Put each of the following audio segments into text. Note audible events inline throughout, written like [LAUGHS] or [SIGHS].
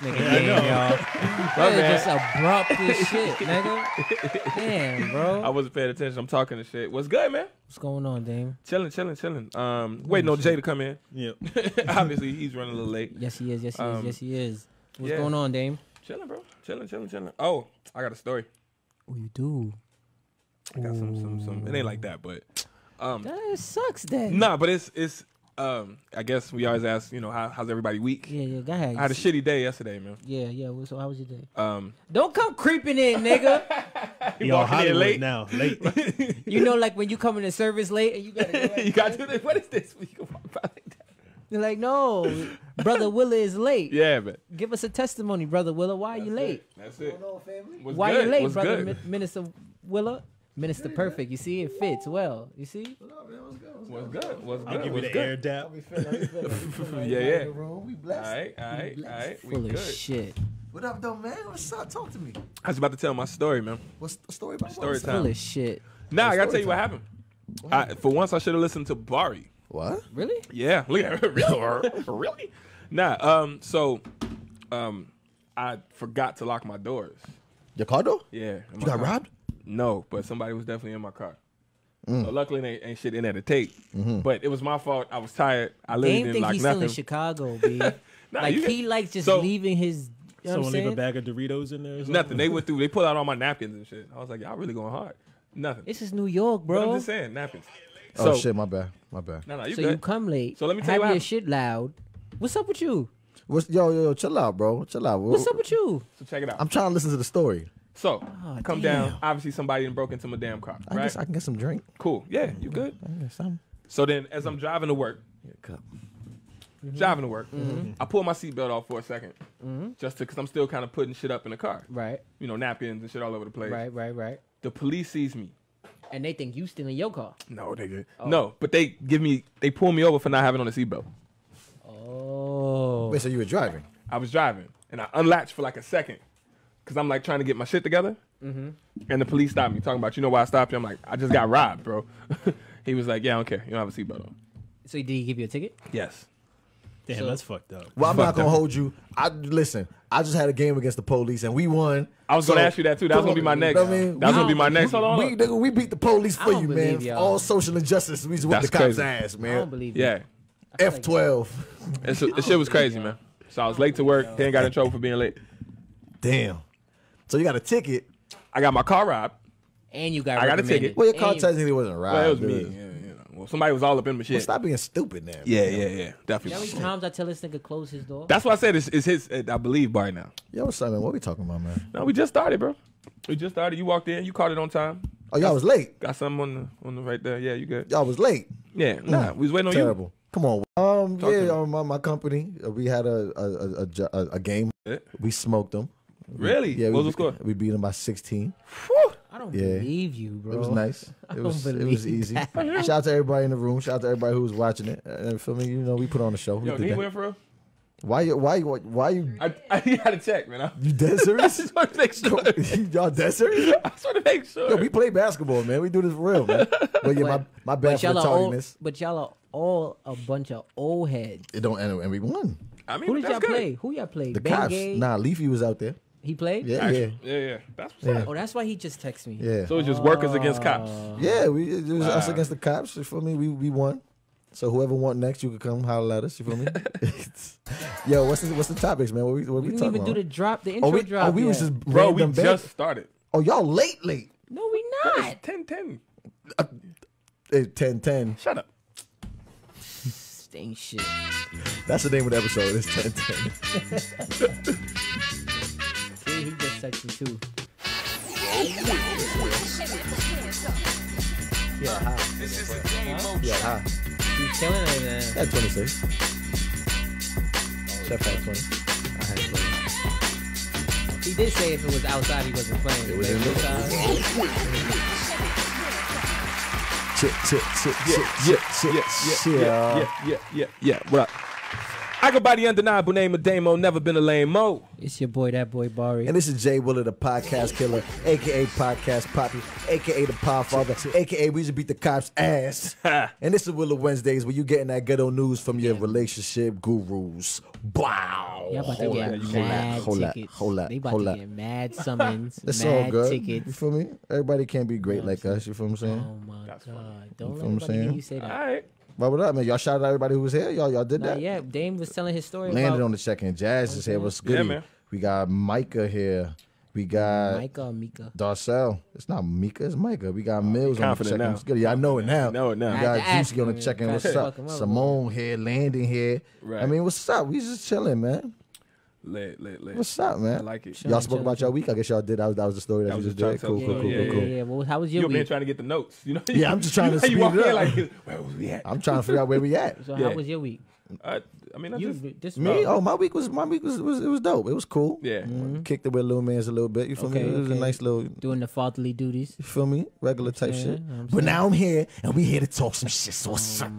nigga Yeah, I game, know. y'all. [LAUGHS] My That bad. is just abrupt as [LAUGHS] shit, nigga. Damn, bro. I wasn't paying attention. I'm talking to shit. What's good, man? What's going on, Dame? Chilling, chilling, chilling. Um, waiting on Jay to come in. Yep. [LAUGHS] Obviously, he's running a little late. Yes, he is. Yes, he Um, is. Yes, he is. What's yeah. going on, Dame? Chilling, bro. Chilling, chilling, chilling. Oh, I got a story. Oh, you do. I got some, some, some. It ain't like that, but um, That sucks, then. nah. But it's, it's. Um, I guess we always ask, you know, how, how's everybody week? Yeah, yeah. Go ahead. I had a shitty day yesterday, man. Yeah, yeah. well, So, how was your day? Um, Don't come creeping in, nigga. [LAUGHS] Yo, walking in Hollywood late. now. Late. [LAUGHS] you know, like when you come into service late and you gotta. Go [LAUGHS] like you got to do this. What is this? You can walk by like that. You're like, no, brother Willa is late. Yeah, man. Give us a testimony, brother Willa. Why are you late? That's it. What's Why good? you late, What's brother good? Min- Minister Willa? Minister Perfect. You see, it fits well. You see? What's good? What's good? I'll good? give you the good? air dap. [LAUGHS] Yeah, yeah. All right, all right, all right. We Full of shit. What up, though, man? What's up? Talk to me. I was about to tell my story, man. What's the story about? Story what? time. Full of shit. Nah, I gotta tell you what time. happened. I, for once, I should have listened to Bari. What? Really? Yeah, [LAUGHS] look at her. [LAUGHS] really? really? Nah. Um. So, um, I forgot to lock my doors. Your car door? Yeah. You got car. robbed? No, but somebody was definitely in my car. Mm. So luckily, ain't, ain't shit in there to take. Mm-hmm. But it was my fault. I was tired. I literally Dame didn't think lock he's nothing. still in Chicago, [LAUGHS] B. Nah, like he likes just so- leaving his. You know Someone leave a bag of Doritos in there? Nothing. They went through. They pulled out all my napkins and shit. I was like, y'all really going hard. Nothing. This is New York, But I'm bro. just saying napkins. Oh So, shit, my bad, my bad. No, no, you so good. you come late. So let me tell have you what your shit loud. What's up with you? What's yo yo yo? Chill out, bro. Chill out. What's up with you? so check it out. I'm trying to listen to the story. So Oh, come damn. down. Obviously, somebody done broke into my damn car. I Right. guess I can get some drink. cool. Yeah, you good. I can get some. So then, as I'm driving to work, Get a cup. driving to work, Mm-hmm. I pull my seatbelt off for a 2nd just to because I'm still kind of putting shit up in the car. Right, You know, napkins and shit all over the place. right, right, right. The police sees me. And they think you stealing your car. No, nigga. Oh. No, but they give me, they pull me over for not having on a seatbelt. Oh. Wait, so you were driving? I was driving and I unlatched for like a second because I'm like trying to get my shit together. Mm-hmm. And the police stopped me, talking about, you know why I stopped you? I'm like, I just got robbed, bro. [LAUGHS] he was like, yeah, I don't care. You don't have a seatbelt on. So did he give you a ticket? Yes. Damn, So- that's fucked up. Well, I'm not Fucked gonna up. hold you. I listen. I just had a game against the police and we won. I was gonna ask you that too. That was gonna be my on, next. I mean, that was gonna be my next. Hold on. We, hold on. nigga, we beat the police for don't you, believe man. y'all. All social injustice. We just whooped the That's cops' crazy. ass, I don't man. believe you. Yeah. F twelve. It shit, the shit was crazy, man. So I was late to work. Then got in trouble for being late. Damn. So you got a ticket. I got my car robbed. And you got I got a reprimanded. ticket. Well, your And car you- technically wasn't right. Well, it was me. Yeah, you know. Well, somebody was all up in my shit. Well, stop being stupid, now. Yeah, yeah, yeah. You know how Definitely. many times I tell this nigga close his door? That's why I said it's, it's his. I believe by now. Yo, what's up, man? What we talking about, man? No, we just started, bro. We just started. You walked in. You caught it on time. Oh, y'all was late. Got something on the on the right there. Yeah, you good. Y'all was late. Yeah, nah. We was waiting on Terrible. Come on. Um, Talk to me. yeah, um, my, my company, uh, we had a a, a, a, ju- a, a game. you. Eh? We smoked them. Really? Yeah, what was we, the score? We beat them by 16. Whew. I don't Yeah. believe you, bro. It was nice. [LAUGHS] It was it was easy. that. Shout out to everybody in the room. Shout out to everybody who was watching it. Uh, feel me? You know, we put on a show. We Yo, did he that. went for real? Why you why you why you I, I gotta check, man. I [LAUGHS] you dead [LAUGHS] I serious? just want to make sure. Y'all dead serious? I just want to make sure. Yo, we play basketball, man. We do this for real, man. But yeah, my, But- my bad But for y'all, the are all, tardiness. but y'all are all a bunch of old heads. It don't end, and we won. I mean, Who did that's y'all good. play? Who y'all played? The Ben cops. Gay? Nah, Leafy was out there. He played? Yeah, Actually, yeah, yeah. That's what's Yeah. up. Oh, that's why he just texted me. yeah, So it's just workers against cops. Oh. yeah. We it was us against the cops. You feel me? We we won. So whoever want next, you can come holler at us. You feel me? [LAUGHS] Yo, what's the what's the topics, man? What we what We we, didn't talking even do about? the drop, the oh, intro we, oh, drop. oh, we was just Bro, we random just bang- started. Oh, y'all late, late. No, we not. 10 10. Uh, hey, 10 10. Shut up. Ain't shit. That's the name of the episode. It's 10 10. [LAUGHS] See, he just texted me too. Yeah, hi. Yeah, hi. He's killing it, man. Had 26. Chef had 20. I had fun. He did say if it was outside, he wasn't playing. It was Maybe indoors. inside. Chip, chip, chip, chip, chip, chip, chip. yeah, yeah, yeah, yeah. What up? I go by the undeniable name of Dame-O, never been a lame mo. It's your boy, that boy Bari. And this is Jay Willa, the podcast killer, aka Podcast Poppy, aka the Podfather, aka we just beat the cops' ass. [LAUGHS] and this is Willa Wednesdays where you getting that ghetto news from your relationship gurus. Wow. Y'all about to Hold get that, mad that, hold that, tickets. hold that, They about hold to that. get mad summons, [LAUGHS] It's mad all good. You feel me? Everybody can't be great like us. You feel what I'm saying? Oh my god! Don't You let feel what I'm saying? you say All that. right. Well, what up, man? Y'all shout out everybody who was here. Y'all, y'all did Not that. Yeah, Dame was telling his story Landed about on the check-in. Jazz is here. What's good? Yeah, man. We got Micah here. We got Micah or Mika. Darcel. It's not Mika, it's Micah. We got Mills on the confident check-in. now. What's good? Yeah, I know it now. I know it now. We I had got to ask Juicy on the him, check-in. man. What's Tried to up? him up, Simone here, Landon here. Right. I mean, what's up? We just chilling, man. Lit, lit, lit. What's up, man? I like it. Sure. Y'all spoke chilling, about your week. I guess y'all did. That was, that was the story that, That you was just just did. Cool, to cool, cool, cool, story. cool. Yeah, yeah. Well, how was You your over here week? trying to get the notes. You know? Yeah, I'm just trying [LAUGHS] to you, know, you speed walk it in up. like, where was we at? I'm trying to figure out where we at. [LAUGHS] So Yeah. how was your week? Uh, I mean, I You just, this Me? Oh, my week was my week was, was it was dope. It was cool. yeah. Kicked it with Lil Man's a little bit. You feel Okay, me? It was a okay. nice little. doing the fatherly duties. You feel me? Regular type saying, shit. I'm But saying. now I'm here, and we here to talk some shit. So what's up?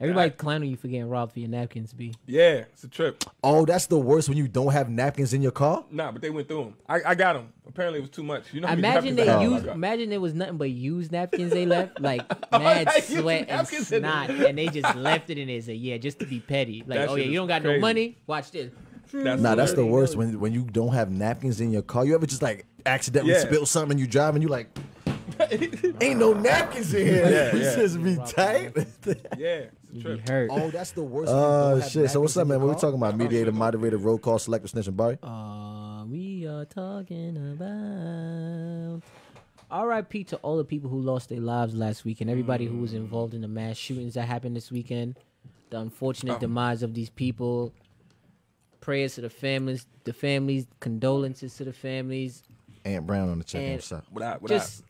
Everybody clowning you for getting robbed for your napkins, B. Yeah, it's a trip. Oh, that's the worst when you don't have napkins in your car. Nah, but they went through them. I, I got them. Apparently, it was too much. You know, how many Imagine they napkins I have in my use. car? Imagine it was nothing but used napkins they left, [LAUGHS] like oh, mad I used sweat and napkins in snot, and they just left it in there. Said, "Yeah, just to be petty." Like, That oh shit yeah, you don't got no crazy. money. Watch this. That's Nah, that's the worst when when you don't have napkins in your car. You ever just like accidentally Yeah. spill something and you drive and you like, [LAUGHS] ain't no napkins in here. Yeah, [LAUGHS] This yeah. just be tight. Yeah, it's a trip. be hurt. oh, that's the worst. when you Uh, Oh shit! So what's up, man? your Oh, What we car? talking about? Mediator, moderator, roll call, selector, snitch, and Bari. Uh, we are talking about. R.I.P. to all the people who lost their lives last week and everybody who was involved in the mass shootings that happened this weekend. The unfortunate Oh. demise of these people. Prayers to the families, the families, condolences to the families. Aunt Brown on the check. And- What's up? Without, without. Just,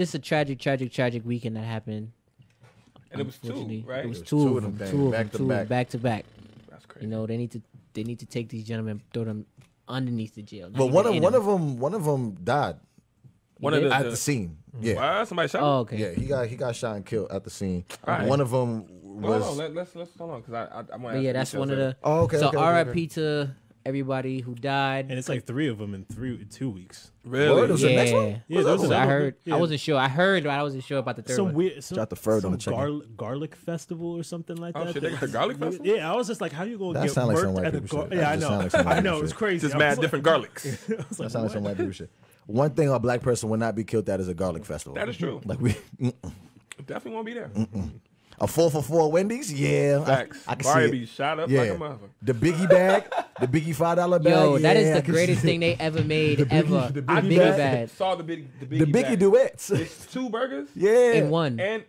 just a tragic, tragic, tragic weekend that happened. and it was two, right? It was was two, two of of them, them two of back them, to two of them, back. back to back. That's crazy. You know, they need to, they need to take these gentlemen, throw them underneath the jail. not But one of one them. of them, one of them died One of did? the, at the the scene. Mm-hmm. Yeah, Wow, somebody shot. Oh, him? okay. yeah. He got he got shot and killed at the scene. All right. One of them was. hold on, let, let's let's hold on because I I, I want. But yeah, that's one of the. Oh, okay, So okay, okay, R.I.P. to everybody who died. And it's like three of them in three two weeks. really. Word, was the yeah, next one? Yeah, there was I heard. one. I wasn't sure. I heard, but I wasn't sure about the third Some one. weird, some, Shot the third on some the chicken. garlic, garlic festival or something like Oh, that. shit, they got a garlic festival? Yeah, I was just like, how you gonna That get sound like some white at a people gar- shit. Yeah, I know. like [LAUGHS] I know it's crazy. Just mad was like- different [LAUGHS] garlics. Like, That sounds like some white people shit. [LAUGHS] One thing a black person would not be killed at is a garlic festival. That is true. Like we, Definitely won't be there. A four for four Wendy's. Yeah, I- Facts. I, can Bari see be it. shot up Yeah, like a motherfucker. the Biggie bag, the Biggie five dollar bag. Yo, that is yeah, I the greatest thing they ever made, ever. the I Biggie Biggie bag. bad. saw the big the big The Biggie duets. It's two burgers Yeah, In one. and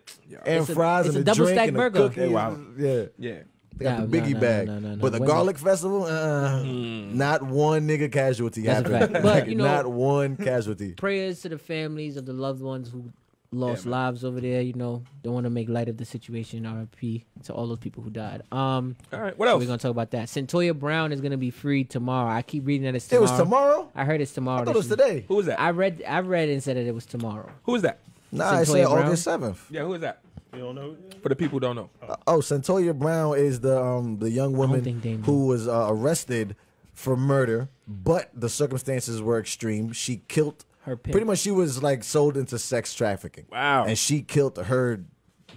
and It's a- fries it's and a the double drink stack and the burger. cookies. Wow. Yeah. yeah. They got No, the Biggie no, bag, no, no, no, but the Wendy's- garlic festival, uh, not one nigga casualty That's a happened. fact. But, [LAUGHS] Like, you know- not one casualty. Prayers to the families of the loved ones who lost man. lives over there. You know, don't want to make light of the situation. RIP to all those people who died. Um, All right. What so else? we're gonna talk about that. Cyntoia Brown is gonna be freed tomorrow. I keep reading that it's It tomorrow. was tomorrow. I heard it's tomorrow. I thought it was this week. today. Who is that? I read. I read and said that it was tomorrow. Who is that? Nah, I Cyntoia said Brown? August seventh. Yeah, who is that? You don't know? For the people who don't know. Oh, Cyntoia Brown is the um the young woman think they know. who was uh, arrested for murder, but the circumstances were extreme. She killed Her pimp. Pretty much, she was like sold into sex trafficking. Wow. And she killed her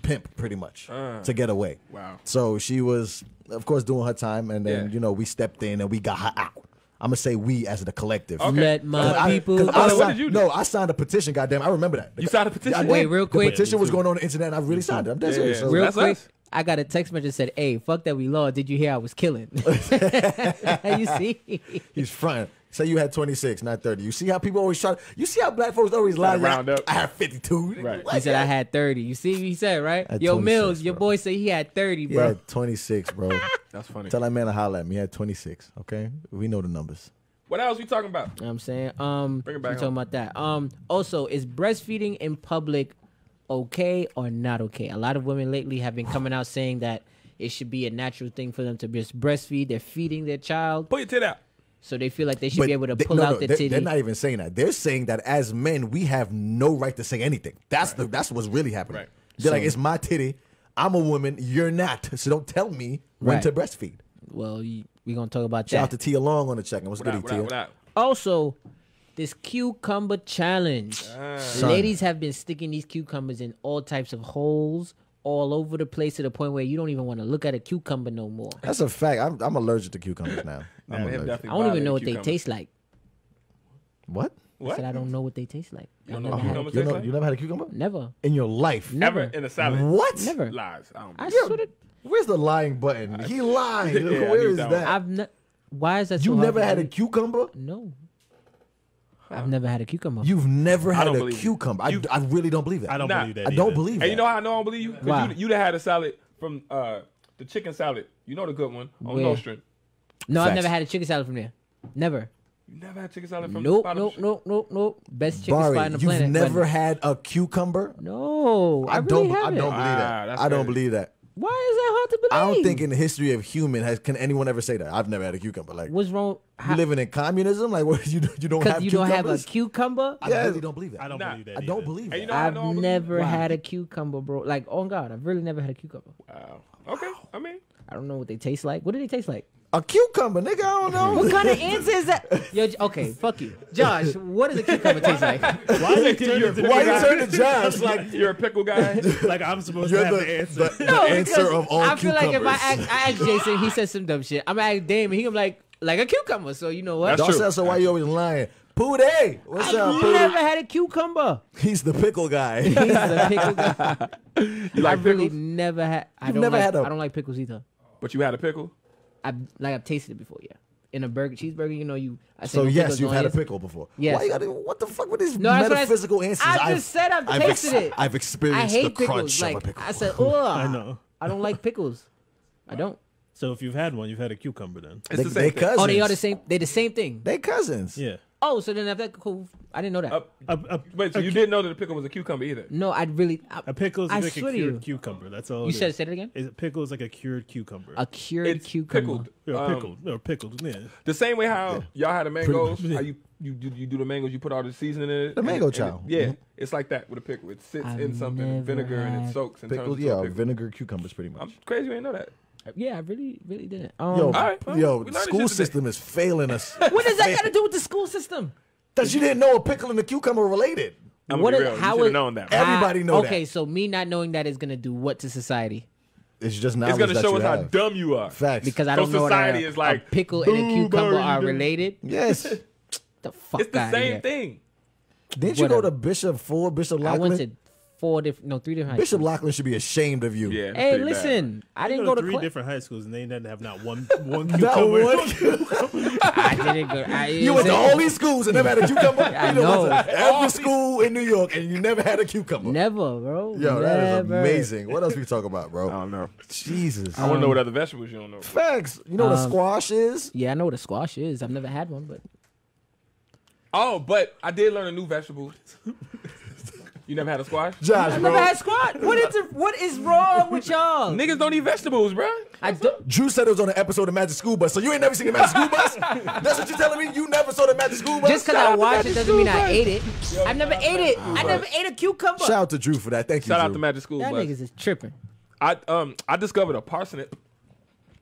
pimp pretty much Uh. to get away. Wow. So she was, of course, doing her time, and then Yeah. you know we stepped in and we got her out. I'm gonna say we as the collective. Okay. Let my 'Cause I- people. 'cause I go. what signed- did you do? No, I signed a petition. Goddamn, I remember that. You signed a petition? I did. Wait, real quick. The petition was going on the internet. and I really signed it. I'm dead Yeah, serious. yeah. So- Real That's quick, us. I got a text message that said, "Hey, fuck that we lost. Did you hear I was killing?" [LAUGHS] you see? [LAUGHS] He's fronting. Say you had 26, not 30. You see how people always try. You see how black folks always lie. to round Like, up. I have 52. Right. What? He said I had 30. You see what he said, right? Yo, 26, Mills, your boy said he had 30, He bro. had 26, bro. [LAUGHS] That's funny. Tell that man to holler at me. He had 26. Okay, we know the numbers. What else we talking about? You know what I'm saying? Um, Bring it back. we talking about that. Um, also, is breastfeeding in public okay or not okay? A lot of women lately have been coming out saying that it should be a natural thing for them to just breastfeed. They're feeding their child, Put your tit out. So they feel like they should be able to they- pull no, out no, the they, titty. They're not even saying that. They're saying that as men, we have no right to say anything. That's the that's what's really happening. Right. They're like, it's my titty. I'm a woman. You're not. So don't tell me when Right. to breastfeed. well, we're gonna talk about Shout out that. to Tia Long on the check-in. What's What good, out, what Tia? what out? Also, this cucumber challenge. Ah. Son. Ladies have been sticking these cucumbers in all types of holes all over the place to the point where you don't even want to look at a cucumber no more. That's a fact. I'm, I'm allergic to cucumbers now. Nah, I'm they allergic. definitely I don't even know what they taste like. What? I What? said I don't know what they taste like. You don't know never what had. You, know, like? you never had a cucumber Never. in your life? Never. Ever in a salad. What? Never. Lies. I don't I believe should have. Where's the lying button? He [LAUGHS] lied. Yeah, I Where need is that that? I've ne- Why is that so You hard never had a cucumber? No. I've never had a cucumber. You've never had a cucumber. I, I really don't believe that. I don't Nah, believe that. I don't either. believe Hey, that. you know how I know I don't believe you? Because Why? you, you'd have had a salad from uh, the chicken salad. You know the good one on Where? Nostrand. No, I've Facts. never had a chicken salad from there. Never. You never had chicken salad from Nope, Bottom nope, nope, nope, nope. Best chicken Bari, spot on the you've planet. never but- had a cucumber? No, I, I really don't. I haven't. don't believe Ah, that. that's I don't crazy. believe that. Why is that hard to believe? I don't think in the history of human has can anyone ever say that. I've never had a cucumber. Like What's wrong? you living in communism? Like [LAUGHS] what? You you don't Because have you don't have a cucumbers? cucumber. I Yes. really don't believe that. I don't Nah, believe that. I don't either. believe And that. you know how I I've know I believe never you? had a cucumber, bro. Like, oh God, I've really never had a cucumber. Wow. Okay. I mean, I don't know what they taste like. What do they taste like? a cucumber, nigga. I don't know. What kind of answer is that? Yo, okay, fuck you, Josh. What does a cucumber taste like? Why did you turn into Why you turn to Josh? [LAUGHS] Like you're a pickle guy. [LAUGHS] like I'm supposed you're to have the, the, answer? the, the No, answer because of all I feel cucumbers. like if I ask, I ask Jason, he says some dumb shit. I'm gonna ask Dame, and he gonna be like, like a cucumber. So you know what? That's Don't true. say so. Why you always lying? Pootie, what's I've up, never had a cucumber. He's the pickle guy. He's a pickle guy. [LAUGHS] You like I really pickles? never had. I don't never like, had a- I don't like pickles either. But you had a pickle. I like I've tasted it before. Yeah, in a burger, cheeseburger. You know, you. I so yes, you've no had a pickle before. Yes. Why you gotta, what the fuck with these No, that's what I- metaphysical answers? I just I've- said I've I've tasted it. I've experienced I experienced hate the pickles. crunch Like of a pickle. I said, oh, [LAUGHS] I know. I don't like pickles. I don't. So if you've had one, you've had a cucumber then. It's they, the same thing. cousins. Oh, they are the same. They the same thing. They cousins. Yeah. Oh, so then if that cool, I didn't know that. Uh, A, a, wait, so a you cu- didn't know that the pickle was a cucumber either? no, I'd really. I, A pickle is I like a swear cured you. cucumber. That's all. You it said is. say it again. Is it pickle is like a cured cucumber. A cured It's cucumber. pickled. yeah, Um, pickled. No, pickled. Yeah. The same way how y'all had the mangoes, much, how you, you you you do the mangoes, you put all the seasoning in it. The and mango it- and it- chow. yeah, Mhm. it's like that with a pickle. It sits I've in something, vinegar, and it soaks and Pickles, turns into yeah, a pickle. vinegar cucumbers, pretty much. I'm crazy. You ain't know that. Yeah, I really, really didn't. Um, Yo, All right, well, yo, the school system is failing us. [LAUGHS] what does that got to do with the school system? That you didn't know a pickle and a cucumber were related. I'm what gonna be is- how you should is- known that. Every- Everybody know that. Okay, so me not knowing that is gonna do what to society? It's just not. It's gonna show you us how dumb you are. Facts. Because I So don't know society that a, is like, a pickle and a cucumber are related. yes. [LAUGHS] The fuck It's the same thing. Didn't you go to Bishop Ford, Bishop I went to four different, no, three different. Bishop schools. Loughlin should be ashamed of you. Yeah. Hey, pretty bad. listen, I I didn't go go to to three Cl- different high schools and they didn't have not one [LAUGHS] one cucumber. one. [LAUGHS] I didn't go. I, You went to all these schools and never had a cucumber. [LAUGHS] I You done went know. to every school in New York and you never had a cucumber. Never, bro. Yo, that is amazing. What else we talk about, bro? I don't know. Jesus. I want to know what other vegetables you don't know. Facts. You know what a Um, squash is? Yeah, I know what a squash is. I've never had one, but Oh, but I did learn a new vegetable. You never had a squash? Josh, I bro. never had squat. What is it? What is wrong with y'all? Niggas don't eat vegetables, bro. I don't. Drew said it was on an episode of Magic School Bus, so you ain't never seen the Magic School Bus? [LAUGHS] That's what you're telling me? You never saw the Magic School Bus? Just because Shout out I watched it doesn't mean I ate it. I've never ate it. I never ate a cucumber. Shout out to Drew for that. Thank you, Shout out Drew. to Magic School Y'all Bus. niggas is tripping. I um I discovered a parsnip.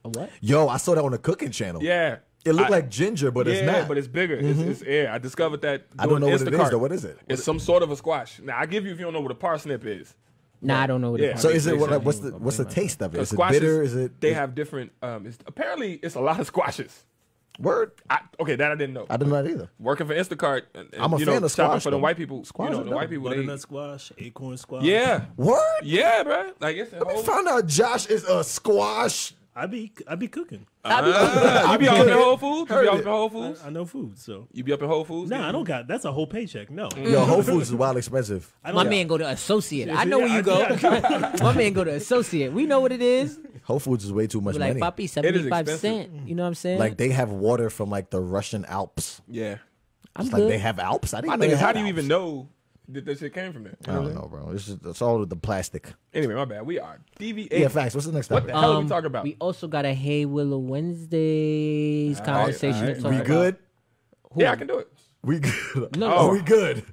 A what? Yo, I saw that on the cooking channel. Yeah. It looked I- like ginger, but yeah, it's not. but it's bigger. It's, it's yeah. I discovered that. I don't doing know what it is though. What is it? It's some sort of a squash. Now I give you if you don't know what a parsnip is. Nah, I don't know what Yeah. it is. so is it what, like, what's the what's the taste of it? A Is it bitter? Is it They is- have different. Um, it's apparently it's a lot of squashes. word? I, okay, that I didn't know. I didn't know that either. Working for Instacart. And, and, I'm a you fan know, of squash, for the white people. Squash you know, the white people. They, Butternut squash, acorn squash. yeah, Word? yeah, bro. Like it's a I whole. found out Josh is a squash. I be I be cooking. Ah, you be up in Whole Foods? You Heard be up it. in Whole I, Foods? I know food, so You be up in Whole Foods? nah, I don't got. That's a whole paycheck. No, Yo, Whole Foods is wild expensive. My got- man go to associate. Yeah, I know where yeah, you go. I- [LAUGHS] My man go to associate. We know what it is. [LAUGHS] Whole Foods is way too much We're like, money. Papi, 75 expensive. cent. You know what I'm saying? Like they have water from like the Russian Alps. Yeah. I'm It's good. like they have Alps. I didn't My know thing is, how do you even know that that shit came from there? I don't know, bro. It's just it's all the plastic. Anyway, my bad. We are deviating. Yeah, facts. What's the next What topic? the hell are Um, we talking about? We also got a Hey Willa Wednesdays conversation. alright. to talk we about. good? yeah, I can do it. We good? No, Are no. we good?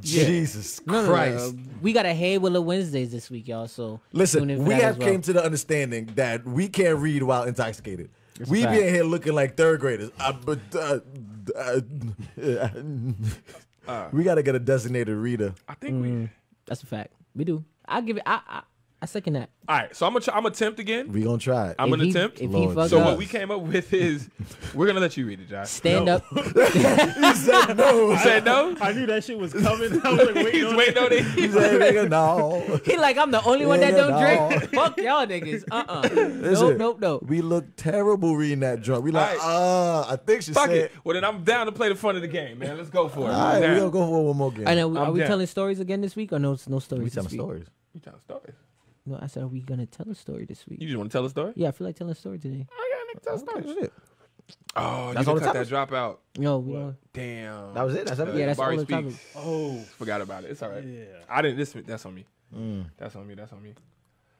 Jesus No, no, no, Christ. no. We got a Hey Willa Wednesdays this week, y'all. So tune in Listen, for we that have as well. came to the understanding that we can't read while intoxicated. That's we a be in here looking like third graders. Uh, but uh, uh, [LAUGHS] [LAUGHS] Uh. we got to get a designated reader. I think we. Mm. That's a fact. We do. I give it. I I, I second that. All right, so I'm gonna. Try, I'm gonna attempt again. We gonna try it. I'm If gonna he- attempt. If he Lord fuck So up, what we came up with is, [LAUGHS] we're gonna let you read it, Josh. stand up. [LAUGHS] [LAUGHS] he said no. You said no. I knew that shit was coming. I was like, waiting He's on waiting it. on He it. said nigga no. he like I'm the only one that don't Nigga, drink. Fuck y'all niggas. Uh uh Listen, Nope nope nope. We look terrible reading that drunk. We like, uh, I think she Fuck said. it. Well then, I'm down to play the front of the game, man. Let's go for it. All right, we gonna go for one more game. I know. Are we telling stories again this week or no? No stories. We telling stories. You telling stories? No, I said, are we gonna tell a story this week? You just want to tell a story? Yeah, I feel like telling a story today. I gotta tell That was stories. it. Oh, That's you all can the cut that drop out. No, we don't. Damn. That was it. That's Uh, everything. Yeah, that's Bari all the speaks. topics. Oh, Forgot about it. It's all right. yeah. I didn't. This that's on me. Mm. That's on me. That's on me.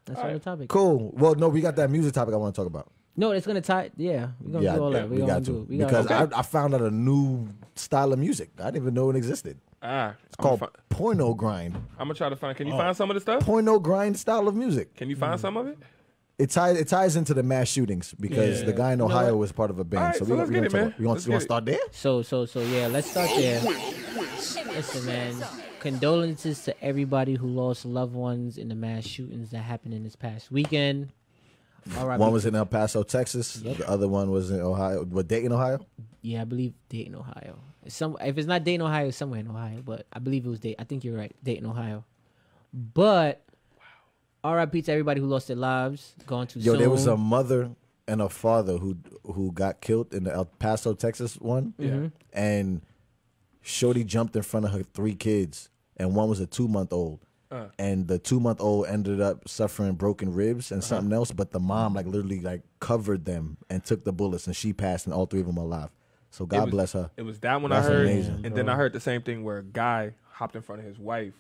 That's All all the right. topic. Cool. Well, no, we got that music topic I want to talk about. No, it's gonna tie. Yeah, we're gonna yeah, do all yeah, that. we We're got gonna to do it. We because gotta, I, I found out a new style of music. I didn't even know it existed. Ah, It's called I'm, porno grind. I'm gonna try to find. Can you Oh. find some of the stuff? Porno grind style of music. Can you find some of it? It ties it ties into the mass shootings because Yeah. the guy in know Ohio what? was part of a band. All right, so, so we, let's we get gonna it, man. about- want Let's you want get to start there? So so so yeah, let's start there. Listen, man. Condolences to everybody who lost loved ones in the mass shootings that happened in this past weekend. All right. One was in El Paso, Texas. Yep. The other one was in Ohio. What Dayton, Ohio? Yeah, I believe Dayton, Ohio. It's some if it's not Dayton, Ohio, somewhere in Ohio. But I believe it was Dayton. I think you're right, Dayton, Ohio. But wow. R.I.P. to everybody who lost their lives. Gone too Yo, soon. there was a mother and a father who who got killed in the El Paso, Texas one. Mhm. And Shorty jumped in front of her three kids, and one was a two month old. Uh. And the two month old ended up suffering broken ribs and something else, but the mom like literally like covered them and took the bullets, and she passed, and all three of them are alive. So God was- bless her. It was that one That's I heard, amazing, and then I heard the same thing where a guy hopped in front of his wife,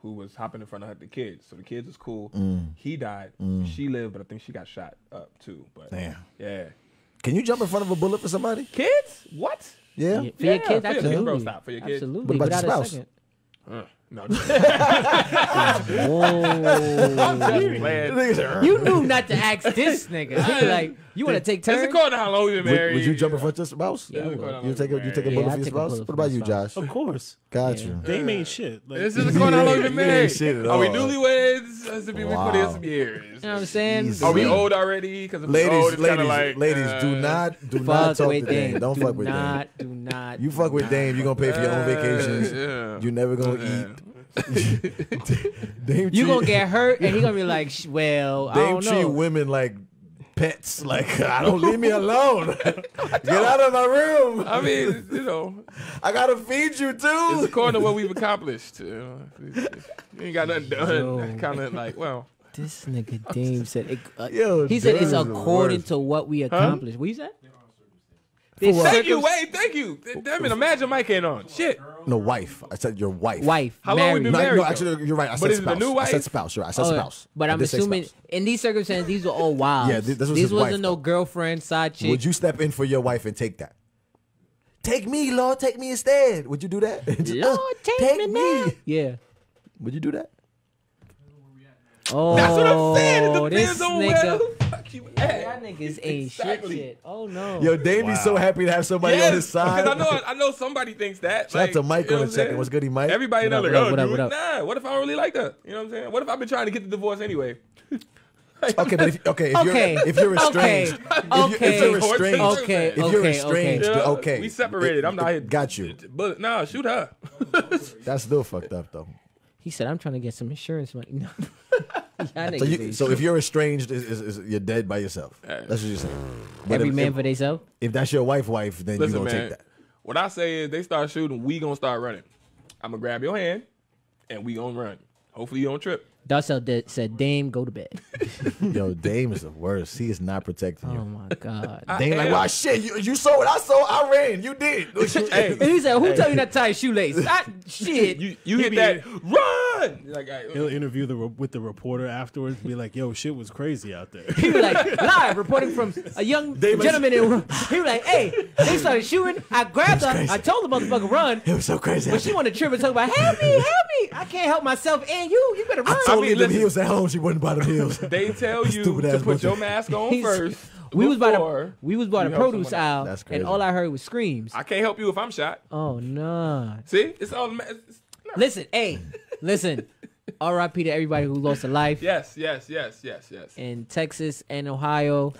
who was hopping in front of her, the kids. So the kids was cool. Mm. He died. She lived, but I think she got shot up too. But Damn. yeah, Can you jump in front of a bullet for somebody? kids, what? Yeah. Yeah, for your Yeah, kids, for your kids, absolutely. bro, stop. For your kids. Absolutely. What about Without your spouse? second. Uh, no, [LAUGHS] Whoa. you knew not to ask this nigga. like, you want to take It's turns? according to how long you've been Would, married. would you jump in front of your spouse? Yeah, according to how long You you've take a you take a married. bullet Yeah, for your spouse. What about you. Josh? Of course. Got you. They ain't shit. Like, This is according to how long you've been married. shit at Are we newlyweds? Has to be we put in some years. You know what I'm saying? Jeez. Are we old already? Because Ladies, old, it's ladies, like ladies, uh, do not, do not talk with to Dame. Dame. Don't do fuck with not, Dame. Do not. You fuck with Dame, you're gonna pay for your own uh, vacations. yeah. You never gonna eat. [LAUGHS] Dame You treat- gonna get hurt, and he gonna be [LAUGHS] like, "Sh- "Well, I don't treat know." women like pets. [LAUGHS] Like [LAUGHS] I don't leave me alone. [LAUGHS] Get out of my room. I mean, you know, I gotta feed you too. it's according to what we've accomplished. You, know. You ain't got nothing done. Kind of like, well, This nigga Dame said, it, uh, Yo, "He said it's according to what we accomplished." What you said? what? thank you, Wade. Thank you. Damn it, imagine Mike ain't on. Shit. No, wife. I said your wife. Wife, How long we been No, married, no, though? actually, you're right. I said is it the spouse. new I said spouse. You're right. I said Oh, spouse. But I I'm assuming in these circumstances, these were all wives. Yeah, th- this was these his wasn't wife, no though. girlfriend, side chick. Would you step in for your wife and take that? Take me, Lord. Take me instead. Would you do that? [LAUGHS] Lord, uh, take, me, now. Yeah. Would you do that? Oh, That's what I'm saying. It this depends on where nigga. the fuck you at. Y'all niggas ain't Exactly. shit shit. Oh no. Yo, Davey's so happy to have somebody on his side. Because I know, I know somebody thinks that. Shout out to Mike you know on what the I'm check-in. saying? What's goody, Mike? Everybody What up, knows, what like, up, oh, what up, dude, what up? nah. What if I don't really like that? You know what I'm saying? What if I've been trying to get the divorce anyway? [LAUGHS] Okay, but if, okay, if Okay. you're if you're Okay. if, you, Okay. if you're estranged, Okay. if you're Okay. estranged, Yeah, okay, we separated. I'm not here. Got you. But nah, shoot her. [LAUGHS] That's still fucked up though. He said, "I'm trying to get some insurance money." [LAUGHS] No. Y'all So, you, so if you're estranged, is, is, is you're dead by yourself. That's what you're saying. But every if, man if, for themselves. if that's your wife, wife, then Listen, you gonna man. take that. What I say is, they start shooting, we gonna start running. I'm gonna grab your hand, and we gonna run. Hopefully you don't trip. Darcel did, said, "Dame, go to bed." [LAUGHS] Yo, Dame is the worst. He is not protecting you. Oh my god. Dame like, am. well, shit, you, you saw what I saw. I ran. You did. [LAUGHS] Hey, And he said, "Who tell you not to tie your shoelace?" I, [LAUGHS] shit. you you hit be- that run. Like, all right, He'll interview the re- with the reporter afterwards. Be like, "Yo, shit was crazy out there." He was like live reporting from a young gentleman. In, he was like, "Hey, they started shooting. I grabbed her. I told the motherfucker run, it was so crazy. but she wanted to trip and talk about help me, help me. I can't help myself and you. You better run." I told I mean, them listen. heels at home. She wasn't by them heels. [LAUGHS] they tell you Stupid to ass put your mask on first. we was by the we was by the produce someone aisle, That's crazy. and all I heard was screams. I can't help you if I'm shot. oh no! See, it's all. It's, it's, Listen, hey, listen. [LAUGHS] R.I.P. to everybody who lost a life yes, yes, yes, yes, yes, in Texas and Ohio.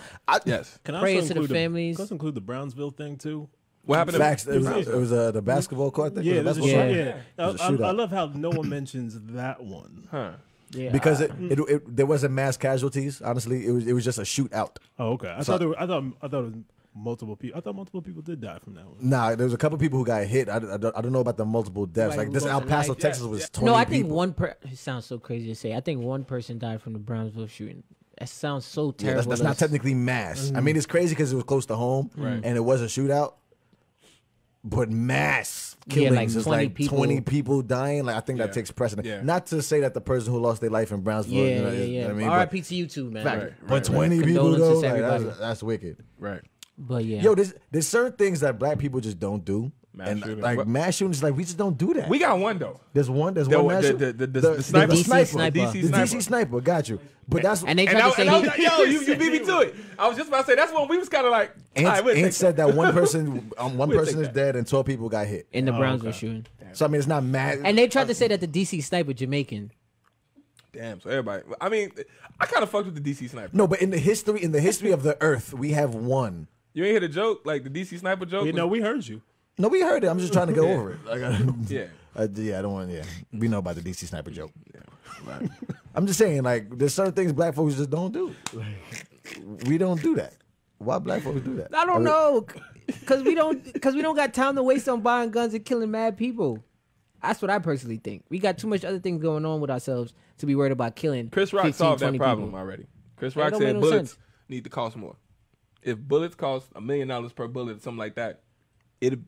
yes. Can I Prayers also to the include families. Can I also include the Brownsville thing too? What happened? To, Facts. It was, it was uh, the basketball court thing. Yeah, Was a basketball shoot- yeah. It was a I, I, I love how no one mentions that one. huh? Yeah, because it, mm. it, it there wasn't mass casualties. Honestly, it was it was just a shootout. Oh, okay. I thought there were, I thought I thought it was multiple people. I thought multiple people did die from that one. Nah, there was a couple people who got hit. I, I, don't, I don't know about the multiple deaths. Right, like who this lost El Paso, life. Texas Yes, was twenty. no, I think people. one per. It sounds so crazy to say. I think one person died from the Brownsville shooting. That sounds so Yeah, terrible. that's, that's to not s- technically mass. I mm-hmm. mean, it's crazy because it was close to home Right. and it was a shootout. But mass Yeah, like is 20 like people. twenty people dying. Like I think Yeah. that takes precedent. Yeah. Not to say that the person who lost their life in Brownsville, Yeah, you know, yeah, is- you yeah. know what I mean, R.I.P. to you too, man. Right, but, but right, twenty people Condolences though, like, that's, that's wicked. Right. But yeah, Yo, there's there's certain things that black people just don't do, Mass and shootings. like What- mass shootings, like we just don't do that. We got one though. there's one, there's The- one mass the- shooting. the- the- the sniper. DC sniper, sniper. DC the DC sniper. sniper, got you. But that's and they And tried I, to say and I was like, yo, you, you beat me to it. I was just about to say that's when we was kind of like, all right, Ant, we'll Ant said that one [LAUGHS] person, um, one We'll person is that. dead and twelve people got hit. in the Oh, Brownsville okay. shooting, So I mean, it's not mad. and they tried to say that the DC sniper Jamaican. Damn. So everybody. I mean, I kind of fucked with the DC sniper. no, but in the history, in the history of the Earth, we have one. You ain't hear the joke, like the DC sniper joke. You was- know, we heard you. No, we heard it. I'm just trying to go over it. Like, I- Yeah. [LAUGHS] Uh, yeah, I don't want. Yeah, we know about the DC sniper joke. Right. I'm just saying, like, there's certain things black folks just don't do. Like, we don't do that. Why black folks do that? I don't know, cause we don't, cause we don't got time to waste on buying guns and killing mad people. That's what I personally think. We got too much other things going on with ourselves to be worried about killing. Chris Rock 15, solved that problem people. already. Chris Rock said no bullets sense. need to cost more. If bullets cost a million dollars per bullet, something like that, it'd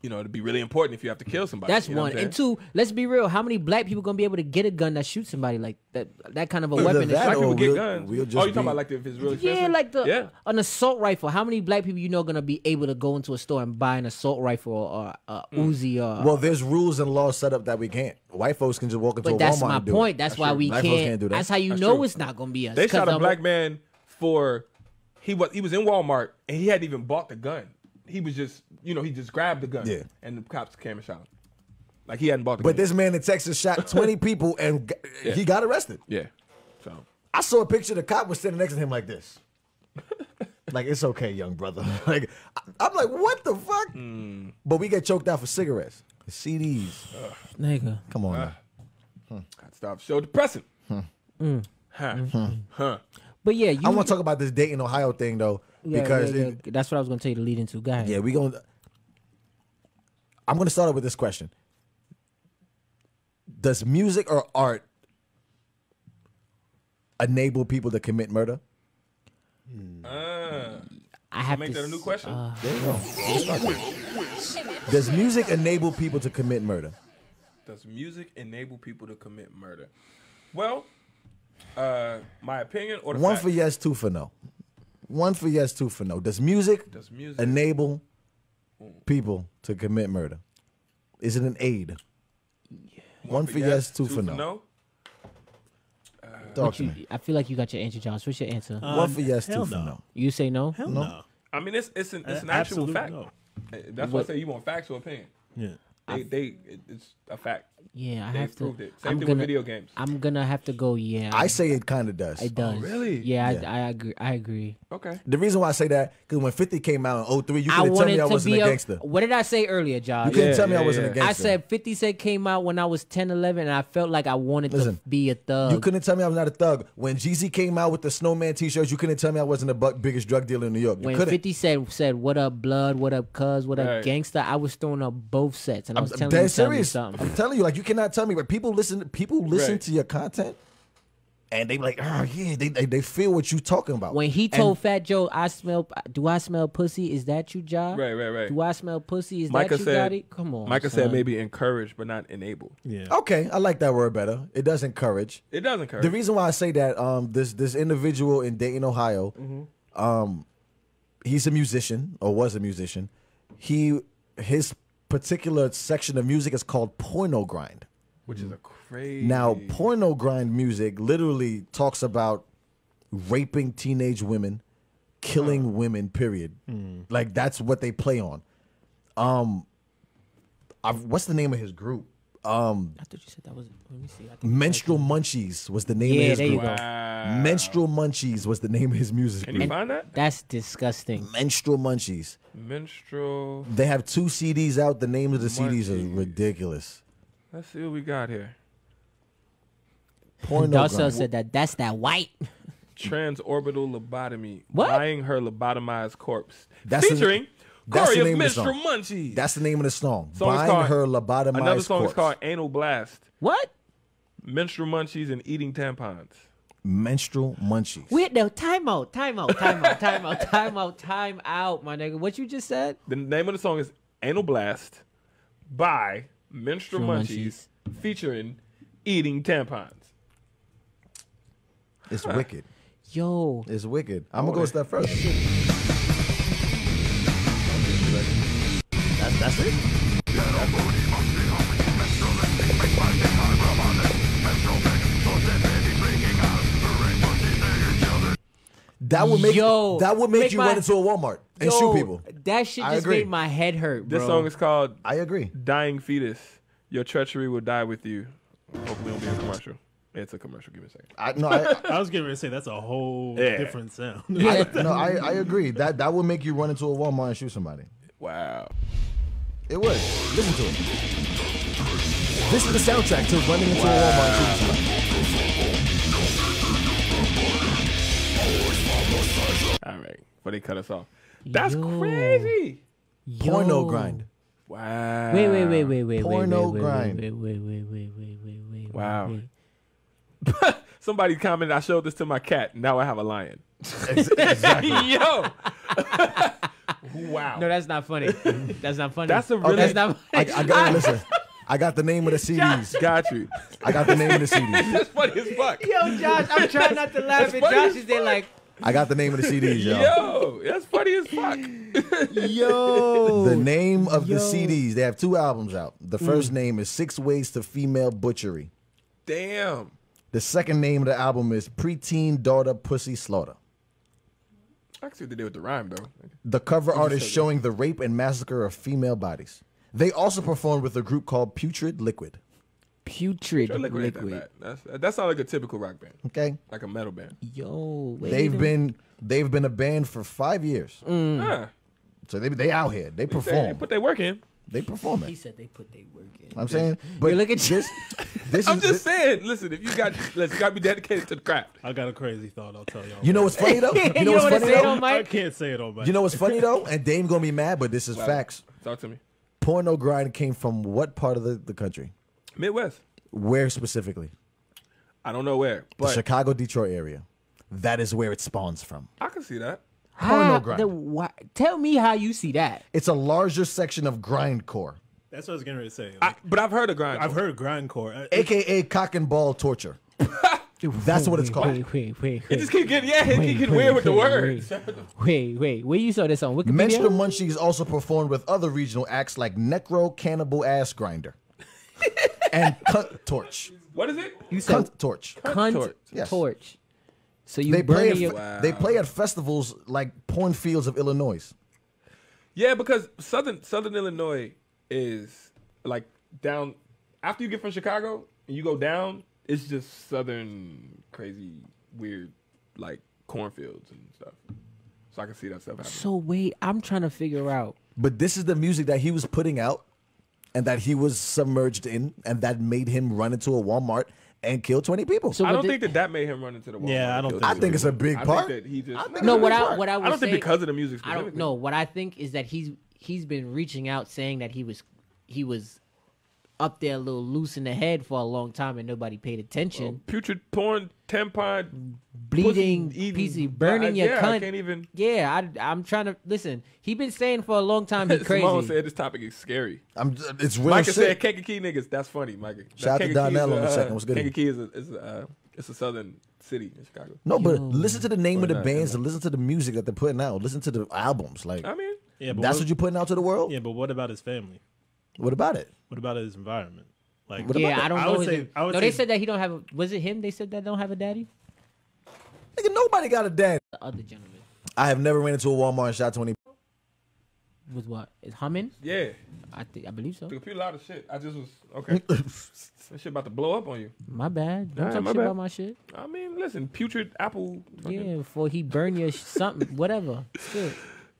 you know it'd be really important if you have to kill somebody. That's you know one. And two, let's be real. How many black people gonna be able to get a gun that shoots somebody like that? That kind of a Either weapon. that that black people get we'll- guns. we'll oh, you talking be- about like if it's really expensive? Yeah, like the yeah. an assault rifle. How many black people you know gonna be able to go into a store and buy an assault rifle or a Mm. Uzi or? Well, there's rules and laws set up that we can't. White folks can just walk into but a that's Walmart my and do point. It. That's, why true. we Black can't. can't do that. That's how you That's know true. it's not gonna be us. They shot a I'm- black man for he was he was in Walmart and he hadn't even bought the gun. He was just you know he just grabbed the gun. Yeah. And the cops came and shot him. Like he hadn't bought the But gun. this man in Texas shot 20 [LAUGHS] people and g- Yeah. he got arrested. yeah. So I saw a picture. The cop was sitting next to him like this. [LAUGHS] like it's okay, young brother. [LAUGHS] like I- I'm like, what the fuck? Hmm. But we get choked out for cigarettes, CDs. nigga. Come on, now. got to stop show depressing. Mm. Huh. Huh. But yeah, you. I want to talk about this Dayton, Ohio thing though, yeah, because yeah, it- that's what I was gonna tell you to lead into. Go ahead. yeah, we going to I'm going to start off with this question: Does music or art enable people to commit murder? Uh, I have make to that a new question. uh, There you go. Does music enable people to commit murder? Does music enable people to commit murder? Well, uh, my opinion or the One facts? for yes, two for no. One for yes, two for no. Does music Does music enable people to commit murder? Is it an aid? One for yes, two for no. Talk to you- me. I feel like you got your answer, Josh. What's your answer? One for yes, two hell for no. no. you say no. Hell No. no. I mean, it's it's an it's an A- actual fact. no. Uh, That's why I say you want facts or opinion. Yeah. They, they it's a fact. Yeah, I They have to. it. Same I'm thing gonna, with video games. I'm gonna have to go. Yeah, I say it kind of does. it does. Oh, really? Yeah, Yeah. I, I agree. I agree. Okay. The reason why I say that because when 50 came out in 03, you couldn't tell me I wasn't be a a. gangster. What did I say earlier, Josh? You couldn't Yeah, tell me I wasn't yeah. a gangster. I said 50 Cent came out when I was 10, 11, and I felt like I wanted Listen, to be a thug. You couldn't tell me I was not a thug. When Jeezy came out with the Snowman T-shirts, you couldn't tell me I wasn't the biggest drug dealer in New York. You when couldn't. 50 said said what up blood, what up cuz, what up Right. gangster, I was throwing up both sets and I was I'm telling you serious. something. I'm telling you, like you cannot tell me. But people listen. People listen Right. to your content, and they be like, oh yeah, they they, they feel what you talking about. When he And told Fat Joe, "I smell, do I smell pussy? Is that you, Ja? Right, right, right. Do I smell pussy? Is Micah that you, said. Gotti? Come on, Micah son. said maybe encourage but not enable. Yeah. okay, I like that word better. It does encourage. It does encourage. The reason why I say that, um, this this individual in Dayton, Ohio, Mm-hmm. um, he's a musician or was a musician. He his particular section of music is called porno grind. which is a crazy. Now, porno grind music literally talks about raping teenage women, killing women. Period. Like that's what they play on. Um, I, what's the name of his group? Um, I thought you said that was. Let me see. I think Menstrual Munchies was the name Yeah, of his there you group. go. Wow. Menstrual Munchies was the name of his music Can you group. find that? That's disgusting. Menstrual Munchies. Minstrel. They have two CDs out. The name of the CDs is Munchies. ridiculous. Let's see what we got here. Porno Darcel grind. said that. That's that white. Transorbital lobotomy. What? Buying her lobotomized corpse. That's the- Featuring that's Corey the of name of the Minstrel song. Munchies. That's the name of the song. Song is Buying called- her lobotomized Another song corpse. is called Anal Blast. What? Minstrel Munchies and Eating Tampons. Menstrual Munchies. Wait, no. Time out. Time out. Time out. Time out. Time out. Time out, my nigga. What you just said? The name of the song is Anal Blast by Minstrel Minstrel Munchies, featuring Eating Tampons. It's wicked. Yo. It's wicked. I'm gonna go a step further. That would make Yo, that would make, make you my- run into a Walmart and Yo, shoot people. That shit I just agree. made my head hurt, bro. This song is called I agree. Dying Fetus. Your treachery will die with you. Hopefully, it'll be a commercial. It's a commercial. Give me a second. I no, I, [LAUGHS] I was getting ready to say that's a whole Yeah. different sound. I, no, [LAUGHS] I, I agree. That that would make you run into a Walmart and shoot somebody. Wow. It would. Listen to it. This is the soundtrack to running into a Walmart and shooting somebody. All right. Before they cut us off. That's Yo. crazy. Porno grind. Wow. Wait, wait, wait, wait, wait, Porno wait, wait, grind. Wait, wait, wait, wait, wait, wait, wait. Wow. wait. Somebody commented, I showed this to my cat. Now I have a lion. Exactly. Yo. wow. No, that's not funny. That's not funny. That's a Oh, really- that's not I, funny. I got listen. I got the name of the CDs. Got you. I got the name of the CDs. That's funny as fuck. Yo, Josh, I'm trying not to laugh. That's And Josh is there like, I got the name of the CDs, y'all. Yo, that's funny as fuck. yo. The name of the CDs. They have two albums out. The mm. first name is Six Ways to Female Butchery. Damn. The second name of the album is Preteen Daughter Pussy Slaughter. I can see what they did with the rhyme though. The cover art is say that? showing the rape and massacre of female bodies. They also performed with a group called Putrid Liquid. Putrid Sure, liquid, ain't that liquid. bad. That's that sounds like a typical rock band, Okay, like a metal band. Yo, wait they've a- been they've been a band for five years, mm. Yeah. so they they out here. They perform. They, perform. put their work in. They perform He said they put their work in. I'm saying, but look at this. [LAUGHS] This I'm is just thi- saying. Listen, if you got, listen, you got to be dedicated to the craft. I got a crazy thought. I'll tell y'all. You know what's funny though? [LAUGHS] You You know what's wanna funny say though? on I can't say it on my. You know what's funny [LAUGHS] though? And Dame gonna be mad, but this is facts. Talk to me. Porno grind came from what part of the, the country? Midwest. Where specifically? I don't know where, The but Chicago, Detroit area. That is where it spawns from. I can see that. Porno How- grind. the why- tell me how you see that. It's a larger section of grindcore, That's what I was getting ready to say. I, but I've heard of grind. I've heard grindcore. Uh, aka cock and ball torture. [LAUGHS] That's what it's called. Wait, wait, wait, It just keep getting yeah, it Wait, keep getting weird with the words. Wait, wait. Where you saw this on Wikipedia? Menstrual Munchies also performed with other regional acts like Necro Cannibal Ass Grinder [LAUGHS] and Cunt Torch. What is it? you said Cunt Torch. cunt torch. Yes. torch. So you They play, at, your. fe- they play at festivals like Porn Fields of Illinois. Yeah, because Southern Southern Illinois is like down after you get from Chicago and you go down, it's just southern crazy weird like cornfields and stuff. So I can see that stuff happening. So wait, I'm trying to figure out. But this is the music that he was putting out and that he was submerged in and that made him run into a Walmart and kill 20 people. So I don't the- think that that made him run into the wall. Yeah, I don't think I so. think it's a big I part. think that he just think No, what I part. what I was I don't think because of the music I don't know. What I think is that he's he's been reaching out saying that he was he was up there a little loose in the head for a long time and nobody paid attention. putrid porn, tampon, Bleeding, pussy PC, eating, burning your yeah, I cunt. can't even. Yeah, I, I'm trying to listen. He been saying for a long time he [LAUGHS] crazy. Simone said this topic is scary. I'm, it's real Micah shit. said Kankakee niggas. That's funny, Micah. Shout out to Kankakee Donnell on a, the uh, second. What's good? Kankakee is a, is a, uh, it's a southern city in Chicago. no, but Yo. listen to the name of the not? bands and listen to the music that they're putting out. Listen to the albums. Like, I mean, yeah, but that's what, what you're putting out to the world? Yeah, but what about his family? What about it? What about his environment? Like, What about yeah, that? I don't know. I would his- say- I would no, they said that he don't have. A, was it him? They said that don't have a daddy. Nigga, nobody got a dad. The other gentleman I have never ran into a Walmart and shot 20. was what? Is humming? yeah, I think I believe so. the computer lot of shit. I just was okay. [LAUGHS] that shit about to blow up on you. My bad. Don't Nah, talk my shit bad. about my shit. I mean, listen, putrid apple. fucking- Yeah, before he burn your something, whatever. Shit.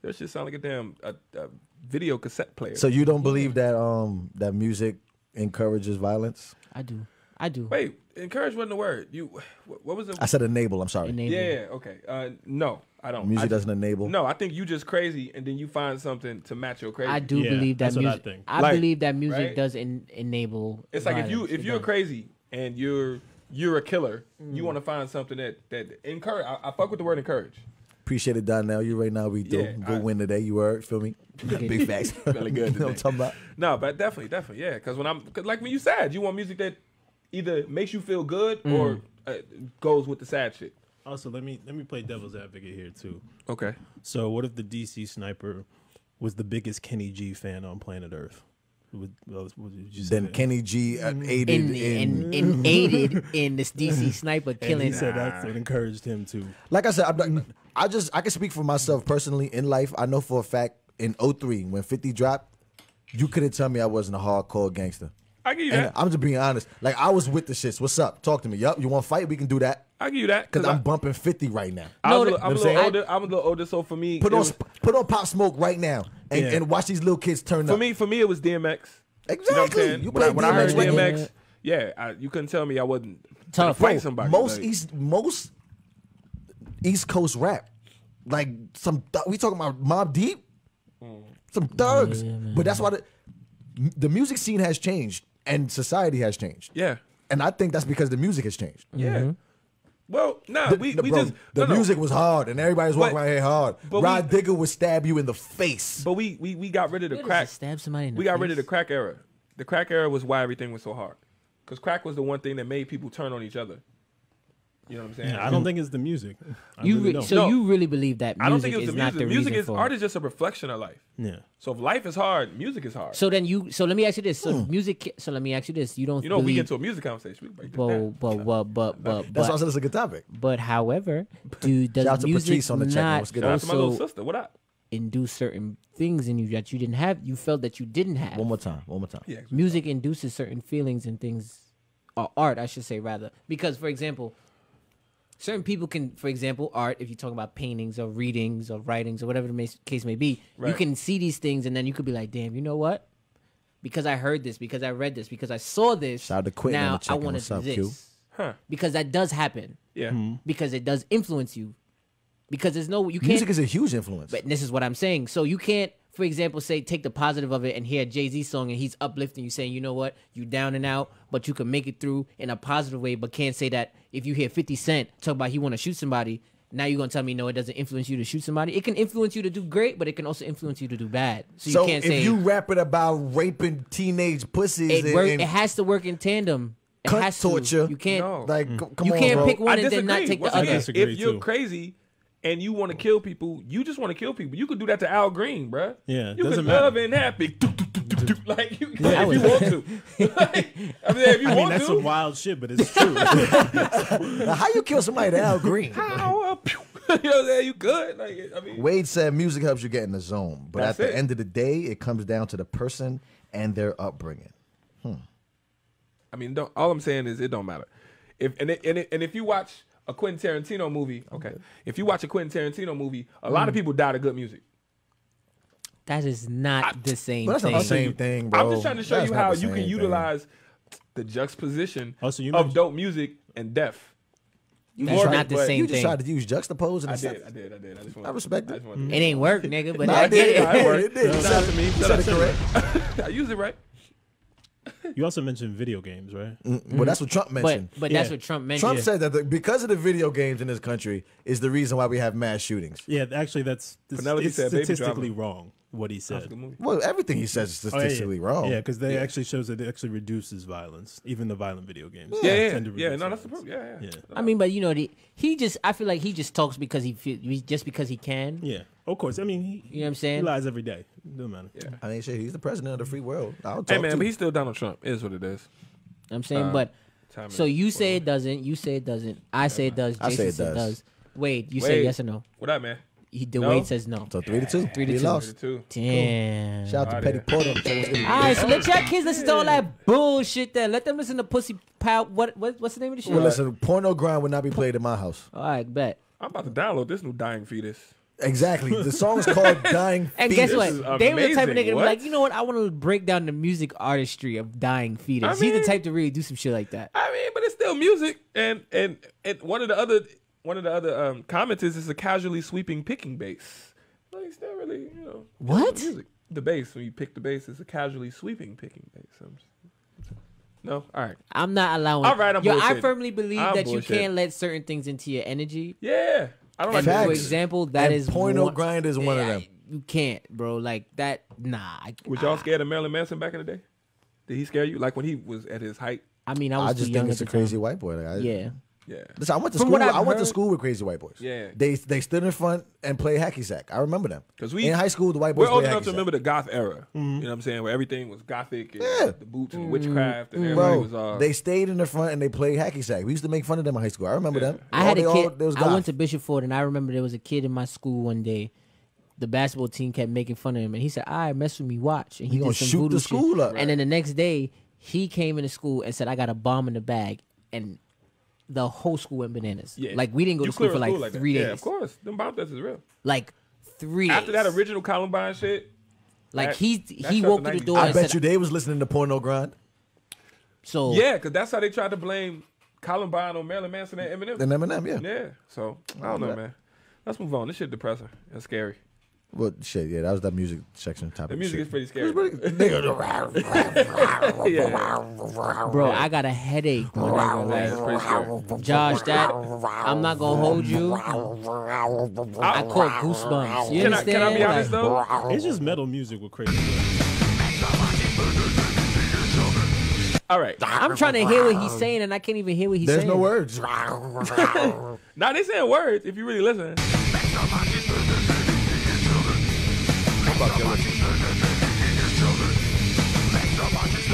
that shit sound like a damn a, a video cassette player. So you don't believe that um that music encourages violence? I do. I do. wait, encourage wasn't the word. You, what, what was it? I said enable. I'm sorry. Enable. yeah, okay. Uh, no, I don't. Music I, doesn't enable. No, I think you just crazy, and then you find something to match your crazy. I do Yeah, believe that that's what I music. think. Like, believe that music right? does en- enable. It's like if you if It you're does. crazy and you're you're a killer, Mm. you want to find something that that encourage. I, I fuck with the word encourage. Appreciate it, Donnell. You right now, we do. Yeah, Good I- win today. You heard. Feel me? Big facts. [LAUGHS] Really good [LAUGHS] you know what I'm talking about? No, but definitely, definitely, yeah. Because when I'm, cause like when you sad, you want music that either makes you feel good Mm. or uh, goes with the sad shit. also, let me let me play devil's advocate here too. Okay. So, what if the DC sniper was the biggest Kenny G fan on planet Earth? Would, what would you say? Then Kenny G uh, aided in, in, in, in aided in this DC [LAUGHS] sniper and killing. he said that's what encouraged him to. like I said, I'm not, I just I can speak for myself personally in life. I know for a fact in 03 when 50 dropped, you couldn't tell me I wasn't a hardcore gangster. I give you And that. I'm just being honest. Like I was with the shits. What's up? Talk to me. Yup. You want to fight? We can do that. I give you that Cause I, I'm bumping 50 right now. I was No, a little, that- I'm a You know what little older. I'm a little older, so for me, Put on was- put on Pop Smoke right now and, Yeah. and watch these little kids turn for up. For me, for me, it was DMX. You know what I'm Exactly. saying? You when I, played when I heard DMX right DMX, now. yeah, I, you couldn't tell me I wasn't Tough. gonna fight somebody. Most like- East most East Coast rap, like some th- we talking about Mobb Deep, some thugs. but that's why the, the music scene has changed and society has changed. yeah, And I think that's because the music has changed. yeah. Mm-hmm. Well, nah, The, we, the- we bro, just the no, no. music was hard and everybody's walking But- around here hard. but Rod we- Digger would stab you in the face. But we, we we got rid of the Where crack. it stab somebody in the we got rid of the face? crack era. The crack era was why everything was so hard. Because crack was the one thing that made people turn on each other. You know what I'm saying? Yeah, I don't think it's the music. I You really re- don't. so No. you really believe that music I don't think it was is the not music. the music reason is for art is just a reflection of life. yeah. So if life is hard, music is hard. So then you so let me ask you this. So hmm. music so let me ask you this. You don't you know, if we get into a music conversation. We can break this but, but but but but That's why I said it's a good topic. but however, do [LAUGHS] does Shout out to music on the check, not What's good? Shout out to my little also sister. What up? induce certain things in you that you didn't have you felt that you didn't have? One more time. One more time. Yeah. music induces certain feelings and things or art i should say rather because for example certain people can for example art if you talk about paintings or readings or writings or whatever the may, case may be you can see these things and then you could be like damn you know what because i heard this because i read this because i saw this Shout out to Quentin now i want to up, do Q? this Huh? because that does happen Yeah. Mm-hmm. because it does influence you because there's no you can't Music is a huge influence. but this is what I'm saying. So you can't, for example, say take the positive of it and hear a Jay Z song and he's uplifting you, saying, you know what, you down and out, but you can make it through in a positive way. But can't say that if you hear 50 Cent talk about he want to shoot somebody Now you're gonna tell me no, it doesn't influence you to shoot somebody. It can influence you to do great, but it can also influence you to do bad. So, So you can't if say you rap it about raping teenage pussies it and, work. and It has to work in tandem. It cunt has to. torture, You can't. No. like, c- mm. come You on, can't bro. pick one I and disagree. then not take the other. if you're crazy and you want to kill people, you just want to kill people. You could do that to Al Green, bruh. Yeah, you doesn't could matter. love and happy, [LAUGHS] like you, I if you want to. [LAUGHS] Like, I mean, if you I mean, that's to. some wild shit, but it's true. [LAUGHS] Now, how you kill somebody to Al Green? How, you know what You good. Like, I mean, Wade said music helps you get in the zone, but at the it. end of the day, it comes down to the person and their upbringing. Hmm. I mean, don't, all I'm saying is it don't matter. If and it, and, it, and if you watch a Quentin Tarantino movie, okay, if you watch a Quentin Tarantino movie, a Mm. lot of people die to good music. That is not the same But that's thing. not the same thing, bro. I'm just trying to show That's you how you can same thing. utilize the juxtaposition Oh, so you of dope music and death. That's More not than- the but- same You just thing. tried to use juxtapose and I a did, I did, I did. I just wanted I respect I it. just wanted It ain't work, [LAUGHS] nigga. But Nah, I it get did. it. It worked. It did. You Shout out to me. you Shout out to correct. [LAUGHS] I use it right. You also mentioned video games, right? Mm, well, mm-hmm. that's what Trump mentioned. But but that's Yeah. what Trump mentioned. Trump said that the, because of the video games in this country is the reason why we have mass shootings. Yeah, actually, that's this, Penelope it's said Baby statistically Driver. Wong what he That's said. Well, everything he says is Oh, yeah, yeah. statistically wrong. Yeah, because they actually shows that it actually reduces violence, even the violent video games. Yeah, yeah, tend to yeah. reduce No, that's the problem. Yeah, yeah. Yeah. I mean, but you know, the, he just I feel like he just talks because he feel just because he can. Yeah, of course. I mean, he, You know what I'm saying. he lies every day. Doesn't matter. Yeah. I mean, shit, he's the president of the free world. I'll talk Hey man, to but he's still Donald Trump. It is what it is. I'm saying, Uh, but so you say it doesn't. You say it doesn't. I say it does. I Jason say it said does. Wade, you say yes or no? What up, man? He, the No. Wade says no. So three to two. Three to He two. lost. Two. Damn. Shout out to Outta Petty here. Porter. [LAUGHS] All right, so let your kids listen to all that [LAUGHS] bullshit. Then let them listen to Pussy Pow. What, what what's the name of the show? Well, listen, porno grind would not be played in my house. All right, bet. I'm about to download this new dying fetus. Exactly. The [LAUGHS] song is called "Dying." And guess what? They were the type of nigga to be like, you know what? I want to break down the music artistry of dying fetus. I He's the type to really do some shit like that. I mean, but it's still music. And and and one of the other one of the other um, comments is it's a casually sweeping picking bass. Like it's not really, you know. What? it's Music. The bass when you pick the bass is a casually sweeping picking bass. I'm just- no, all right. I'm not allowing. All right, I'm Yo, I firmly believe I'm that you can't let certain things into your energy. Yeah, I don't like And Facts. for example, that And is porno one, grind is one of them. You can't, bro. Like that. Nah. I, Was y'all scared of Marilyn Manson back in the day? Did he scare you? Like when he was at his height? I mean, I was I just young think it's a crazy time. white boy. Like, I, Yeah. Yeah. Listen, I went to From school. what I've I went to heard- school with crazy white boys. Yeah. They they stood in front and played hacky sack. I remember them. Because we- in high school, the white boys We're old played enough hacky to sack. remember the goth era. You know what I'm saying? Where everything was gothic and Yeah. the boots and witchcraft and everybody Bro, was uh they stayed in the front and they played hacky sack. We used to make fun of them in high school. I remember them. I All had a all- kid. they was I goth. went to Bishop Ford, and I remember there was a kid in my school one day. The basketball team kept making fun of him, and he said, "All right, mess with me, watch." And he He gonna did some shoot voodoo the shit. school up. And then the next day, he came into school and said, "I got a bomb in the bag," and the whole school went bananas. yeah. Like we didn't go You to school clear for a like, that. three days. Yeah, of course. Them bomb threats is real. Like three. After that original Columbine shit, like that- he he shut woke the through the door I and bet said, you they was listening to porno grind "So yeah, because that's how they tried to blame Columbine on Marilyn Manson and Eminem. and Eminem. Yeah. Yeah, so I don't know, man. Let's move on. This shit depressing and scary. Well, shit. Yeah, that was that music section topic. The music shit. is pretty scary. Bro, I got a headache." my nigga. yeah, Like. Josh, that I'm not gonna hold you. I caught goosebumps. You Can I, understand? can I be honest Like, though? It's just metal music with crazy. All right. I'm trying to hear what he's saying, and I can't even hear what he's There's saying. There's no words. [LAUGHS] Now they saying words if you really listen.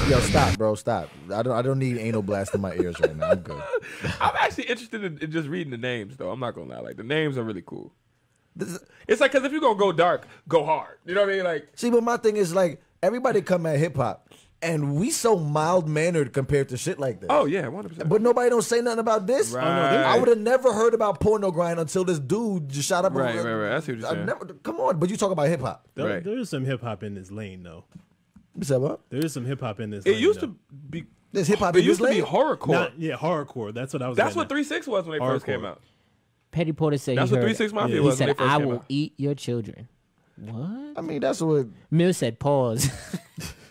Yo, stop, bro. Stop. I don't. I don't need anal blast in my ears right now. I'm good. [LAUGHS] I'm actually interested in, in just reading the names though. I'm not gonna lie. Like the names are really cool. This- It's like because if you're gonna go dark, go hard. You know what I mean? Like See, but my thing is like everybody come at hip hop, and we so mild mannered compared to shit like this. oh yeah, 100. percent But nobody don't say nothing about this. Right. Oh, I would have never heard about porno grind until this dude just shot up. a- Right, right, right. I see what you're saying. never, come on, but you talk about hip hop. There, Right. there is some hip hop in this lane, though. You said what? There is some hip hop in this. It lane, used though. to be. There's hip hop. It used this to be lane? horrorcore. Not yeah, hardcore. That's what I was. That's what at. Three Six was when they first came out. Petty Porter said That's he what heard 3 6 Mafia Yeah. He was when said, they first "I came will out. eat your children." What? I mean, that's what. Mill said, "Pause." [LAUGHS]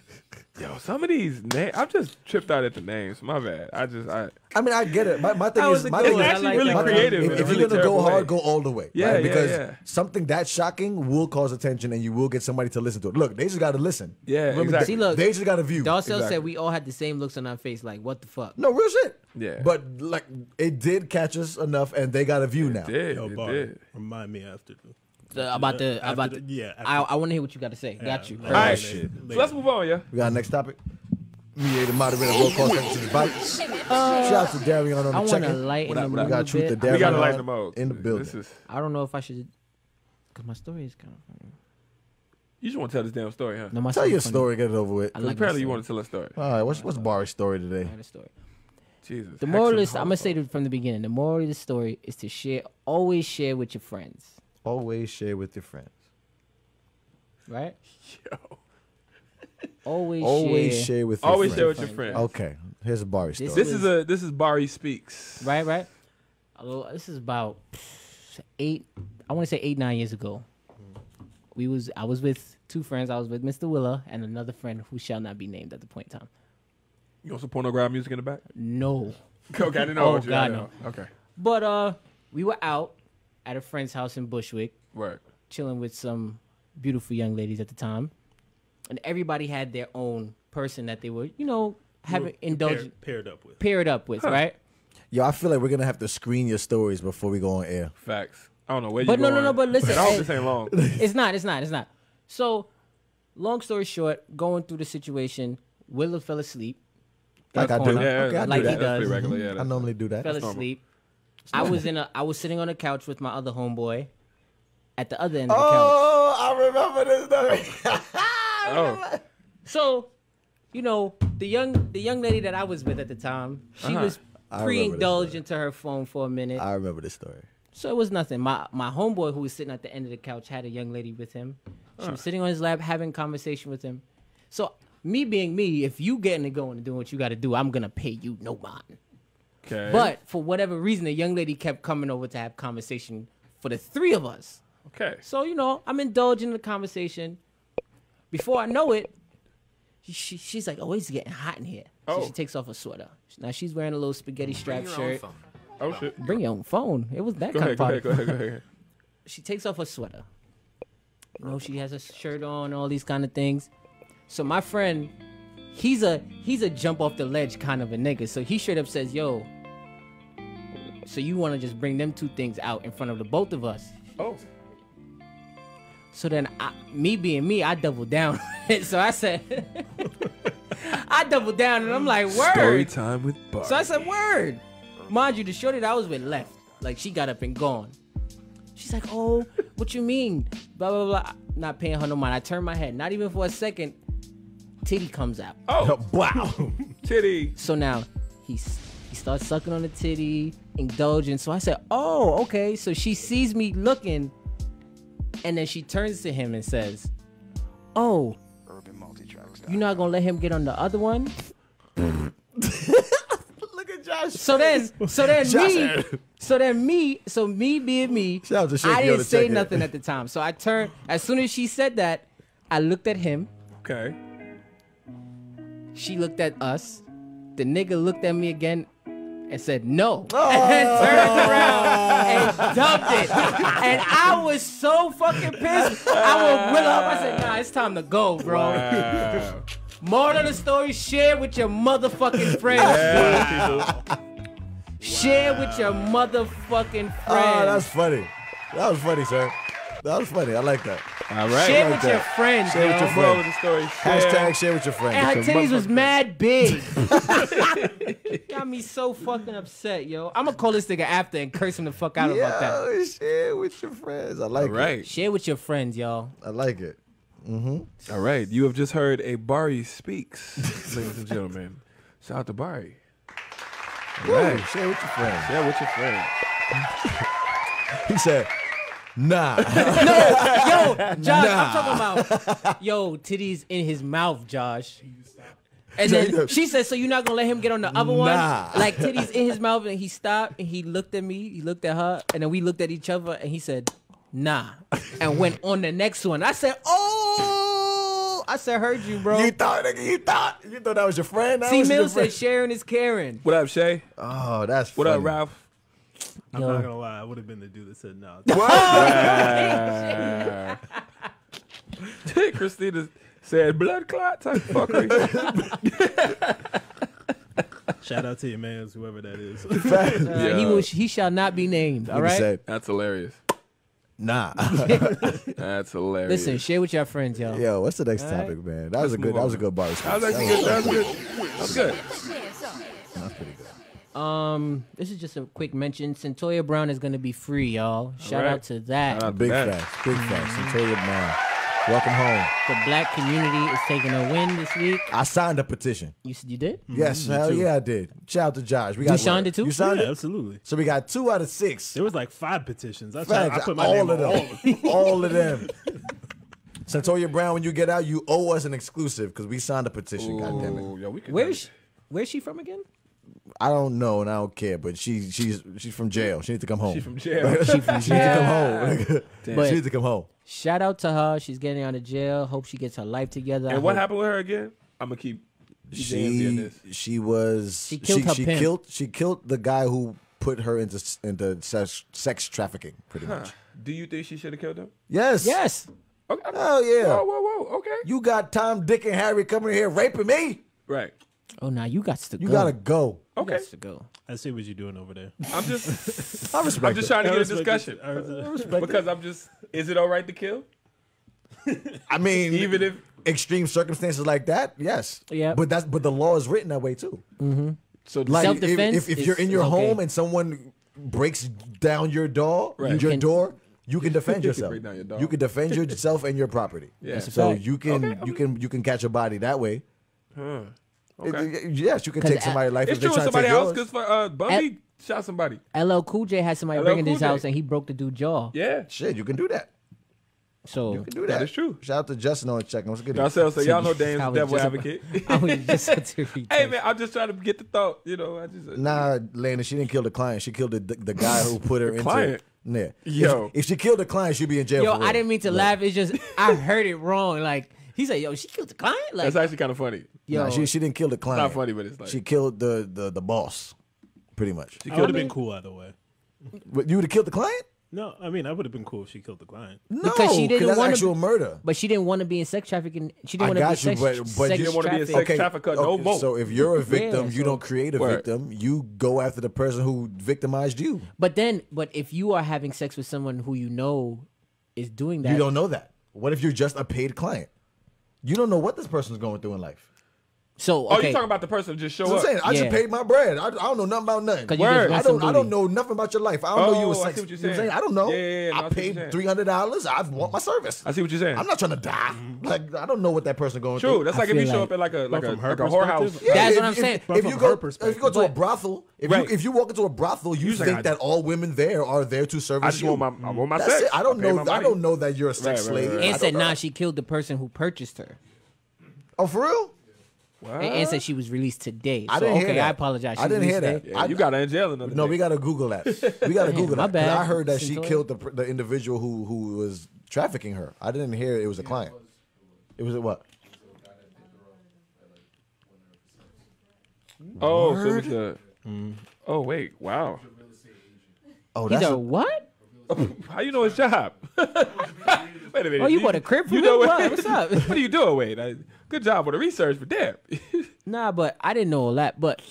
Yo, some of these names, I'm just tripped out at the names. My bad. I just, I I mean, I get it. My, my thing is, a my thing is I like really that one. creative. If, if really you're gonna go hard, way. go all the way. Yeah, right? yeah, because yeah. something that shocking will cause attention, and you will get somebody to listen to it. Look, they just got to listen. Yeah, Remember, exactly. See, look, they just got to view. Darcel Exactly. said we all had the same looks on our face, like what the fuck. No, real shit. Yeah. But like, it did catch us enough, and they got a view now. did. Yo, it Bar, did. remind me after the. The- about the after about the- the, yeah. I, after- I want to hear what you got to say. Got you. All right. shit. So let's move on, yeah. We got next topic. Mediator, moderator, roll call, second to the bite. Shout out to Darion on I the want check to lighten What the mood We got a truth to bit. Darion we gotta lighten them out in the building. This is, I don't know if I should, cause my story is kind of funny. you just want to tell this damn story, huh? No, my Tell your funny. story, get it over with. I like Apparently, you want to tell a story. All right, what's what's Bari's story today? I had a story. Jesus. The moral and is, I'm gonna say it from the beginning. The moral of the story is to share, always share with your friends, Always share with your friends. right? Yo. [LAUGHS] Always, Always share. share with your Always friends. share with your friends. Okay, here's a Bari story. This This is a this is Bari speaks. Right, right. This is about eight. I want to say eight, nine years ago. We was I was with two friends. I was with Mr. Willa and another friend who shall not be named at the point in time. You want some pornographic music in the back? No, [LAUGHS] Okay, I didn't know. Oh, what you, I God, didn't know. Okay. but uh, we were out at a friend's house in Bushwick, Word. chilling with some beautiful young ladies at the time, and everybody had their own person that they were, you know, having indulgent paired, paired up with. paired up with, right? Yo, I feel like we're gonna have to screen your stories before we go on air. Facts. I don't know where But you no, no, going. no, but listen, [LAUGHS] I hope hey- this ain't long. [LAUGHS] it's not. It's not. It's not. So, long story short, going through the situation, Willa fell asleep. in Like a I do. Yeah, Okay, I do Like he that. That's pretty does. regular. Yeah, I normally do that. Fell normal. asleep. I was in a. I was sitting on a couch with my other homeboy. At the other end of the couch. Oh, I remember this story. [LAUGHS] Oh, So, you know, the young the young lady that I was with at the time, she Uh-huh. was I remember this pre-indulged story. into her phone for a minute. I remember this story. So it was nothing. My my homeboy who was sitting at the end of the couch had a young lady with him. She was sitting on his lap having conversation with him. So me being me, if you getting it going and doing what you got to do, I'm gonna pay you no mind. Okay. But for whatever reason, the young lady kept coming over to have conversation for the three of us. okay. So you know, I'm indulging in the conversation. Before I know it, she, she's like, "Oh, it's getting hot in here." So Oh. she takes off her sweater. Now she's wearing a little spaghetti strap shirt. Oh shit. Bring your own phone. It was that Go kind ahead. of Go ahead. Go ahead. Go ahead. [LAUGHS] she takes off her sweater. You know, she has a shirt on, all these kind of things. So my friend, he's a he's a jump off the ledge kind of a nigga. So he straight up says, "Yo, so you want to just bring them two things out in front of the both of us?" Oh. So then, I, me being me, I doubled down. [LAUGHS] so I said, [LAUGHS] I doubled down, and I'm like, "Word." Story time with Bari. So I said, word. Mind you, the shorty that I was with left. Like, she got up and gone. She's like, oh, what you mean? Blah, blah, blah. Not paying her no mind. I turned my head. Not even for a second, titty comes out. oh, Wow. [LAUGHS] titty. So now, he's, he starts sucking on the titty, indulging. So I said, oh, okay. So she sees me looking, and then she turns to him and says, oh, you're not going to let him get on the other one? [LAUGHS] Look at Josh. So then, so then Josh me, Allen. so then me, so me being me, Shout out to Shaky I didn't say check-in. nothing at the time. So I turned as soon as she said that, I looked at him. Okay. She looked at us. The nigga looked at me again and said no, and [LAUGHS] then turned oh. around and dumped it. [LAUGHS] And I was so fucking pissed. I would will up. I said, Nah, it's time to go, bro. Wow. More of the story, share with your motherfucking [LAUGHS] friends. yeah, Share with your motherfucking ah, friends. Oh, that's funny. That was funny, sir. [LAUGHS] That was funny. I like that. All right. Share like with that. your friends, Share with your friends. the story. Hashtag share with your friends. And her titties was mad big. [LAUGHS] [LAUGHS] Got me so fucking upset, yo. I'm gonna call this nigga after and curse him the fuck out about that. Yo, share with your friends. I like All right. Share with your friends, y'all. I like it. Mhm. All right. You have just heard a Bari speaks, ladies and gentlemen. Shout out to Bari. Woo, share with your friends. Yeah, with your friend. He said, nah. [LAUGHS] No, yo, Josh, I'm talking about yo titties in his mouth, Josh. And then she said, "So you're not gonna let him get on the other one? Nah. Like titties in his mouth?" And he stopped and he looked at me. He looked at her, and then we looked at each other, and he said, "Nah," and went on the next one. I said, "Oh." I said heard you, bro. You thought, nigga, you thought, you thought that was your friend. That C was your Mill said friend. Sharon is Karen. What up, Shay? Oh, that's What funny. up, Ralph? I'm Yo. not gonna lie, I would have been the dude that said no. Christina said blood clot type fuckery. [LAUGHS] Shout out to your man's whoever that is. [LAUGHS] Uh, [LAUGHS] He will. He shall not be named. All Nigga said, That's hilarious. nah. That's hilarious. Listen, share with your friends, yo. Yo, what's the next All right. topic, man? That was a Let's good. That was a good bar. that was actually good. That was good. That was good. That's pretty good. Um, this is just a quick mention. Cyntoia Brown is gonna be free, y'all. Shout right. out to that. Shout out. Big That- facts. Big facts. Centurion Brown, Welcome home. the black community is taking a win this week. I signed a petition. You said you did? Yes, hell too. yeah, I did. Shout out to Josh. We got signed it too? You signed yeah, it. absolutely. So we got two out of six. There was like five petitions. I, tried, I put my all name of on all of them. all of them. [LAUGHS] Cyntoia Brown, when you get out, you owe us an exclusive because we signed a petition. God damn it. Ooh, yo, we could Where's she, where's she from again? I don't know and I don't care, but she she's she's from jail. She needs to come home. She from jail. [LAUGHS] she, needs to come home. [LAUGHS] But- she needs to come home. Shout out to her. She's getting out of jail. Hope she gets her life together. I and what hope- happened with her again? I'm gonna keep. keep Danzy in She she was She killed her she pimp. killed she killed the guy who put her into into sex, sex trafficking pretty much. Do you think she should have killed him? Yes. Yes. Okay. Hell yeah. Whoa, whoa, whoa. Okay. You got Tom, Dick, and Harry coming here raping me. Right. Oh, now you got to You go. gotta go. You Okay. gots to go. I see what you're doing over there. I'm just. [LAUGHS] I respect I'm just it. trying to I get a discussion it. I respect- respect because I'm just. Is it all right to kill? I mean, Even if- extreme circumstances like that, yes. Yeah. But that's but the law is written that way too. Mm-hmm. So Like if, Self-defense if, if you're in your okay. home and someone breaks down your door, Right. your You can- door, you can defend [LAUGHS] yourself. your. You can defend [LAUGHS] yourself and your property. Yeah. So you can Okay, you can you can catch a body that way. Okay. It- yes, you can take I- somebody's life It's if they're true in somebody else yours. because uh, Bumby shot somebody. LL Cool J had somebody LL bring in his house and he broke the dude's jaw. Yeah. Shit, you can do that. So You can do that. That is true. Shout out to Justin on checking. What's good? Y'all say, so y'all know Dame's I devil just- advocate. [LAUGHS] I was just about to [LAUGHS] read hey man, I'm just trying to get the thought. You know, I just. Nah, Lana, she didn't kill the client. She killed the the guy who put her into. client? Yeah. Yo. If, if she killed the client, she'd be in jail. Yo, for. I didn't mean to laugh. It's just I heard it wrong. Like he said, "Yo, she killed the client." Like, That's actually kind of funny. yo, Nah, she she didn't kill the client. Not funny, but it's like she killed the the the boss, pretty much. she I killed would have him. been cool either way. But you would have killed the client? No, I mean I would have been cool if she killed the client. No, Because she didn't that's wanna actual be- murder. but she didn't want to be in sex trafficking. She didn't want to be got you, sex, but- but sex you didn't wanna be a trafficked. sex trafficker no more. So if you're a victim, Yeah, you so- don't create a Word. victim. You go after the person who victimized you. But then, but if you are having sex with someone who you know is doing that, You don't know that. What if you're just a paid client? You don't know what this person's going through in life. So Oh, you talking about the person who just show So I'm saying I just paid my bread. I, I don't know nothing about nothing. 'Cause you Word. I don't. I don't know nothing about your life. I don't know oh, you Oh, was I see what you're know saying. saying? I don't know. Yeah, yeah, yeah, no, I I see what you're paid three hundred dollars. I want my service. I see what you're saying. I'm not trying to die. Mm-hmm. Like I don't know what that person going True. through. That's like if you show like- up at like a like a her like a whorehouse. Yeah, That's if- what I'm saying. But If you go, if you go to a brothel, if you if you walk into a brothel, you think that all women there are there to service I you. want my I want my sex. I don't know. I don't know that you're a sex Right, right, slave. right, right. I and don't said, "Nah, she killed the person who purchased her." Oh, for real? What? And, and said she was released today. I so didn't hear okay, that. I apologize. I didn't hear that. today. Yeah, you got her in jail another No, day. we gotta Google that. [LAUGHS] We gotta Google my that. 'Cause bad. I heard that she killed the the individual who who was trafficking her. I didn't hear it was a client. It was a what? Oh, so it was a. Mm-hmm. Oh wait! Wow. Oh, He's that's a a, what? [LAUGHS] How you know his job? [LAUGHS] wait a minute. Oh, you Do bought a crib for you know What? What's up? what are you doing? Wait, I, good job with the research, but damn. [LAUGHS] Nah, but I didn't know all that. But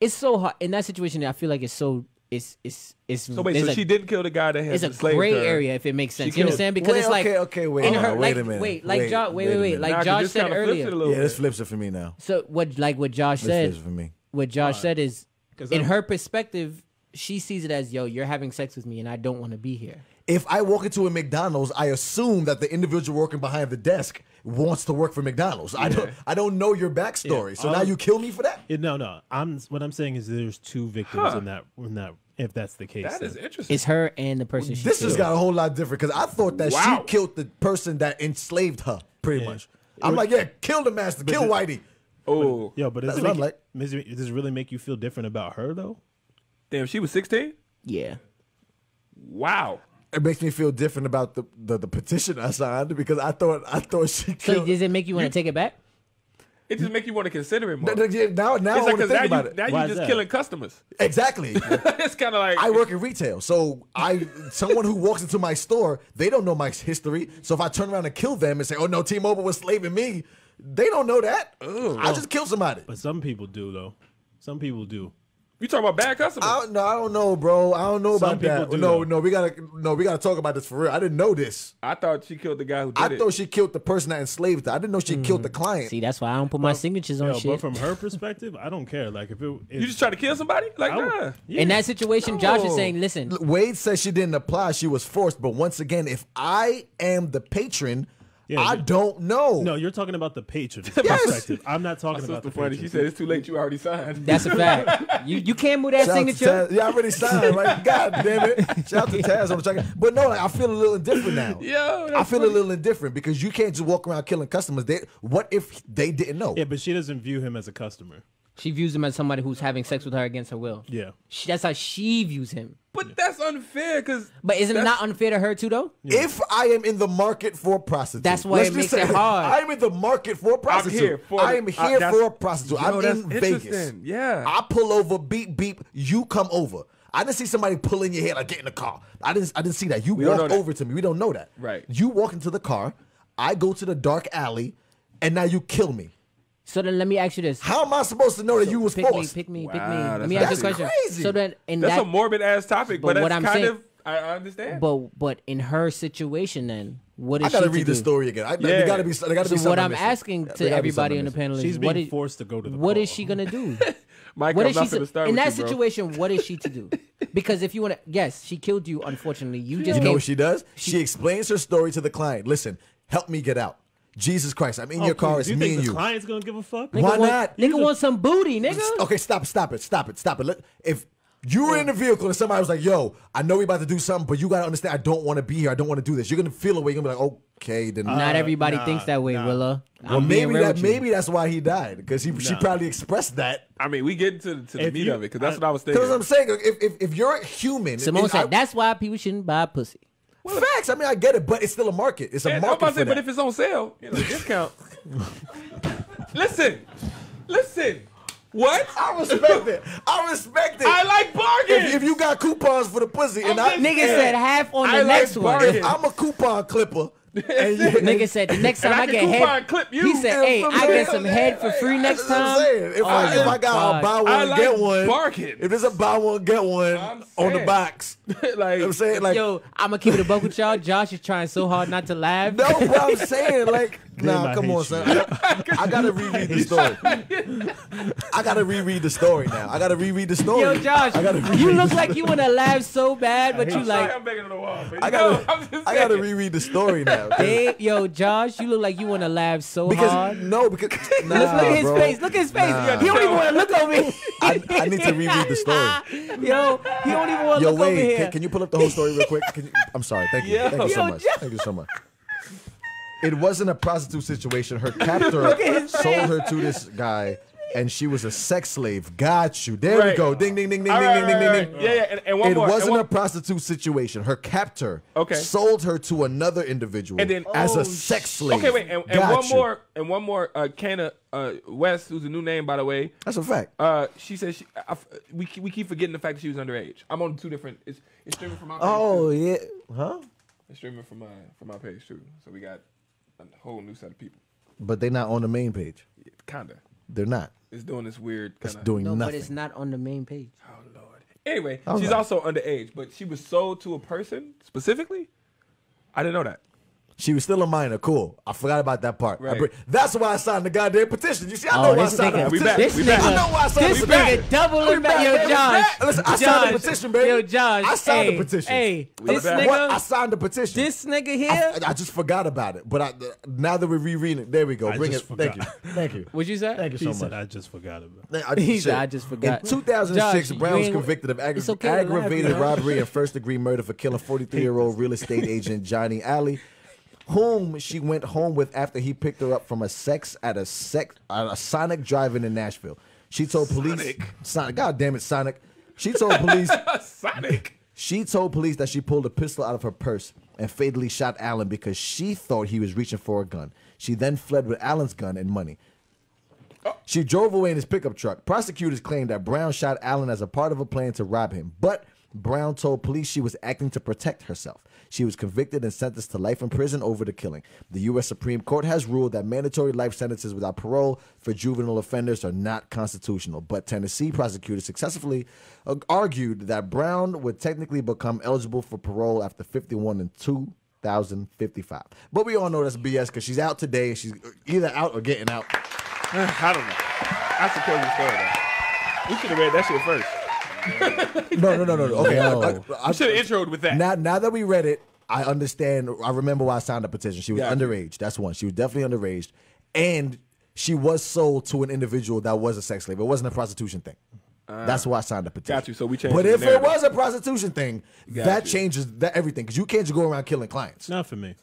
it's so hard in that situation. I feel like it's so it's it's it's. So wait, so a, she didn't kill the guy that had It's a enslaved gray her. area if it makes sense. She You killed- understand? Because Wait, it's like okay, okay, wait, in her on, like wait a minute. wait like Wait, Josh wait wait wait a wait minute. like Nah, 'cause Josh said kinda flips it a earlier. yeah. This flips it for me now. So what like what Josh This said flips it for me. what Josh said is 'Cause in I'm- her perspective she sees it as yo you're having sex with me and I don't want to be here. If I walk into a McDonald's, I assume that the individual working behind the desk wants to work for McDonald's. I don't. I don't know your backstory. Yeah, So now um, you kill me for that. Yeah, no, no. I'm what I'm saying is there's two victims in that in that if that's the case. That is then. interesting. It's her and the person she This has killed. got a whole lot different because I thought that Wow. she killed the person that enslaved her. Pretty Yeah. much. I'm like, yeah, kill the master, kill Whitey. oh, Yo, but does That's it, what I'm you- like. does it- does it really make you feel different about her though? damn, she was 16. yeah. Wow. It makes me feel different about the, the, the petition I signed because I thought I thought she So does it make you want to take it back? It just make you want to consider it more. Th- th- now now I it's want like think now about you it. now you is just that? killing customers. Exactly. [LAUGHS] it's kind of like I work in retail, so I someone who walks into my store, they don't know my history. So if I turn around and kill them and say, "Oh no, T-Mobile was slaving me," they don't know that. I just killed somebody. But some people do though. Some people do. You talking about bad customers. I don't know. I don't know, bro. I don't know Some about that. do, no, though. no, we gotta no, we gotta talk about this for real. I didn't know this. I thought she killed the guy who did I it. thought she killed the person that enslaved her. I didn't know she killed mm. the client. See, that's why I don't put my signatures on Yo, shit. but from her perspective, I don't care. Like if it, if, you just try to kill somebody? Like I would- nah. yeah. In that situation, Josh is saying, listen, Wade says she didn't apply; she was forced. But once again, if I am the patron, Yeah, I you- don't know. No, you're talking about the patron's [LAUGHS] perspective. I'm not talking about the funny. patron. She said it's too late. You already signed. that's a [LAUGHS] fact. you you can't move that Shout signature. Taz. Yeah, I already signed, right? [LAUGHS] God damn it. Shout out to Taz on the check. But no, like, I feel a little indifferent now. Yeah, I feel funny. a little indifferent because you can't just walk around killing customers. They, what if they didn't know? Yeah, but she doesn't view him as a customer. She views him as somebody who's having sex with her against her will. Yeah. She, that's how she views him. But that's unfair because. But isn't it not unfair to her too, though? If I am in the market for a prostitute, That's why let's it just makes it hard. I am in the market for a prostitute. here for I am here that's- for a prostitute. Yo, I'm that's in Vegas. interesting. Yeah. I pull over, beep beep. You come over. I didn't see somebody pulling your head like get in the car. I didn't. I didn't see that. You don't know that. over to me. We don't know that. Right. You walk into the car. I go to the dark alley, and now you kill me. So then let me ask you this. How am I supposed to know that you was pick me, pick me, pick me. Let me ask you a question. crazy. So then in That's that a morbid ass topic, but, But that's what I'm kind saying- of I, I understand. but but in her situation then, what is I gotta she to read the do? story again. I, Yeah. There gotta be. Gotta be So something what I'm I'm missing. asking to gotta everybody something on the panel is, She's what being is forced to go to the what call. is she gonna do? [LAUGHS] Mike, What I'm is not she gonna to, start in that you, situation? What is she to do? [LAUGHS] Because if you want to, yes, she killed you. Unfortunately, you just You know what she does? She, explains her story to the client. Listen, help me get out. Jesus Christ, I'm in Oh, your car. It's you me think and the you. client's gonna give a fuck? Nigga Why want, not? Nigga want some booty, nigga. Okay, stop it, stop it, stop it, stop it. Let- If you were in the vehicle and somebody was like, "Yo, I know we about to do something, but you gotta understand, I don't want to be here. I don't want to do this." You're gonna feel away. You're gonna be like, "Okay, then." Not uh, everybody nah, thinks that way, nah. Willa. well, I'm being maybe that maybe that's why he died because he she Nah. probably expressed that. I mean, we get to, to the If meat you- of it because that's I- what I was thinking. Because I'm saying, if, if if you're a human, Simone and said I- that's why people shouldn't buy pussy. Facts. I mean, I get it, but it's still a market. It's a And I'm market about to say, but if it's on sale, you know, discount. [LAUGHS] listen, listen. What? I respect it. I respect it. I like bargains. if, if you got coupons for the pussy, and I'm I Nigga said half on the I like next one. if I'm a coupon clipper, and you, Nigga said the next time I I, get head, clip you. he said, "Hey, I'm I saying, get some head for free next That's what I'm time." If, Oh I, if I got a oh buy one I like get one, bargain. if there's a buy one get one on the saying. box, [LAUGHS] you know like, what I'm saying like Yo, I'm gonna keep it a buck with y'all. Josh is trying so hard not to laugh. no, but I'm saying like nah, come on, you. son. I, I gotta reread the story. I gotta reread the story now. I gotta reread the story. Yo, Josh, I gotta you look like you wanna laugh so bad, but you I'm like, I'm begging the wall. But I gotta, know, I'm I gotta reread the story now. hey, yo, Josh, you look like you wanna laugh so Because hard. no, because nah, Look, look at his bro. face. Look at his face. Nah. He don't even want to look over here. I, I need to reread the story. [LAUGHS] Yo, he don't even want to Yo, look over wait, here. can, can you pull up the whole story real quick? Can you, I'm sorry. Thank you. [LAUGHS] Yo. Thank you so Yo, much. Josh. Thank you so much. It wasn't a prostitute situation. Her [LAUGHS] captor sold her to this guy, and she was a sex slave. Got you. There we go. Ding, ding, ding, ding, All ding, right, ding, ding, right, ding, right. ding. Yeah, yeah, and, and one It more. wasn't one- a prostitute situation. Her captor Okay. sold her to another individual And then- as Oh, a sex slave. Okay, wait, and, and one you. more, and one more. Uh, Kana uh, West, who's a new name by the way. That's a fact. Uh, she says she, I, we we keep forgetting the fact that she was underage. I'm on two different. It's, it's streaming from my. Page Oh too. yeah, huh? it's streaming from my from my page too. So we got a whole new set of people. But they're not on the main page. Kinda. They're not. It's doing this weird It's kind of. doing No, nothing. but it's not on the main page. Oh lord. Anyway, All she's right. also underage, but she was sold to a person specifically. I didn't know that. She was still a minor. Cool. I forgot about that part. Right. br- That's why I signed the goddamn petition. You see, I Oh, know why I this signed nigga- the we petition. back, This we back. nigga, I know why I signed this the petition. nigga doubling We back. Yo, back, baby. Josh. Listen, I signed Josh. the petition, baby. Yo, Josh. I signed hey, the petition. Hey, this Listen, nigga, what? I signed the petition. this nigga here. I, I just forgot about it. But I, uh, now that we're rereading it, there we go. I Bring it. just Thank you. forgot. Thank you. What'd you say? Thank you He so said, much. I just forgot about it. I, [LAUGHS] He shit. said, "I just forgot." In 2006, Josh, Brown you was ain't- convicted of aggra- It's okay to laugh, aggravated you know? robbery and first degree murder for killing 43 year old real estate agent Johnny Allen, whom she went home with after he picked her up from a sex at a sex at a Sonic drive-in in Nashville. She told police, Sonic? Sonic, God damn it, Sonic. She told police [LAUGHS] Sonic. She told police that she pulled a pistol out of her purse and fatally shot Allen because she thought he was reaching for a gun. She then fled with Allen's gun and money. Oh. She drove away in his pickup truck. Prosecutors claimed that Brown shot Allen as a part of a plan to rob him, but Brown told police she was acting to protect herself. She was convicted and sentenced to life in prison over the killing. The U.S. Supreme Court has ruled that mandatory life sentences without parole for juvenile offenders are not constitutional, but Tennessee prosecutors successfully argued that Brown would technically become eligible for parole after 51 and 2055. But we all know that's BS because she's out today. She's either out or getting out. [SIGHS] I don't know. That's a crazy story, though. We should have read that shit first. No, no, no, no. no. Okay, I- I- I- I should have introed with that. Now, now that we read it, I understand. I remember why I signed the petition. She was Gotcha. underage. That's one. She was definitely underage, and she was sold to an individual that was a sex slave. It wasn't a prostitution thing. Ah. That's why I signed the petition. Got you. So we changed But the if it narrative. was a prostitution thing, Got that you. changes that everything because you can't just go around killing clients. Not for me.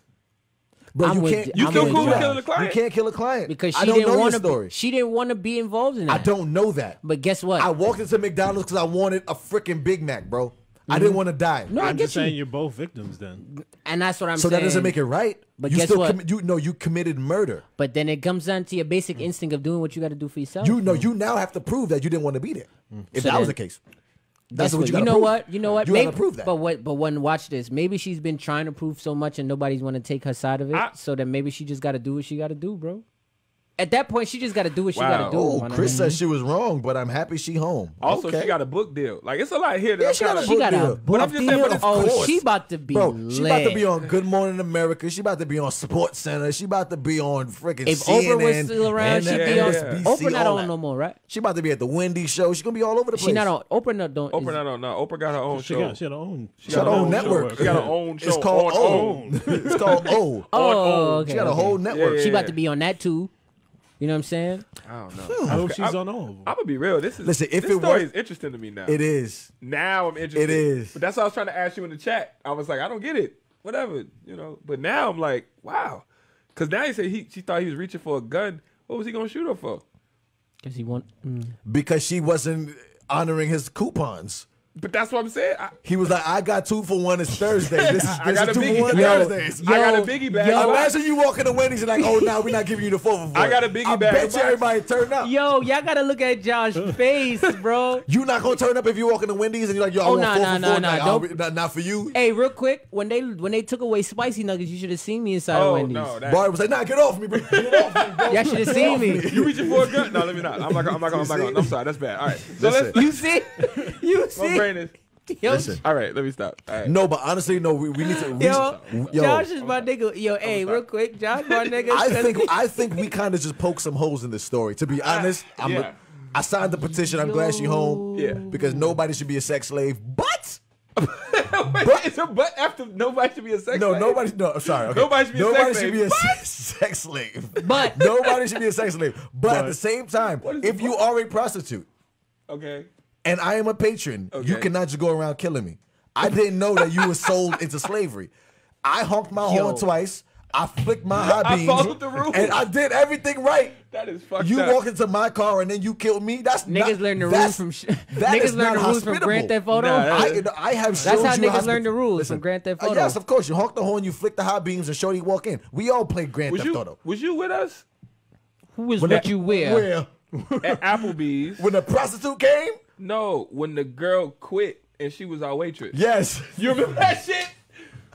Bro, I'm you can't. you. You I'm still cool with killing a client? You can't kill a client because I she don't didn't want to. story. She didn't want to be involved in that. I don't know that. But guess what? I walked into McDonald's because I wanted a freaking Big Mac, bro. I mm-hmm. didn't want to die. No, I I'm get just saying you. you're both victims then. and that's what I'm so saying. So that doesn't make it right. But you guess still what? commi- you no, you committed murder. But then it comes down to your basic instinct of doing what you got to do for yourself. You know, you now have to prove that you didn't want to be there. If So that was the case, Guess that's what what? you, You, know prove. what? You know what? You Maybe, gotta prove that. But what? But when watch this, maybe she's been trying to prove so much, and nobody's want to take her side of it. I- so then maybe she just got to do what she got to do, bro. At that point, she just got to do what she Wow. got to do. oh, Chris nigga. says she was wrong, but I'm happy she home. Also, okay. she got a book deal. Like it's a lot here. That Yeah, she got a kinda- got deal. a But I'm book just saying, but of Oh, course. she about to be Bro, she about to be on Good Morning America. She about to be on Sports Center. She about to be on freaking If CNN. Oprah was still around, she'd and be on. MSNBC, Oprah not on that. no more, right? She about to be at the Wendy show. She gonna be all over the place. She not on. Oprah not don't. Oprah not on. No, Oprah got her own She show. got she had her own. She got her own network. She got her own show. It's called O. It's called O. Oh, okay. She got a whole network. She about to be on that too. You know what I'm saying? I don't know. I hope she's I'm- on all of them. I'm gonna be real. This is Listen, if this it story was- is interesting to me now. It is. Now I'm interested. It is. But that's what I was trying to ask you in the chat. I was like, I don't get it. Whatever, you know. But now I'm like, wow. Because now he said he she thought he was reaching for a gun. What was he gonna shoot her for? Because he want. Mm. Because she wasn't honoring his coupons. But that's what I'm saying. I, He was like, I got two for one. It's Thursday. This is, [LAUGHS] I this got is a two biggie. for one Yo, Thursdays. I got a biggie bag. yo. Imagine you walk in the Wendy's and like, oh, now we're not giving you the four for four. I got a biggie I bag bet you everybody turn up. Yo, y'all gotta look at Josh's [LAUGHS] face, bro. You not gonna turn up if you walk in the Wendy's and you're like, yo, I Oh, want nah, four nah, for nah, four. nah, Like, don't- oh, not, not for you. Hey, real quick, when they when they took away spicy nuggets, you should have seen me inside of oh Wendy's. no, that, Bari was like, nah, get off me, bro. Get off me, bro. [LAUGHS] Y'all should have seen me. you reaching for a gun? No, let me not. I'm not. gonna- I'm not. gonna- I'm not. gonna- I'm sorry. That's bad. All right. So Listen. let's. You see? You see? Brain is. [LAUGHS] Yo, Listen. All right. Let me stop. All right. No, but honestly, no, we, we need to. We, yo, yo, Josh is my nigga. Yo, hey, real quick, Josh, my [LAUGHS] nigga. I think I think we kind of just poke some holes in this story. To be ah, honest, I'm yeah. I signed the petition. I'm glad she home. Yeah. Because nobody should be a sex slave. But [LAUGHS] Wait, it's a but after nobody should be a sex. no, slave? nobody. No, I'm sorry. Okay. Nobody should be a sex should slave. be a But- sex, sex slave. But- nobody should be a sex slave. But, at the same time, What is the if you are a prostitute Okay. And I am a patron, you cannot just go around killing me. I didn't know that you were sold into slavery. I honked my Yo. horn twice. I flicked my [LAUGHS] high I beams. followed the rules. And I did everything right. That is fucked You up. walked into my car and then you kill me. That's Niggas not, learn the rules from sh- that [LAUGHS] niggas is learn not the rules from Grand. Theft Auto. Nah, that- I, I have That's how you niggas learn the hospi- rules from Grand Theft uh, Auto. yes, of course. You honk the horn, you flick the high beams, and Shorty walk in. We all play Grand Was Theft you Auto. was you with us Who was When what the- you wear? Where? at Applebee's? When the prostitute came? No, when the girl quit and she was our waitress. Yes. You remember that shit?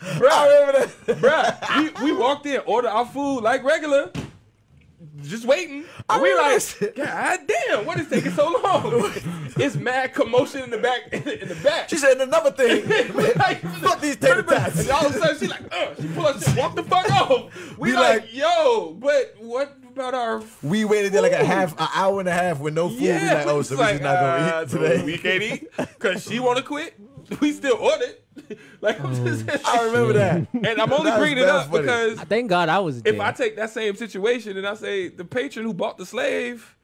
I Bruh, remember that. bruh, we, we walked in, ordered our food like regular, just waiting. I And we like. God damn, what is taking so long? [LAUGHS] it's mad commotion in the back, [LAUGHS] in the back. She said another thing. [LAUGHS] like, Fuck these tater tots. And all of a sudden, she like, uh, she pull us, walk the fuck off. We Be like, like- yo, but what about our? We waited there like a half, an hour and a half with no food. we Yeah, like, oh, it's so we just not gonna uh, eat today. We can't eat because she want to quit. [LAUGHS] We still ordered. [LAUGHS] like, I'm just Oh, I remember that. [LAUGHS] and I'm only bringing it up funny. because Thank God I was there. if I take that same situation and I say the patron who bought the slave,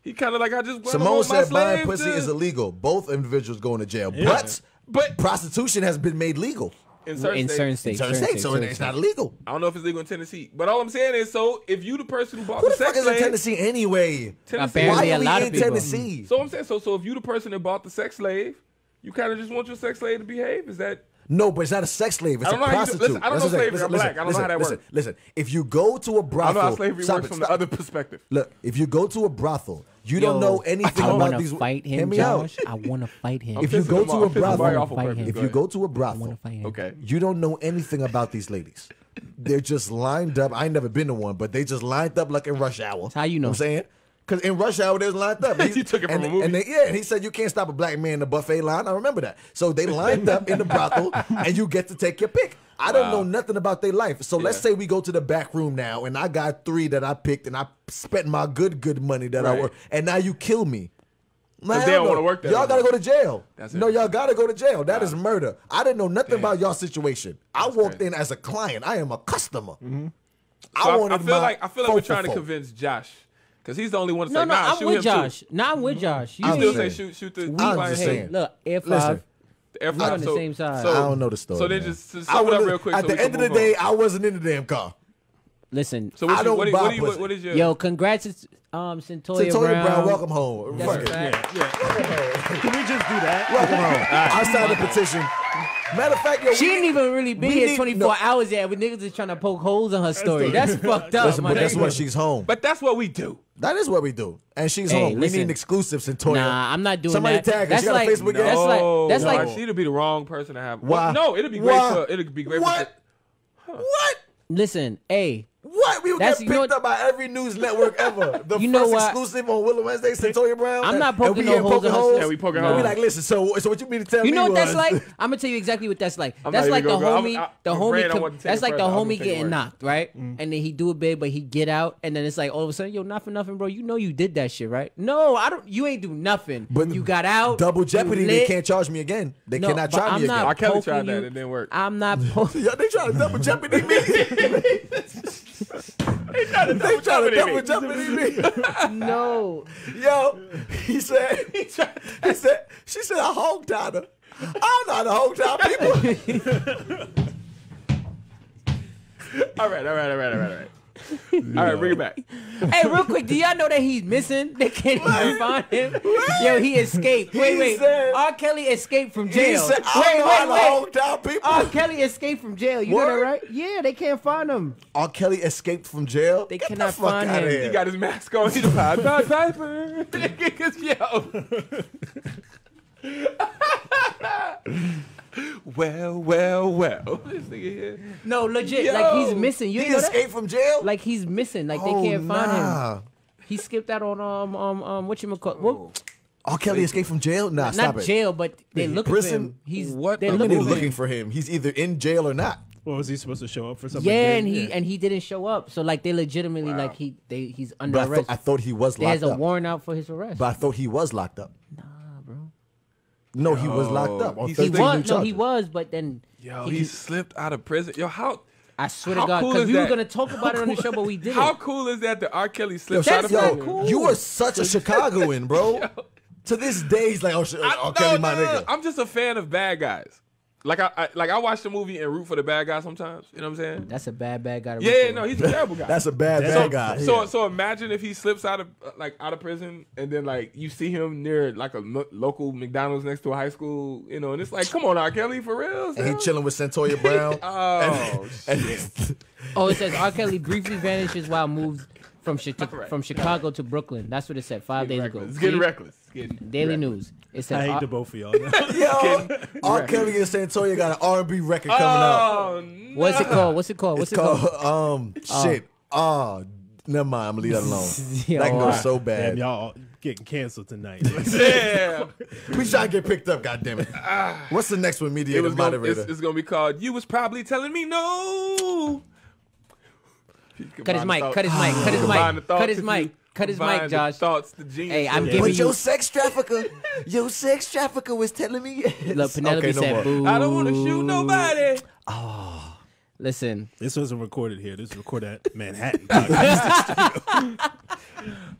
he kind of like I just went Simone on my said buying slave pussy to- is illegal. Both individuals going to jail. Yeah. But But prostitution has been made legal in certain, in states, certain in states, certain states, so certain it's states. not illegal. I don't know if it's legal in Tennessee, but all I'm saying is, so if you the person who bought Who the the fuck sex is in Tennessee anyway? Tennessee, Apparently Why a are we lot in of people. Tennessee? So I'm saying, so so if you the person that bought the sex slave, You kind of just want your sex slave to behave. Is that No, but it's not a sex slave. It's a know do- prostitute. listen, I don't That's know what I'm slavery. saying. I'm Listen, black. I don't know listen, how that listen, works. Listen, if you go to a I brothel, don't know how slavery stop works it, from stop. the other perspective. Look, if you go to a brothel, you Yo, don't know anything I about these. fight Hear him, me out. Josh. I want to fight him. [LAUGHS] If you go to off. a I'm pissing brothel, Mario off on Fight him. if you go to a I want brothel, fight him. Okay. you don't know anything about these ladies. They're just lined up. I ain't never been to one, but they just lined up like in rush hour. How you know? what I'm saying? Because in rush hour, they was lined up. [LAUGHS] You took it from and, a movie? And they, yeah, and he said you can't stop a black man in the buffet line. I remember that. So they [LAUGHS] lined up in the brothel, and you get to take your pick. I don't know nothing about their life. So let's say we go to the back room now, and I got three that I picked, and I spent my good, good money that I worked, and now you kill me. Man, they don't wanna work there Y'all gotta go to jail. That's no, y'all gotta go to jail. That is murder. I didn't know nothing Damn. about y'all situation. I walked crazy. in as a client. I am a customer. Mm-hmm. So I I, wanted I feel like I feel like we're trying to convince Josh because he's the only one to No, say, no, "Nah, I'm shoot with him Josh. too." No, I'm with Josh. You I'm still need- say saying. shoot shoot the I'm just saying. Look, Air Listen, Five. The Air We on the So- same side. So, I don't know the story. So then man. just, just sum it up real quick. At so the end of the move on. day, I wasn't in the damn car. Listen, So what I you, don't what, buy what, you, what, what is your? yo, congrats, to, um, Cyntoia, Cyntoia Brown. Brown, welcome home. That's Fuck right. Yeah, yeah. Can we just do that? Welcome home. I signed a petition. Matter of fact, yo, She we didn't need- even really be here 24 no. hours yet. With niggas is trying to poke holes in her story. That's fucked up, Listen, but that's nigga. when she's home. but that's what we do. That is what we do, and she's Hey, home. We need exclusives in Toya. Nah, I'm not doing Somebody that. tag her. That's She got a like, Facebook That's like, that's no, like, she'd be the wrong person to have. Why? No, it'd be great Why? for. It'd be great What? for. What? listen, hey, What? We would That's- get you know picked up by every news network ever. [LAUGHS] The You first know what? exclusive on Willa Wednesday, Cyntoia Brown. I'm not and poking we no holes poking her- Yeah, we poking And holes. we like, listen. So, so what you mean to tell you me You know what that's like? [LAUGHS] I'm gonna tell you exactly what that's like. I'm that's like the go. homie, I'm- I- the homie. com- want to take that's it like the homie gonna take it getting worse. knocked, right? Mm. And then he do it big, but he get out, and then it's like all of a sudden, yo, not for nothing, bro. You know you did that shit, right? No, I don't. You ain't do nothing. But you got out. Double jeopardy. They can't charge me again. They No, cannot but try I'm me not again. R. Kelly poking tried that. It didn't work. I'm not. Po- [LAUGHS] Yo, they trying to double Jeopardy me. They trying to double Jeopardy double me. Jeopardy me. [LAUGHS] [LAUGHS] no. Yo, he said, [LAUGHS] he, tried, he said, she said, I hog tied her. I don't know how to hog tie people. All right, all right, all right, all right, all right. All right, bring it back. [LAUGHS] Hey, real quick, do y'all know that he's missing? [LAUGHS] They can't even find him. Yo, he escaped. Wait, He wait. said- R. Kelly escaped from He jail. said, I wait, don't know how to wait, wait. people. R. Kelly escaped from jail. You know Word? that, right? Yeah, they can't find him. R. Kelly escaped from jail. They Get cannot the fuck find outta him. here. He got his mask on. He's [LAUGHS] a Pied Pied Piper. Yo. [LAUGHS] well, well, well. [LAUGHS] This nigga here. No, legit. Yo, like he's missing. You He ain't know that? escaped from jail. Like he's missing. Like they Oh, can't find nah. him. He skipped out on um um um what you call well, R. Kelly escaped from jail. Nah, stop not it. jail, but they looking Prison? for him. He's What They're I mean, looking for looking him. for him. He's either in jail or not. What was he supposed to show up for something? Yeah, and he Yeah. and he didn't show up. So like they legitimately like he they he's under But I, thought, arrest. I thought he was There's locked a up. warrant out for his arrest. But I thought he was locked up. nah, bro. No, he was locked up. on He He 13 was no, he charges. was, but then Yo, he- he slipped out of prison. Yo, how I swear to How God, cool because is we were that? gonna talk about it on the show, but we [LAUGHS] didn't. how cool is that The R. Kelly Yo, slipped That's out of yo, not prison? cool. you are such a [LAUGHS] Chicagoan, bro. To this day, he's like, oh, shit, I- oh, R. no, Kelly, my no, no, nigga. I'm just a fan of bad guys. Like I, I like I watch the movie and root for the bad guy sometimes. You know what I'm saying? That's a bad bad guy. To Yeah, yeah, no, he's a terrible guy. [LAUGHS] That's a bad, That's bad so- guy. So yeah. so imagine if he slips out of uh, like out of prison and then like you see him near like a lo- local McDonald's next to a high school, you know, and it's like, come on, R. Kelly, for real? and he chilling with Cyntoia Brown. [LAUGHS] [LAUGHS] Oh And- shit! Oh, it says R. Kelly briefly vanishes while moved from Chi- Right. from Chicago to Brooklyn. That's what it said five days ago. It's getting See? reckless. It's getting Daily reckless. News. It said I hate R- the both of y'all. [LAUGHS] Yo, R. Kelly and Cyntoia got an R&B record coming oh, out. Oh, no. What's it called? What's it called? What's It's it called? called um uh, shit. Oh, never mind. I'm gonna leave that alone. [LAUGHS] Yo, that can go alright. so Damn, bad. y'all getting canceled tonight. [LAUGHS] Yeah, We try to get picked up. God damn it. Ah. What's the next one? it Mediator was gonna, moderator. it's, it's gonna be called. You was probably telling me no. Cut his mic. Cut his mic. Cut his mic. Cut his mic. Cut his combine mic, the Josh. Thoughts, the genius. Hey, I'm of- giving but you- your sex trafficker, your sex trafficker was telling me. Yes. Look, Penelope Okay, no said, more. "Boo." I don't want to shoot nobody. Oh. Listen, this wasn't recorded here. This was recorded at Manhattan. [LAUGHS]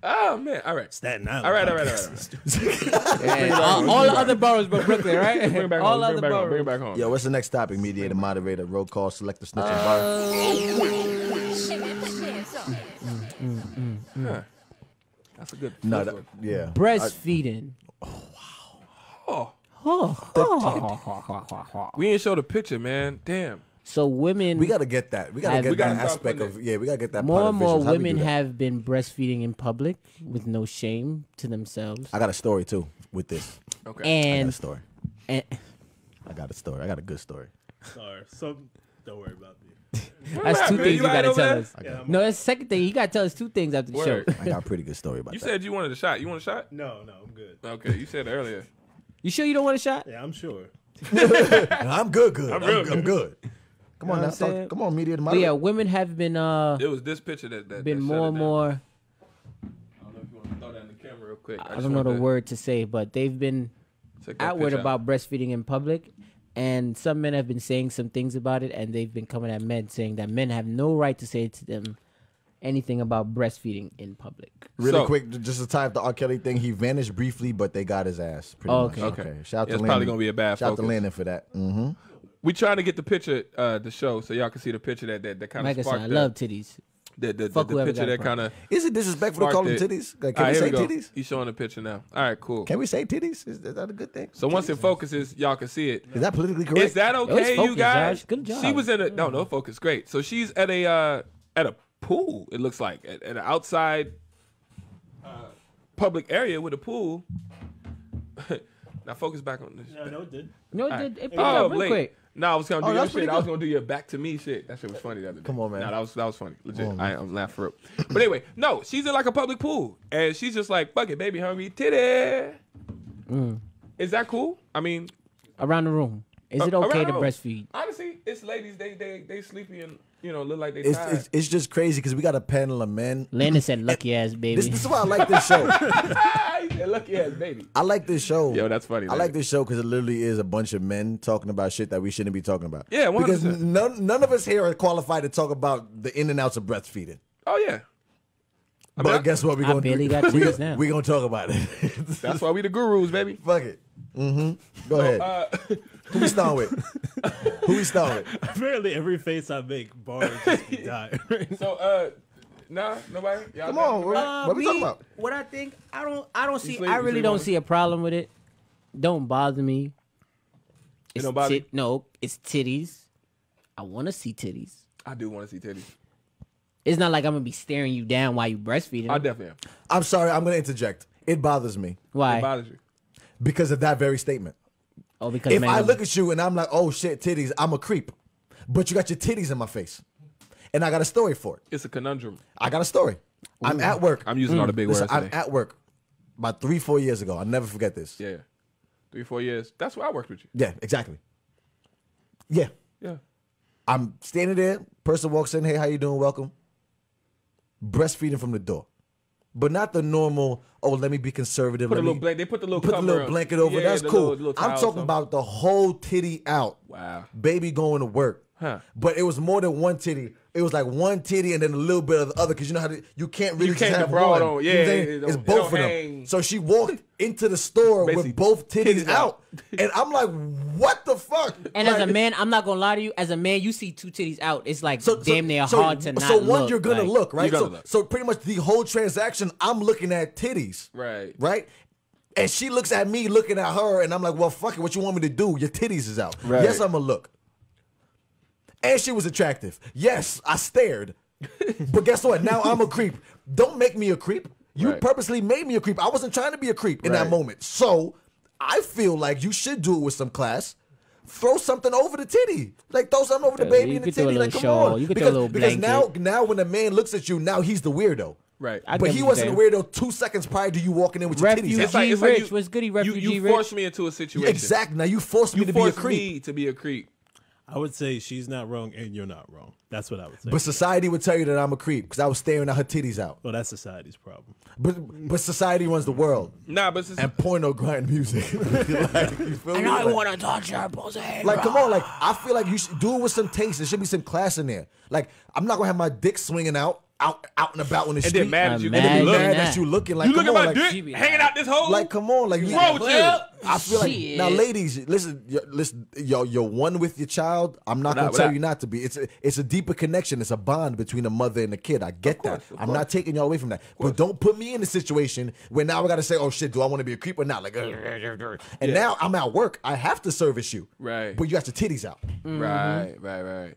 Oh man! All right. Staten Island. All right, all right, all right. podcast. and all, all the other boroughs but Brooklyn, right? Bring it back all home. other Bring it back home. Bring it back home. Yo, what's the next topic? Mediator, moderator, roll call, select the snitch and uh, bar. That's a good. No, that's that, one. yeah. Breastfeeding. Oh, oh, oh, oh. We ain't show the picture, man. Damn. So women, We gotta get that. We gotta Have- get We gotta that aspect of yeah. We gotta get that. more part and of more visuals. How do we women have been breastfeeding in public with no shame to themselves. I got a story too with this. Okay. I got a And, story. and I got a story. I got a good story. Sorry. So don't worry about me. [LAUGHS] that's two man? things You you gotta tell there? us. I got, No, that's the second thing. You gotta tell us two things after the Word. show. I got a pretty good story about You that. You said you wanted a shot. You want a shot? No, no, I'm good. Okay, you said earlier. You sure you don't want a shot? Yeah, I'm sure. [LAUGHS] I'm good. Good. I'm, real I'm good. Come on know now. what I'm saying? Talk, come on, media. But yeah, women have been uh It was this picture that, that been that more and more. I don't know if you want to throw that in the camera real quick. I just don't know the wanted to word to say, but they've been check that outward picture out. about breastfeeding in public, and some men have been saying some things about it, and they've been coming at men saying that men have no right to say to them anything about breastfeeding in public. Really So- quick, just to tie up the R. Kelly thing, he vanished briefly, but they got his ass. Pretty Oh, much. okay. Okay. Shout out Yeah, to it's Landon. probably gonna be a bad Shout out to focus. Landon for that. hmm We trying to get the picture, uh, the show, so y'all can see the picture that that, that kind of Like I said, sparked I love titties. the, the, the, Fuck the whoever picture that kind of. Is it disrespectful to call them titties? Like, can we say titties? He's showing the picture now. All right, cool. Can we say titties? Is, is that a good thing? so once it focuses, y'all can see it. Is that politically correct? Is that was okay, you guys? Josh. Good job. She was in a no, no focus. Great. So she's at a uh, at a pool. It looks like at, at an outside uh, public area with a pool. [LAUGHS] now focus back on this. No, no, it did. No, it did. It picked up real late. quick. No, I was gonna do Oh, your shit. I was gonna do your back to me shit. That shit was funny the other day. Come on, man. No, that was that was funny. Legit. on, I, I'm laughing for real. But anyway, no, she's in like a public pool, and she's just like, "Fuck it, baby, hungry, titty." Mm. Is that cool? I mean, Around the room. Is it okay to room. breastfeed? Honestly, it's ladies. They they they sleepy and you know look like they It's, tired. it's, it's just crazy because we got a panel of men. Landon said, "Lucky ass baby." This, this is why I like this show. [LAUGHS] Said, lucky ass baby. I like this show. Yo, that's funny. I like this show because it literally is a bunch of men talking about shit that we shouldn't be talking about. Yeah, 100%. because none none of us here are qualified to talk about the in and outs of breastfeeding. Oh yeah, I But mean, guess what? We're gonna barely do? got we, titties now. we gonna talk about it. that's why we the gurus, baby. Fuck it. Mm-hmm. Go ahead. Uh, [LAUGHS] Who we starting with? Who we starting with? [LAUGHS] Apparently, every face I make, bars just be [LAUGHS] dying. so uh, nah, nobody. Y'all Come on, what, Uh, what we talking about? What I think, I don't, I don't see, sleep- I you really sleep don't on see a problem with it. Don't bother me. It's don't bother tit- no, it's titties. I want to see titties. I do want to see titties. It's not like I'm gonna be staring you down while you breastfeeding. I definitely am. I'm sorry. I'm gonna interject. It bothers me Why? It bothers you. because of that very statement. Oh, because If I look at you and I'm like, oh shit, titties, I'm a creep. But you got your titties in my face. And I got a story for it. It's a conundrum. I got a story. I'm at work. I'm using all the big Listen, words I'm today. at work about three, four years ago. I'll never forget this. yeah, three, four years. That's where I worked with you. Yeah, exactly. Yeah. Yeah. I'm standing there. Person walks in. Hey, how you doing? Welcome. Breastfeeding from the door, but not the normal. Oh, let me be conservative. Put a little me blanket. They put the little put the little up. blanket over. Yeah, That's cool. little- little I'm talking about the whole titty out. Wow. Baby going to work. Huh. But it was more than one titty. It was like one titty and then a little bit of the other because you know how to, you can't really You just can't have defraud one. on- You know what yeah, it it's both don't of them. hang. So she walked into the store Basically, with both titties, titties out. out. and I'm like, what the fuck? and Like, as a man, I'm not gonna lie to you. As a man, you see two titties out. It's like so, damn near so, hard to not So one, look. you're gonna like- look right. You're so, look. so pretty much the whole transaction, I'm looking at titties, Right. right? And she looks at me, looking at her, and I'm like, well, fuck it. What you want me to do? Your titties is out. Right. Yes, I'm gonna look. And she was attractive. Yes, I stared. but guess what? Now I'm a creep. Don't make me a creep. You Right. purposely made me a creep. I wasn't trying to be a creep in that moment. So I feel like you should do it with some class. Throw something over the titty, like throw something over the baby you and the could throw a titty. Like, come shawl. on, You because, a little because now, now when a man looks at you, now he's the weirdo. Right. I but he wasn't a weirdo two seconds prior to you walking in with your Refugee titties. It's like, it's Rich like you, was goody you, refugee you Rich. forced me into a situation. Exactly. Now you forced me You to be a forced creep. me to be a creep. I would say she's not wrong and you're not wrong. That's what I would say. But society would tell you that I'm a creep because I was staring at her titties out. well, that's society's problem. But but society runs the world Nah, but it's, and porno grind music. [LAUGHS] like, you feel me? Like- to touch your pussy. Like, come on, like I feel like you should do it with some taste. There should be some class in there. Like, I'm not gonna have my dick swinging out out out and about on the And street. then mad at you and then be Imagine look. mad that. that you looking like You look come at on, my like, She hanging out this hole. like come on, like What's you- wrong with Well, you? I feel like now, ladies, listen, y- listen, yo, you're one with your child. I'm not gonna tell up? you not to be. It's a, it's a deeper connection. It's a bond between a mother and a kid. I get course, that. I'm course. not taking y'all away from that. But don't put me in a situation where now I gotta say, oh shit, do I want to be a creep or not? Like, and now I'm at work. I have to service you, Right. But you got your titties out, Right, right, right.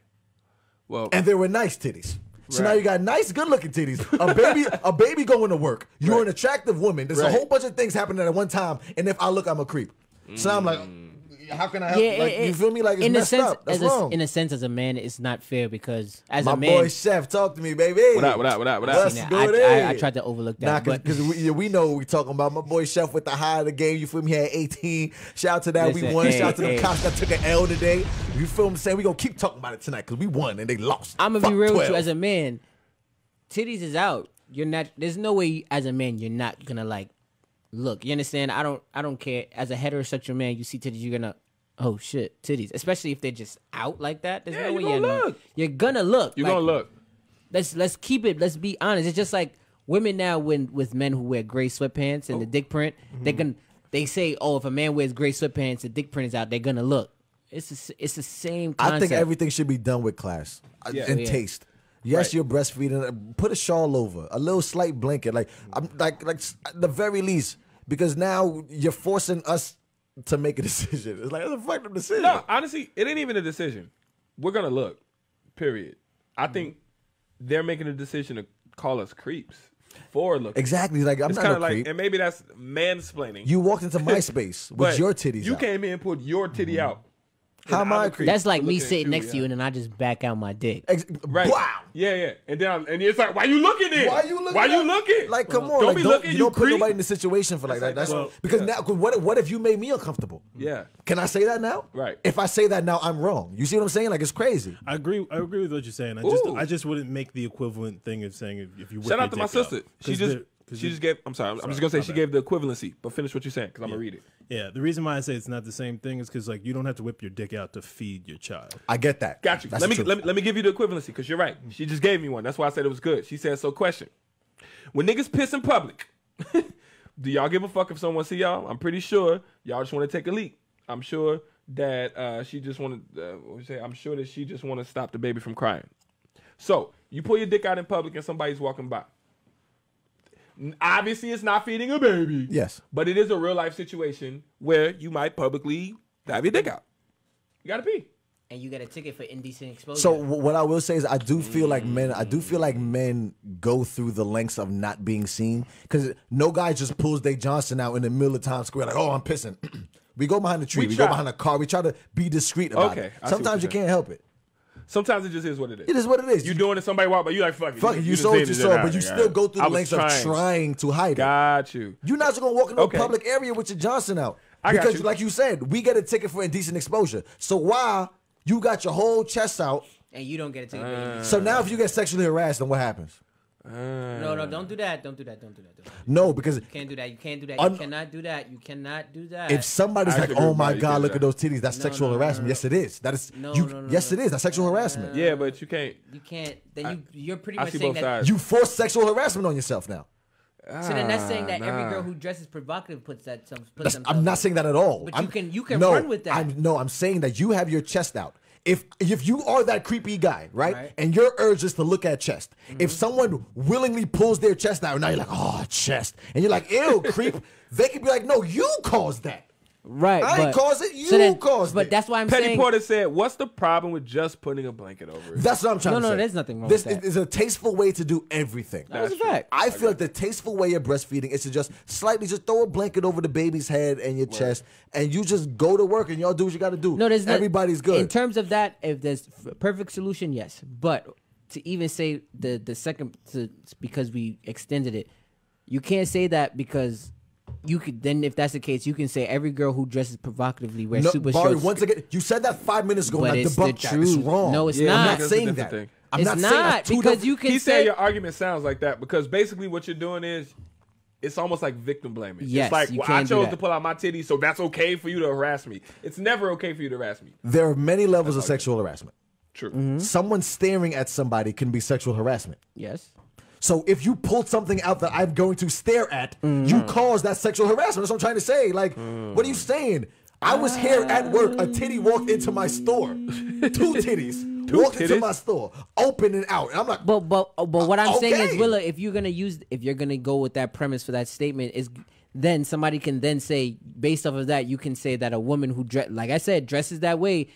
Well, and they were nice titties. So now you got nice, good-looking titties. A baby, [LAUGHS] a baby going to work. You're an attractive woman. There's a Right. whole bunch of things happening at one time, and if I look, I'm a creep. So now I'm like, how can I help? Yeah, like, it- you feel me? Like it's in a sense, up. That's as a, in a sense, as a man, it's not fair because as My a man, boy Chef, talk to me, baby. What up, what up, what up, what up? Let's do I, it I. I tried to overlook that, but because we, yeah, we know what we talking about. My boy Chef with the high of the game. You feel me? He had 18. Shout out to that. we won. hey, Shout out to the cops that took an L today. You feel me? Saying we gonna keep talking about it tonight because we won and they lost. I'm gonna Fuck be real with you. As a man, titties is out. You're not. There's no way as a man you're not gonna like look. You understand? I don't. I don't care. As a heterosexual man, you see titties, you're gonna. Oh shit, titties. Especially if they're just out like that. There's Yeah, no you way gonna you're look. You're gonna look. you're Like, gonna look. Let's let's keep it. Let's be honest. It's just like women now when with men who wear gray sweatpants and the dick print. They're gonna. They say, oh, if a man wears gray sweatpants, the dick print is out. They're gonna look. It's the it's the same. Concept. I think everything should be done with class uh, Yeah. and Yeah. taste. Yes, Right. you're breastfeeding. uh, Put a shawl over, a little slight blanket, like I'm like like the very least, because now you're forcing us to make a [LAUGHS] decision. It's like it's a fucked up decision. No, honestly, it ain't even a decision. We're gonna look. Period. I think they're making a decision to call us creeps for looking. Exactly. Like I'm It's not kind a of like, creep. and maybe that's mansplaining. You walked into [LAUGHS] MySpace with your titties. You out. Mm-hmm. came in and put your titty out. How am I I'm a a creep? That's like me sitting you, next to you and then I just back out my dick. Ex- Right. Wow. Yeah, yeah. And then I'm- and it's like, why you looking there? Why you looking? Why you looking? Like, come on. Don't like, be don't, looking. You You, don't put creep. nobody in the situation for like that. That's Well, because yeah. now, 'cause what what if you made me uncomfortable? Yeah. Can I say that now? Right. If I say that now, I'm wrong. You see what I'm saying? Like it's crazy. I agree. I agree with what you're saying. I just Ooh. I just wouldn't make the equivalent thing of saying if, if you whip Shout out to my sister. She just there- 'cause she just gave. I'm sorry. I'm Sorry, just gonna say she bad. gave the equivalency. But finish what you're saying because I'm gonna read it. Yeah, the reason why I say it's not the same thing is because like you don't have to whip your dick out to feed your child. I get that. Got you. That's let me, let me let me give you the equivalency because you're right. She just gave me one. That's why I said it was good. She said, "So, question: When niggas piss in public, [LAUGHS] do y'all give a fuck if someone see y'all? I'm pretty sure y'all just want to take a leak. I'm sure that uh, she just wanted. Uh, what you say? I'm sure that she just want to stop the baby from crying. So you pull your dick out in public and somebody's walking by. N- Obviously, it's not feeding a baby. Yes. but it is a real life situation where you might publicly have your dick out. You gotta pee. And you get a ticket for indecent exposure. So what I will say is I do feel like men I do feel like mm. men go through the lengths of not being seen because no guy just pulls Day Johnson out in the middle of Times Square like oh I'm pissing. [CLEARS THROAT] we go behind the tree. We We, go behind a car. We try to be discreet about Okay, it. I see what Sometimes you saying. can't help it. Sometimes it just is what it is. It is what it is. You're doing it, somebody walk by, you like fuck it. Fuck it, you just saw what did you it, saw, but you nigga. still go through I the was lengths of trying to hide it. Got you. You're not just gonna walk into Okay. a public area with your Johnson out. I got because, you. like you said, we get a ticket for indecent exposure. So why you got your whole chest out? and you don't get a ticket. Uh. So now, if you get sexually harassed, then what happens? No, no, don't do that. Don't do that. Don't do that. Don't do that. No, because You can't do that. You can't do that. Un- you cannot do that. You cannot do that. if somebody's I like, actually "Oh agree my with you, God, can't look do at those titties," that's No, sexual no, no, harassment. no, Yes, it is. That is. No, you, no, no, yes, no. it is. That's sexual harassment. Yeah, but you can't. you can't, then you you're pretty I much see saying both that. sides. You force sexual harassment on yourself now. so then that's saying that every ah, girl who dresses provocative puts that some. Puts That's, themselves I'm not saying that at all. But I'm- you can- you can no, run with that. I'm, no, I'm saying that you have your chest out. If if you are that creepy guy, right, Right. and your urge is to look at chest, Mm-hmm. if someone willingly pulls their chest out, now you're like, oh, chest, and you're like, ew, creep, [LAUGHS] they could be like, no, you caused that. Right. I ain't but, caused it, you so then, caused But it. that's why I'm Petty saying. Porter said, "What's the problem with just putting a blanket over it?" That's what I'm trying No, to no, say. there's nothing wrong this with that. is a tasteful way to do everything. That's a fact. I feel like the tasteful way of breastfeeding is to just slightly just throw a blanket over the baby's head and your chest, and you just go to work and y'all do what you got to do. No, there's not, everybody's good. In terms of that, if there's f- perfect solution, yes. But to even say the the second to, because we extended it, you can't say that because you could then if that's the case, you can say every girl who dresses provocatively wears no, super Bari, short. once again, you said that five minutes ago, But and I it's debunked the that. It's truth. wrong. No, it's not. I'm not. not That's a saying different that. thing. I'm it's not, not, saying that's because you can he say said your argument sounds like that because basically what you're doing is it's almost like victim blaming. Yes, it's like you well, I can't do chose to pull out my titties, so that's okay for you to harass me. It's never okay for you to harass me. There are many levels of sexual harassment. True. Mm-hmm. Someone staring at somebody can be sexual harassment. yes. So if you pulled something out that I'm going to stare at, Mm-hmm. you cause that sexual harassment. That's what I'm trying to say. Like, what are you saying? I was here at work. A titty walked into my store. [LAUGHS] Two titties walked into my store, open and out. And I'm like, But but but what I'm saying is, Willa, if you're gonna use, if you're gonna go with that premise for that statement, is then somebody can then say, based off of that, you can say that a woman who dress, like I said, dresses that way,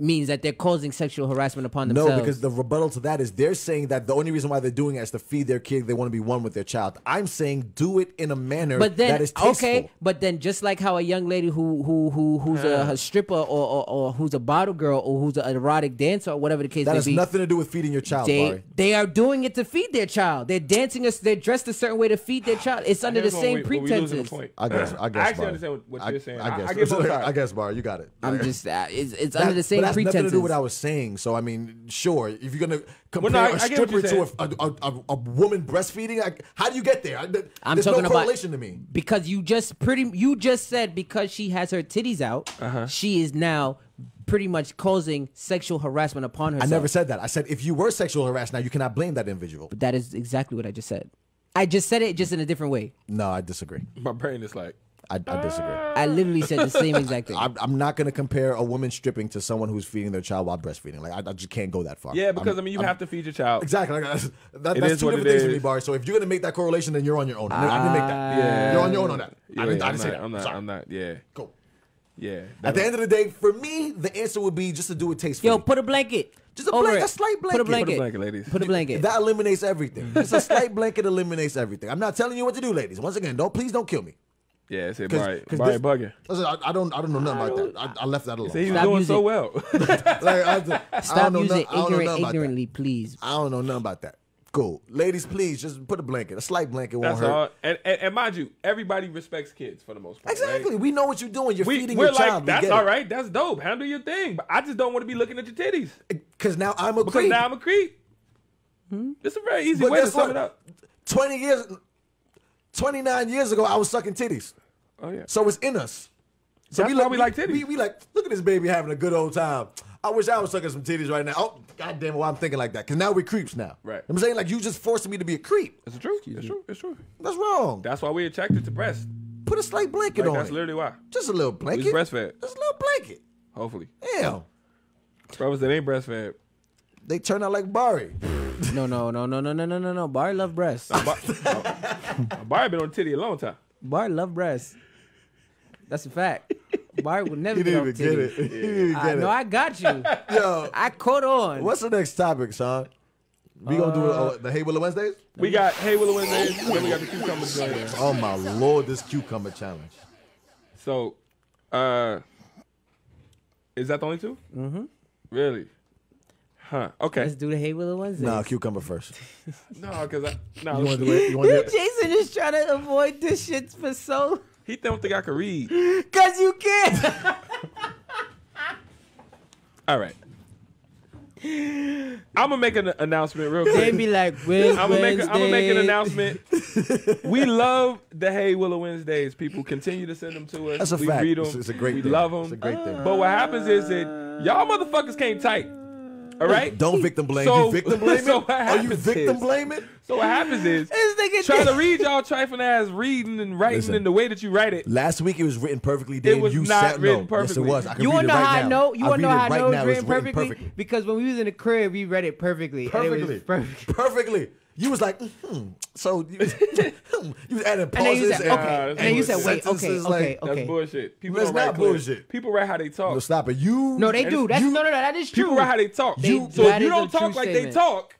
means that they're causing sexual harassment upon themselves. No, because the rebuttal to that is they're saying that the only reason why they're doing it is to feed their kid. They want to be one with their child. I'm saying do it in a manner but then that is tasteful. okay, but then just like how a young lady who who who who's a, a stripper or, or or who's a bottle girl or who's an erotic dancer or whatever the case That may has be, nothing to do with feeding your child, they Bari. they are doing it to feed their child. They're dancing us. They're dressed a certain way to feed their child. It's under the same we- when the pretenses. point. I guess. I guess. I actually Bari. understand what, what I- you're saying. I guess. I, get both. [LAUGHS] I guess, Bari. You got it. I'm just uh, it's, it's That- under the same but that's pretenses. nothing to do with what I was saying. So I mean, sure, if you're gonna compare no, I- a I get stripper to a, a, a, a woman breastfeeding, like, how do you get there? I, th- I'm there's talking no about to me. because you just pretty you just said because she has her titties out, Uh-huh. she is now pretty much causing sexual harassment upon herself. I never said that. I said if you were sexual harassed, now you cannot blame that individual. But that is exactly what I just said. I just said it just in a different way. No, I disagree. My brain is like, I, I disagree. I literally said the same exact thing. I'm, I'm not going to compare a woman stripping to someone who's feeding their child while breastfeeding. Like I, I just can't go that far. yeah, because I'm- i mean, you I'm- have to feed your child. Exactly. Like, that's that, that's two different it things for me. Bari. So if you're going to make that correlation, then you're on your own. I didn't, I didn't make that. Yeah. You're on your own on that. Yeah, I didn't, I I'm didn't say not- that. I'm not. Sorry. I'm not. Yeah, Cool. yeah. At the end of the day, for me, the answer would be just to do it tastefully. Yo, put a blanket. Just a blanket, a slight Put a blanket. blanket. Put a blanket, ladies. Put a blanket. that eliminates everything. Just a slight blanket eliminates everything. I'm not telling you what to do, ladies. Once again, don't please don't kill me. Yeah, it's it. 'Cause- Bari, 'cause Bari this- bugging. Listen, I, I don't I don't know nothing about that. I, I left that alone. Say he was Stop doing using- so well. [LAUGHS] [LAUGHS] Like, I, I Stop don't know using no- I don't know ignorant nothing about that. ignorantly, please. I don't know nothing about that. Cool, ladies, please just put a blanket, a slight blanket won't That's hurt. all. And, and and mind you, everybody respects kids for the most part. right? Exactly. We know what you're doing. You're We, feeding we're your like, child. that's all right. That's dope. Handle your thing. But I just don't want to be looking at your titties Because now I'm a because creep. now I'm a creep. Hmm? It's a very easy But way to guess sum what? it up. 20 years, 29 years ago, I was sucking titties. Oh yeah. So it's in us. So That's why we like titties. We, we like, look at this baby having a good old time. I wish I was sucking some titties right now. Oh, goddamn, why I'm thinking like that? Because now we're creeps now. Right. I'm saying like you just forcing me to be a creep. It's true. It's true. It's true. That's wrong. That's why we're attracted to breasts. Put a slight blanket Like, on that's it. literally why. Just a little blanket. just breastfed. Just a little blanket. Hopefully, Damn. brothers that ain't breastfed. They turn out like Bari. [LAUGHS] No, no, no, no, no, no, no, no, no. Bari love breasts. Bar- uh, [LAUGHS] Bari been on titty a long time. Bari love breasts. That's a fact. [LAUGHS] Bari will never He get didn't off even get it. He didn't I get know it. I got you. [LAUGHS] Yo, I caught on. what's the next topic, son? We gonna do uh, the Hey Willa Wednesdays? We got Hey Willa Wednesdays, then we got the cucumber joint. Oh my lord, this cucumber challenge. So, uh, is that the only 2 Mm-hmm. Really? Huh? Okay. Let's do the Hey Willa Wednesday. Nah, cucumber first. [LAUGHS] No, because I no. You want to do it? You want to do it? Jason is trying to avoid this shit for so. He don't think I could read. [GASPS] Cause you can't. [LAUGHS] All right. I'm gonna make an announcement real They quick. be like, Will I'm gonna make a, I'm gonna make an announcement. [LAUGHS] we love the Hey Willa Wednesdays. People continue to send them to us. That's a we fact. read them. It's, it's a great we thing. love them. It's a great thing. But what happens is that y'all motherfuckers can't type. All right. Don't victim blame. So- you victim [LAUGHS] blaming? so what Are you victim is- blaming? So what happens is [LAUGHS] This nigga trying to read y'all trifling ass reading and writing Listen. in the way that you write it. Last week it was written perfectly. Dave. was you not said, written no. Yes, perfectly. it was. I You read wanna know right how I know? You wanna know how it I know now. it's written written perfectly? Because when we was in the crib, we read it perfectly. and it was Perfectly. Perfectly. You was like, hmm. So you, [LAUGHS] you was adding And then you pauses said, and, okay. that's And then you said, wait, okay, sentences, okay, like- That's bullshit. People That's don't write not clear. bullshit. People write how they talk. No, stop it. You No, they do. That's you- no, no, no. That is true. People write how they talk. They- You- so if you don't talk true like they talk,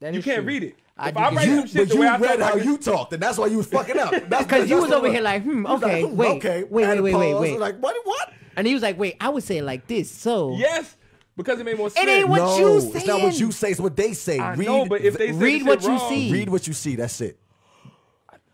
That you can't true. read it. I If I write you, some shit but the you way I read talk, how like you talked, and that's why you was fucking up. [LAUGHS] That's Because you was over here like, hmm, okay, hmm, wait, okay, wait, wait, wait, wait. Like what? What? And he was like, wait, I would say it like this. So Yes, because it made more sense. ain't what no, you it's not what you say. It's what they say. I read, know, but if they say read what shit you see. read what you see. That's it.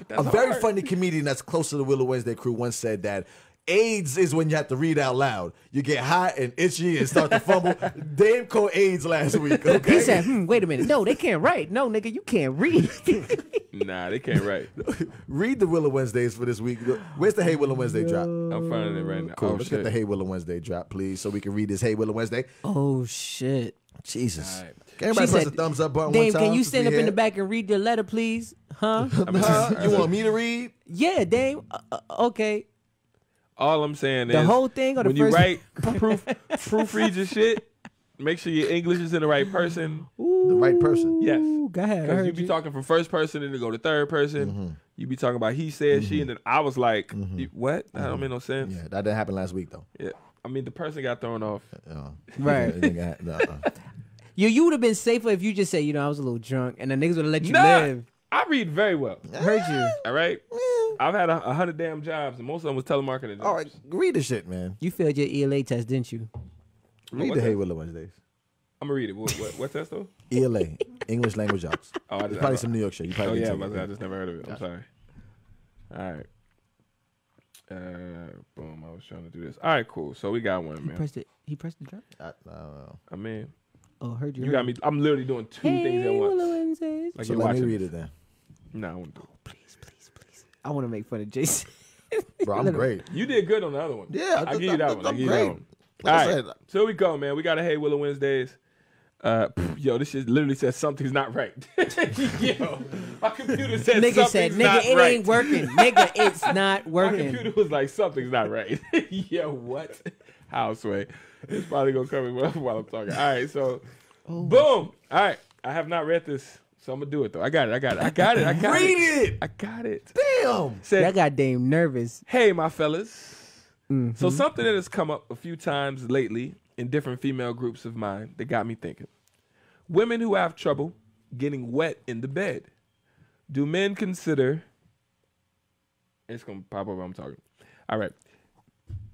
that's a very hard. funny comedian that's close to the Willa Wednesday crew once said that AIDS is when you have to read out loud. You get hot and itchy and start to fumble. [LAUGHS] Dame called AIDS last week. Okay, he said, hmm, wait a minute. No, they can't write. No, nigga, you can't read. [LAUGHS] Nah, they can't write. [LAUGHS] read the Willa Wednesdays for this week. Where's the Hey Willa Wednesday drop? I'm finding it right now. Cool. Oh Let's shit. get the Hey Willa Wednesday drop, please, so we can read this Hey Willa Wednesday. oh shit. Jesus. All right. Can everybody She press said, the thumbs up button Dame, one time? can you stand we up in the back and read your letter, please? Huh? Huh? you want me to read? yeah, Dame. Uh, uh, okay. All I'm saying The is the whole thing or the when you write [LAUGHS] proof proofread your shit, make sure your English is in the right person. The right person. Yes. Go ahead. Because you heard be you. talking from first person and then go to third person. Mm-hmm. You be talking about he said she, mm-hmm. and then I was like, mm-hmm. "You- "What? That don't mm-hmm. make no sense." Yeah, that didn't happen last week though. Yeah. I mean, the person got thrown off. Uh, Right. got- uh-uh. You you would have been safer if you just said, you know, I was a little drunk, and the niggas would have let you Nah, live. I read very well. Heard you. All right. I've had a, a hundred damn jobs, and most of them was telemarketing. Jobs. All right, read the shit, man. You failed your ELA test, didn't you? Read what the the- Hey Willa Wednesdays. I'm gonna read it. What, what, what's that though? [LAUGHS] ELA, English Language Arts. [LAUGHS] Oh, I It's just, probably I, some New York shit. You Oh probably yeah, didn't but take. I just never heard of it. I'm sorry. All right. Uh, boom. I was trying to do this. All right, cool. So we got one, He man. pressed it. He pressed the drop. I, I don't know. I mean, Oh, heard you. you heard got me. I'm literally doing two Hey, things at once. Willa Wednesdays. Like So you're let me read it then. No, I won't do it. Please, please, please. I want to make fun of Jason. [LAUGHS] Bro, I'm great. You did good on the other one. Yeah, I I give you that I- one. I I'm give you that great. one. Like All I right. said- So here we go, man. We got a Hey Willa Wednesdays. Uh, pff, yo, this shit literally says something's not right. [LAUGHS] yo, my computer said nigga something's said, not nigga, it right. ain't working. nigga, [LAUGHS] it's not My working. computer was like, something's not right. Yo, what? Houseway. It's probably gonna come in while I'm talking. All right, so Oh. boom. All right. I have not read this, so I'm gonna do it though. I got it. I got it. I got it. I got Read it. it. I got it. Damn. Said, That got damn nervous. Hey, my fellas. Mm-hmm. So something that has come up a few times lately in different female groups of mine that got me thinking. Women who have trouble getting wet in the bed. Do men consider it's gonna pop up while I'm talking. All right.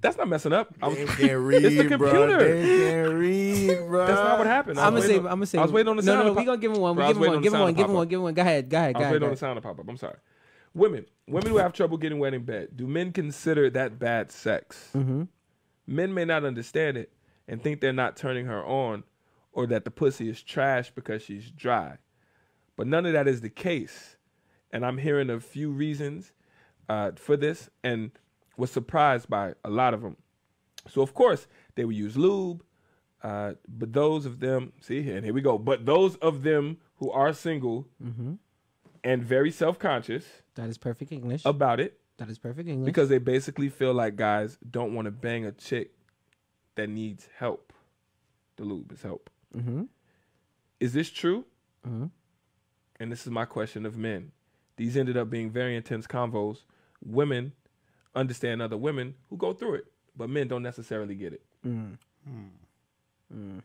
That's not messing up. I was, Dame [LAUGHS] can't read, it's the bro. computer. Can't read, bro. That's not what happened. I I'm gonna say. I'm gonna say. I was waiting on the no, sound. No, no, we gonna give him one. We Bro, I was give him one. Give him one. Give him one. Give him one. Go ahead. Go ahead. I was waiting on the sound to pop up. I'm sorry. Women, women who have trouble getting wet in bed, do men consider that bad sex? Mm-hmm. Men may not understand it and think they're not turning her on or that the pussy is trash because she's dry. But none of that is the case. And I'm hearing a few reasons uh, for this and was surprised by a lot of them. So, of course, they would use lube. Uh, but those of them, see here, and here we go. But those of them who are single and very self conscious That is perfect English. about it That is perfect English. because they basically feel like guys don't want to bang a chick that needs help. The lube is help. Mm-hmm. Is this true? Mhm. And this is my question of men. These ended up being very intense convos. Women understand other women who go through it, but men don't necessarily get it. Mm. Mm. Mm.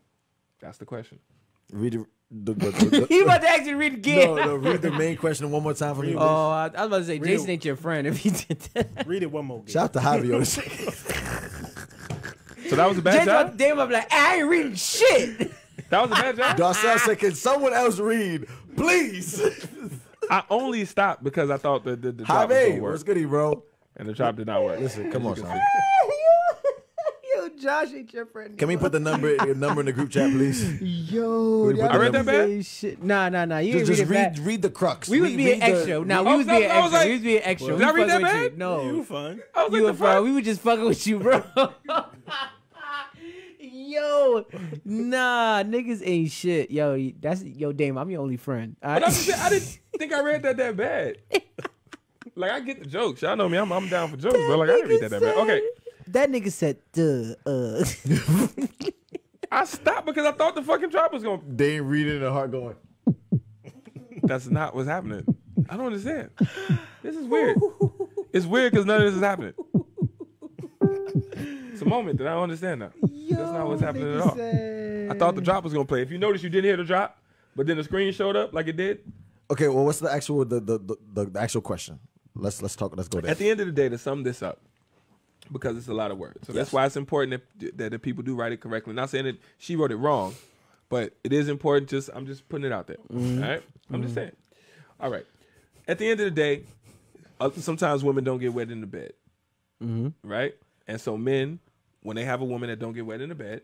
That's the question. Read the, the, the, [LAUGHS] the, he about to actually read again. no, no, read the main question one more time for me. Oh, I, I was about to say, Jason ain't your friend if he did that. Read it one more. Shout out to Javier. [LAUGHS] So that was a bad Jason job. to damn up like, I ain't reading shit. That was a bad job. Darcel said, "Can someone else read, please?" I only stopped because I thought the the, the drop was Javi, gonna work, what's goody, bro? And the drop did not work. Listen, come on, son. [LAUGHS] Yo, Josh ain't your friend. Can we put the number your number in the group chat, please? [LAUGHS] Yo, Wait, y'all I read that bad? Shit. Nah, nah, nah. You Just, didn't just read read, it bad. read the crux. We was Read- being read the- extra. Nah, we was was not- being I was extra. like- we was being extra. Did We I read fucking that with you. bad? No. You fun? I was like, You the a bro, we were just fucking with you, bro. [LAUGHS] yo, nah, niggas ain't shit. Yo, that's yo, Dame. I'm your only friend. all But I'm right? just saying, I didn't think I read that that bad. Like I get the jokes. Y'all know me. I'm I'm down for jokes, but like I didn't read that that bad. Okay, That nigga said, duh, uh. [LAUGHS] I stopped because I thought the fucking drop was going. to They ain't reading the heart going. [LAUGHS] That's not what's happening. I don't understand. This is weird. It's weird because none of this is happening. It's a moment that I don't understand now. That's not what's happening at all. I thought the drop was gonna play. If you notice, you didn't hear the drop, but then the screen showed up like it did. Okay, well, what's the actual the the, the, the, the actual question? Let's let's talk. Let's go there. At the end of the day, to sum this up, because it's a lot of words, so that's why it's important that, that the people do write it correctly. Not saying that she wrote it wrong, but it is important. Just I'm just putting it out there. Mm-hmm. All right, I'm just mm-hmm. saying. All right. At the end of the day, uh, sometimes women don't get wet in the bed, mm-hmm. right? And so men, when they have a woman that don't get wet in the bed,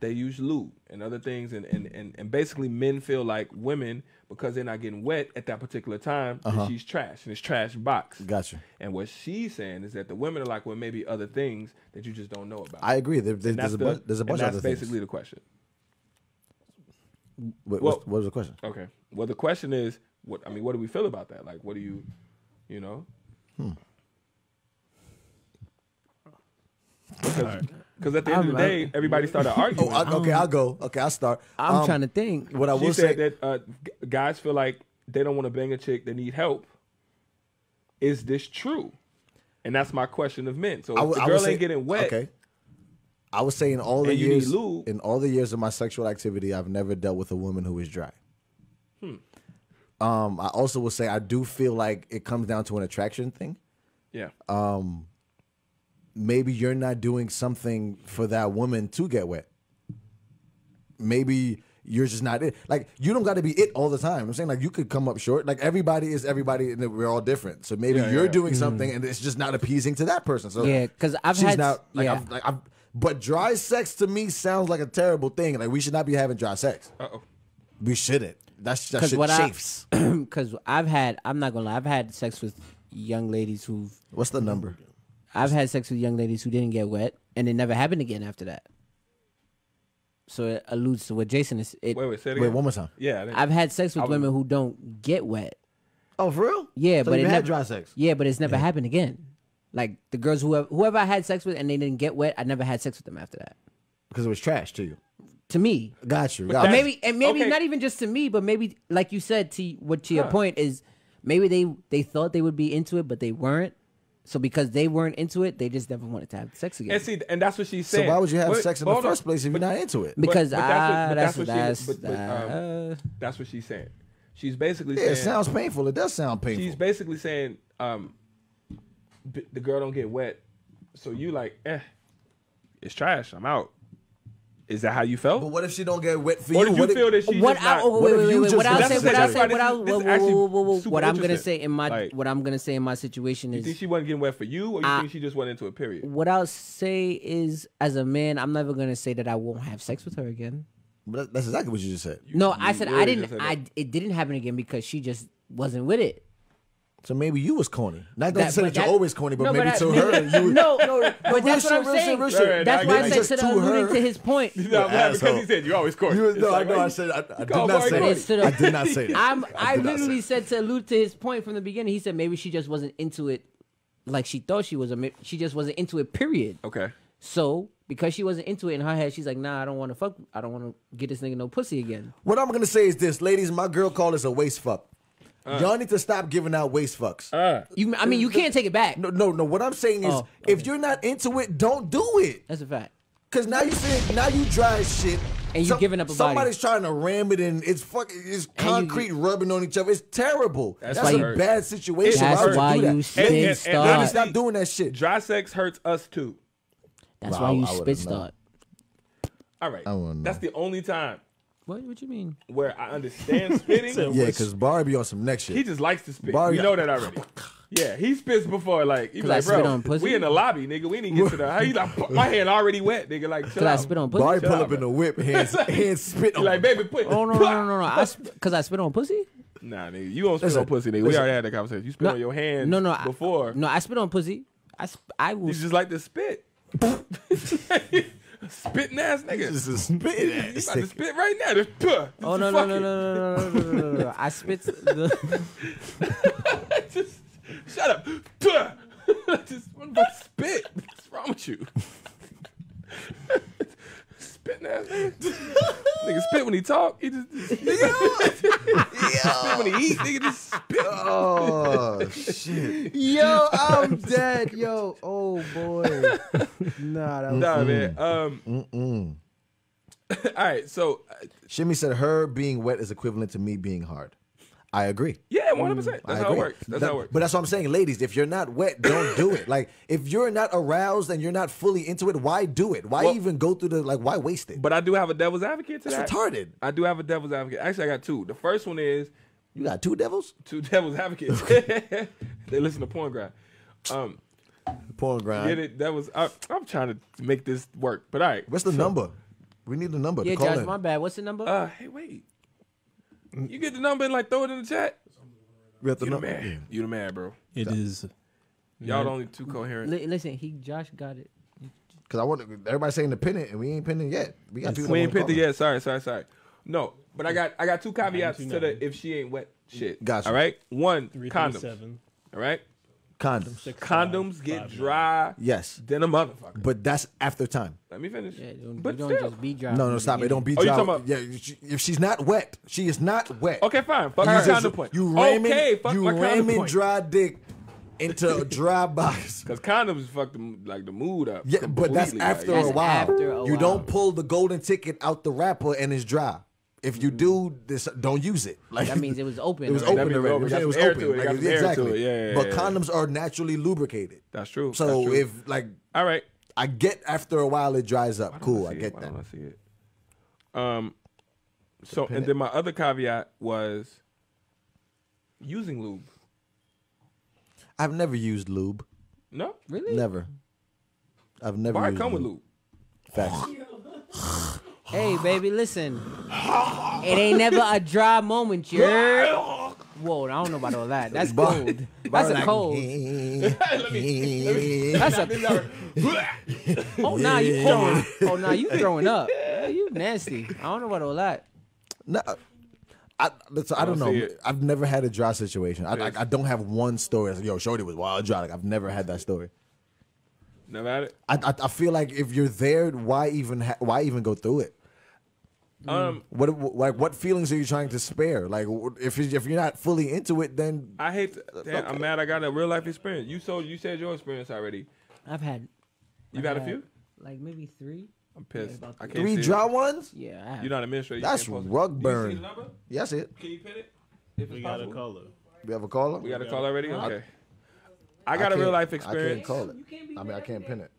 they use lube and other things, and and and, and basically men feel like women because they're not getting wet at that particular time, that uh-huh. she's trash and it's trash box. Gotcha. And what she's saying is that the women are like, well, maybe other things that you just don't know about. I agree. There, there- there's that's a the- bunch. There's a and bunch of that's other basically things. the question. What, Well- what's- what was the question? Okay. Well, the question is, what I mean, what do we feel about that? Like, what do you, you know? Hmm. Because at the end of the I'm- day, everybody started [LAUGHS] Oh, arguing. I, okay, I'll go. Okay, I'll start. I'm Um, trying to think. What I she will said say, that uh, guys feel like they don't want to bang a chick; they need help. Is this true? And that's my question of men. So if I the girl would ain't say- getting wet, Okay. I would say in all the And you need years, in all the years of my sexual activity, I've never dealt with a woman who is dry. Hmm. Um, I also will say I do feel like it comes down to an attraction thing. yeah, Uh, Maybe you're not doing something for that woman to get wet. Maybe you're just not it. Like you don't got to be it all the time. I'm saying like you could come up short. Like everybody is everybody, and we're all different. So maybe Yeah, you're yeah. doing something, and it's just not appeasing to that person. So yeah, because I've she's had- not like, yeah. I've, like I've, but dry sex to me sounds like a terrible thing. Like we should not be having dry sex. uh oh, We shouldn't. That's that Because shit what I, chafes. [CLEARS THROAT] because I've had, I'm not gonna lie, I've had sex with young ladies who've, What's the number? I've had sex with young ladies who didn't get wet, and it never happened again after that. So it alludes to what Jason is. It, wait, wait, say it Wait, again. one more time. Yeah, I didn't- I've had sex with I was- women who don't get wet. Oh, for real? Yeah, So but you it had never, dry sex. Yeah, but it's never happened again. Like the girls whoever whoever I had sex with and they didn't get wet, I never had sex with them after that. Because it was trash to you. To me, Got you. Got But you. maybe and maybe okay. not even just to me, but maybe like you said to what to your Huh. point is maybe they they thought they would be into it, but they weren't. So because they weren't into it, they just never wanted to have sex again. and see, and that's what she's So why would you have Wait, sex in the hold on. first place if you're not into it? because but that's what- ah, that's that's what what that's she- but- but, uh, That's what she's saying. She's basically Yeah, saying it sounds painful. It does sound painful. she's basically saying um, b- the girl don't get wet, so you like, eh, it's trash. I'm out. Is that how you felt? but what if she don't get wet for or you? did you What if- you feel that she what just I, not? oh, what wait, if wait, you wait, just- what I'll That's say, what what I'm I'll say, what I'll, super what I'm gonna say in my Like- what I'm gonna say in my situation is. you is think she wasn't getting wet for you, or you I- think she just went into a period? what I'll say is as a man, I'm never gonna say that I won't have sex with her again. But that's exactly what you just said. No, I you said I didn't. said I it didn't happen again because she just wasn't with it. So maybe you was corny. Not That- to say that you're always corny, but No, maybe I- to her, [LAUGHS] you. no, no, but real that's shit, what I'm real saying. shit, real shit. shit. That's I why I said to the to alluding her. to his point. [LAUGHS] No, I'm because he said you always corny. You, It's no, I know. hey, I said. [LAUGHS] I, I did not say corny. That. I did not say that. I'm, I, did not say literally said to allude to his point from the beginning. He said maybe she just wasn't into it like she thought she was. Or maybe she just wasn't into it. Period. Okay. So because she wasn't into it in her head, she's like, Nah, I don't want to fuck. I don't want to get this nigga no pussy again. What I'm gonna say is this, ladies. My girl called this a waste fuck. Y'all need to stop giving out waste fucks. Uh, You, I mean, you can't take it back. no, no, no. What I'm saying is, Oh, if you're not into it, don't do it. That's a fact. Cause now you saying now you dry as shit. And you giving up a body. Somebody's trying to ram it in. It's fucking. It's concrete rubbing on each other. It's terrible. That's That's, why a you- bad situation. That's would why do you Lady, spit and- and start. lady, honestly- stop doing that shit. dry sex hurts us too. That's Well, why I- you I would've spit known. start. All right. I wouldn't That's the only time What? What you mean? where I understand [LAUGHS] spitting. Yeah, because Bari be on some next shit. He just likes to spit. Bari- we know that already. [LAUGHS] Yeah, he spits before. Like, he's 'Cause I like, spit bro, on pussy? we in the lobby, nigga. We didn't get to the. [LAUGHS] He like, my hand already wet, nigga. Like, chill Cause I out. spit on pussy. Bari pull up, up in bro. the whip, hands, hands spit on. like, baby, put. Oh no no no no no! I sp- Cause I spit on pussy. Nah, nigga, you don't spit Listen, on pussy, nigga. We already had that conversation. You spit No, on your hands. No no I- before. no, I spit on pussy. I sp- I will. You just like to spit spitting ass nigga. This is spitting ass. You about to spit right now. Just, puh, oh no no no, no no, no no no! I spit. The... [LAUGHS] just shut up. Puh. [LAUGHS] just what about spit? What's wrong with you? [LAUGHS] Spitting ass nigga. nigga spit when he talk. He just, just [LAUGHS] spit when he eat. Nigga just spit. Oh shit! yo, I'm dead. Yo, oh boy. Nah, that was. Nah, man. Um. [LAUGHS] all right. So uh, Shimmy said her being wet is equivalent to me being hard. I agree. yeah, one hundred percent. I That's how it agree. works. That's That- how it works. But that's what I'm saying, ladies. If you're not wet, don't do it. Like if you're not aroused and you're not fully into it, why do it? Why Well- even go through the like? Why waste it? But I do have a devil's advocate to That's that. retarded. I do have a devil's advocate. Actually, I got two. The first one is You got two devils. two [LAUGHS] devil's advocates. [LAUGHS] they listen to porn grind. Um, Porn grind. get it? That was I, I'm trying to make this work. But all right. What's the number? We need the number. Yeah, to call Josh, in. my bad. What's the number? Uh, hey, wait. You get the number and like throw it in the chat. We have the You the number. man. You the man, bro. It is. Y'all the only two coherent. Li- listen, he Josh got it. Because I want everybody saying the pin it, and we ain't pinning yet. We got people. We that ain't wanna it yet. Sorry, sorry, sorry. No, But I got I got two caveats to 929. the if she ain't wet shit. Gotcha. All right. One, Three condoms. seven. All right. Condoms. The Condoms five, get five, dry Yes, Then a motherfucker. but that's after time. Let me finish. Yeah, don't, but you don't still. just be dry. No, no, stop. It don't be Oh, you dry. talking about- Yeah, she- if she's not wet, she is not wet. Okay, fine. Fuck You my just- condom point. You ramming, okay, fuck you my condom ramming point. dry dick into a [LAUGHS] dry box. Cause condoms fuck the like the mood up. Yeah, but that's after like, a That's while. after a while. you don't pull the golden ticket out the wrapper and it's dry. If you do this, don't use it. Like That means it was open. it was already. open That already. open. Yeah, It was open. it. Like, Got some air to exactly. Yeah, yeah, but yeah. condoms are naturally lubricated. That's true. So That's true. if like all right, I get after a while it dries up, cool. I, see get it? Why that. don't I see it? Um. So and then my other caveat was using lube. I've never used lube. No, Really? Never. I've never why used come with lube. lube? Facts. [LAUGHS] [LAUGHS] Hey, baby, listen. It ain't never a dry moment, you heard? Whoa, I don't know about all that. That's Bar- cold. That's a like, cold. let me. Let me. That's a. [LAUGHS] Oh, nah, you throwing. Oh, nah, you throwing up. You nasty. I don't know about all that. No, I, listen, I don't don't know. I've never had a dry situation. I, I, I don't have one story. Like, Yo, Shorty was wild dry. Like I've never had that story. Never had it. I, I, I feel like if you're there, why even ha- why even go through it? Um, What what- like what feelings are you trying to spare? Like if you- if you're not fully into it, then I hate. To, damn, I'm mad. I got a real life experience. You told. You said your experience already. I've had. You've I've had a few. Like maybe three. I'm pissed. about I can't three see dry it. ones. Yeah, I have. You're not administrator. You That's can't post it. rug burn. see the? Yes, it. Can you pin it? If We it's got a possible. caller. We have a caller. We got a call already. Huh? Okay. I got a real can't- life I can't experience. call it. I mean, I can't pin it.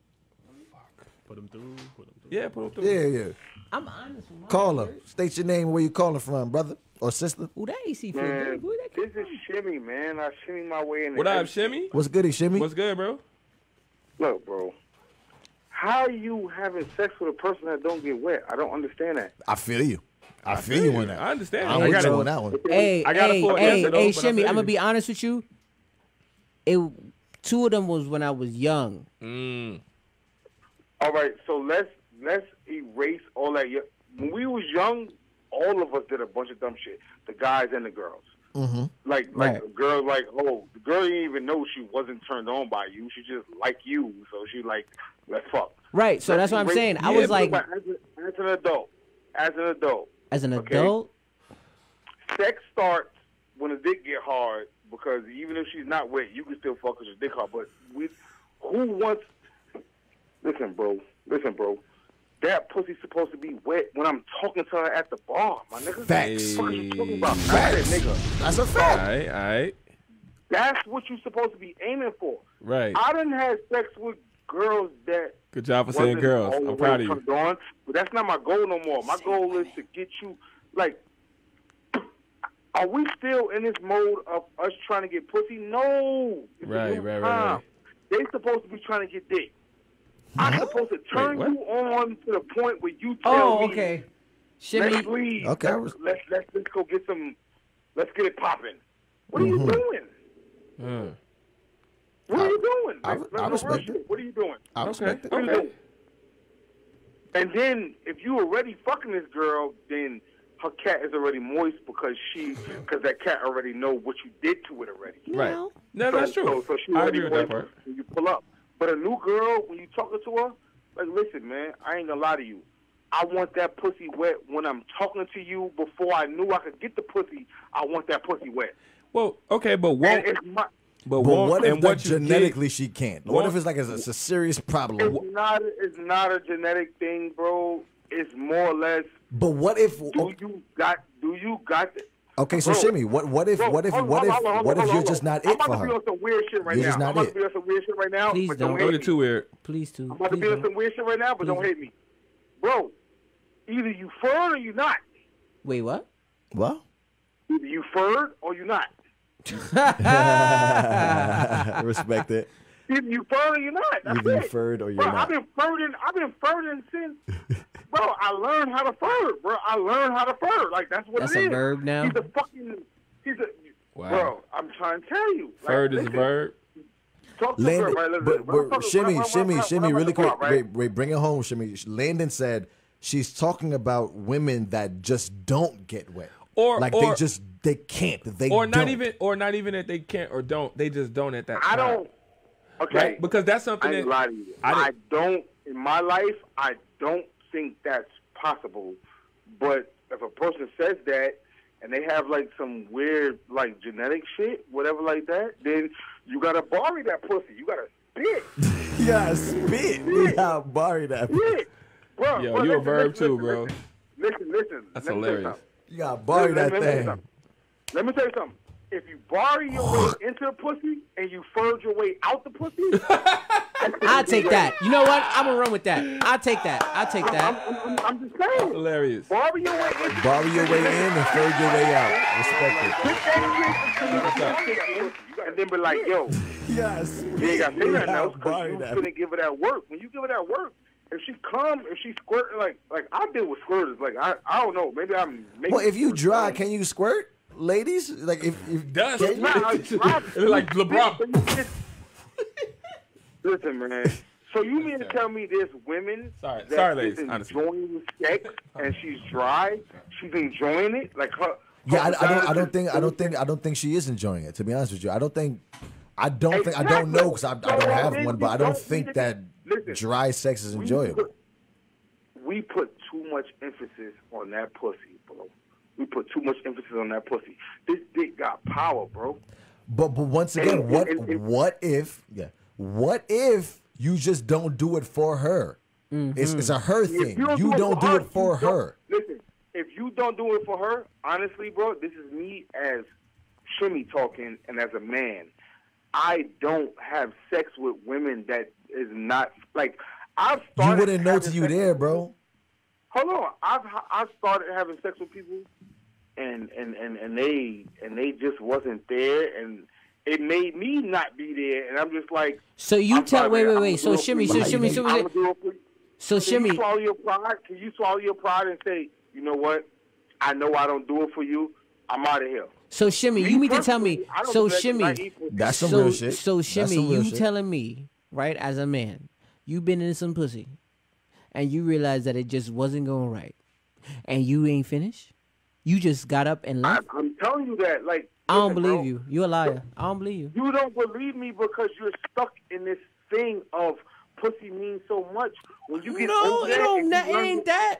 Put him through. Put him through. Yeah, put them through. Yeah, yeah. I'm honest with my Caller, word. state your name. Where you calling from, brother or sister? Ooh, that AC feel Man. Boy, that this is Shimmy, man. I shimmy my way in. What up, Shimmy? What's goody, Shimmy? What's good, bro? Look, bro. How you having sex with a person that don't get wet? I don't understand that. I feel you. I, feel, you on that. I understand. I'm I with got you on that one. Hey, I got a hey, full hey, answer, though, hey, but I Shimmy, I'm gonna be honest with you. It two of them was when I was young. Mm. All right, so let's let's erase all that. When we was young, all of us did a bunch of dumb shit. The guys and the girls. Mm-hmm. Like like Right. a girl like oh the girl didn't even know she wasn't turned on by you. She just like you, so she like let's fuck. Right, so that's what I'm saying. I Yeah, was like, as, a, as an adult, as an adult, as an okay. adult, sex starts when the dick get hard because even if she's not wet, you can still fuck with your dick hard. But we, who wants? Listen, bro. Listen, bro. That pussy's supposed to be wet when I'm talking to her at the bar, my nigga. Facts. What the fuck are you talking about? Fat nigga. That's a fact. right, all right, That's what you're supposed to be aiming for. right. I done had sex with girls that Good job for saying girls. I'm proud of you. On, but that's not my goal no more. My goal is to get you like. Are we still in this mode of us trying to get pussy? No. It's Right, right, right, right. They supposed to be trying to get dick. I'm supposed to turn what? you on to the point where you tell oh, me, okay. let's leave. Okay. Let's, let's let's let's go get some. Let's get it popping. What are you Mm-hmm. doing? Mm. What are you doing? I- Like, I like, respect it. What are you doing? I Okay, respect it. What are you okay. And then if you already fucking this girl, then her cat is already moist because she because that cat already know what you did to it already. Right. No. No, that's true. So, so she I already agree with that moist part. you pull up. But a new girl, when you talking to her, like listen, man, I ain't gonna lie to you. I want that pussy wet when I'm talking to you. Before I knew I could get the pussy, I want that pussy wet. Well, okay, but And it's my, but, But what if and what genetically did, she can't? What Won't- if it's like it's a, it's a serious problem? it's not it's not a genetic thing, bro. It's more or less. But what if? Do you got? Do you got? The, Okay, so Bro. Shimmy, what what if Bro, what if on, what if hold on, what if you're just hold not on. it I'm for about to be her? on some weird shit right You're now. just not I'm about it. to be on some weird shit right now. Please but don't. don't Don't hate get me. too weird. please too. I'm about to be on don't. some weird shit right now, but don't hate me, bro. Either you furred or you not. Wait, what? Well, Either you furred or you not. [LAUGHS] [LAUGHS] respect it. Either you furred or you not. That's Either you it. furred or you're bro, not. I've been furring. I've been furring since. [LAUGHS] bro, I learned how to fur, bro. I learned how to fur. Like that's what That's it a is. verb now? He's a fucking. He's a. Wow. Bro, I'm trying to tell you. Like, Third is a listen, verb. Talk to Landon, right? Listen, but, but Shimmy, when Shimmy, when Shimmy, really quick, right? wait, wait, bring it home, Shimmy. Landon said She's talking about women that just don't get wet. Or- like or- they just they can't. They or not don't. even or not even that they can't or don't. They just don't at that I time. don't. Okay. Right? Because that's something ain't that lie to you. I I, don't. In my life, I don't think that's possible. But if a person says that and they have like some weird like genetic shit, whatever like that, then you gotta borrow that pussy. You gotta spit. [LAUGHS] Yeah, spit. Yeah, Barry that. spit. Bro, Yo, bro, you a verb listen, too, listen, bro. Listen, listen. That's Let me tell you hilarious. something. You gotta Barry that Let me tell you thing. something. Let me tell you something. If you borrow your way [SIGHS] into the pussy and you furred your way out the pussy, [LAUGHS] I'll take that. You know what? I'm gonna run with that. I'll take that. I'll take that. I'm, I'm, I'm just saying. hilarious. Borrow your way into Borrow your way in and third your way out. Respect it. Put that shit until you get it, and then be like, yo, [LAUGHS] Yes. you ain't got to say nothing else because Barry you couldn't give her that work. When you give her that work, if she come, if she squirt, like, like I deal with squirters. Like, I, I don't know. Maybe I'm making. Well, if you dry, can you squirt, ladies? Like if if Does [LAUGHS] Nah, I- I- like LeBron. So Listen, man. [LAUGHS] So you mean to tell me there's women Sorry- that sorry, is ladies, honestly. enjoying sex and she's dry? She's enjoying it, like her. Yeah, I, her I don't. I don't think. I don't think. I don't think she is enjoying it. To be honest with you, I don't think. I don't think. I don't know because I, I don't have one, but I don't think that Listen, dry sex is we enjoyable. put- We put too much emphasis on that pussy, bro. We put too much emphasis on that pussy. This dick got power, bro. But but once again, And- what and- and- what if? Yeah. What if you just don't do it for her? It's mm-hmm. it's a her If thing. You it don't do her, it for you don't- her. Listen, if you don't do it for her, honestly, bro, this is me as Shimmy talking and as a man. I don't have sex with women that is not like I've You wouldn't know having till you there, bro. Hold on, I've I've started having sex with people, and and and and they and they just wasn't there, and it made me not be there, and I'm just like. So you I'm tell. sorry, Wait, wait, wait. So it for shimmy, so shimmy, so I'ma it so Can shimmy. you swallow your pride? Can you swallow your pride and say, you know what? I know I don't do it for you. I'm out of here. So shimmy, you mean to tell me? personally, I don't So do that 'cause I shimmy. That's some so real shit. so shimmy, you shit. telling me right as a man, you've been in some pussy, and you realize that it just wasn't going right, and you ain't finished. You just got up and I, left. I'm telling you that. Like I don't believe bro, you. You a liar. I don't believe you. You don't believe me because you're stuck in this thing of pussy means so much. When you get No, it don't. and That, you it ain't that.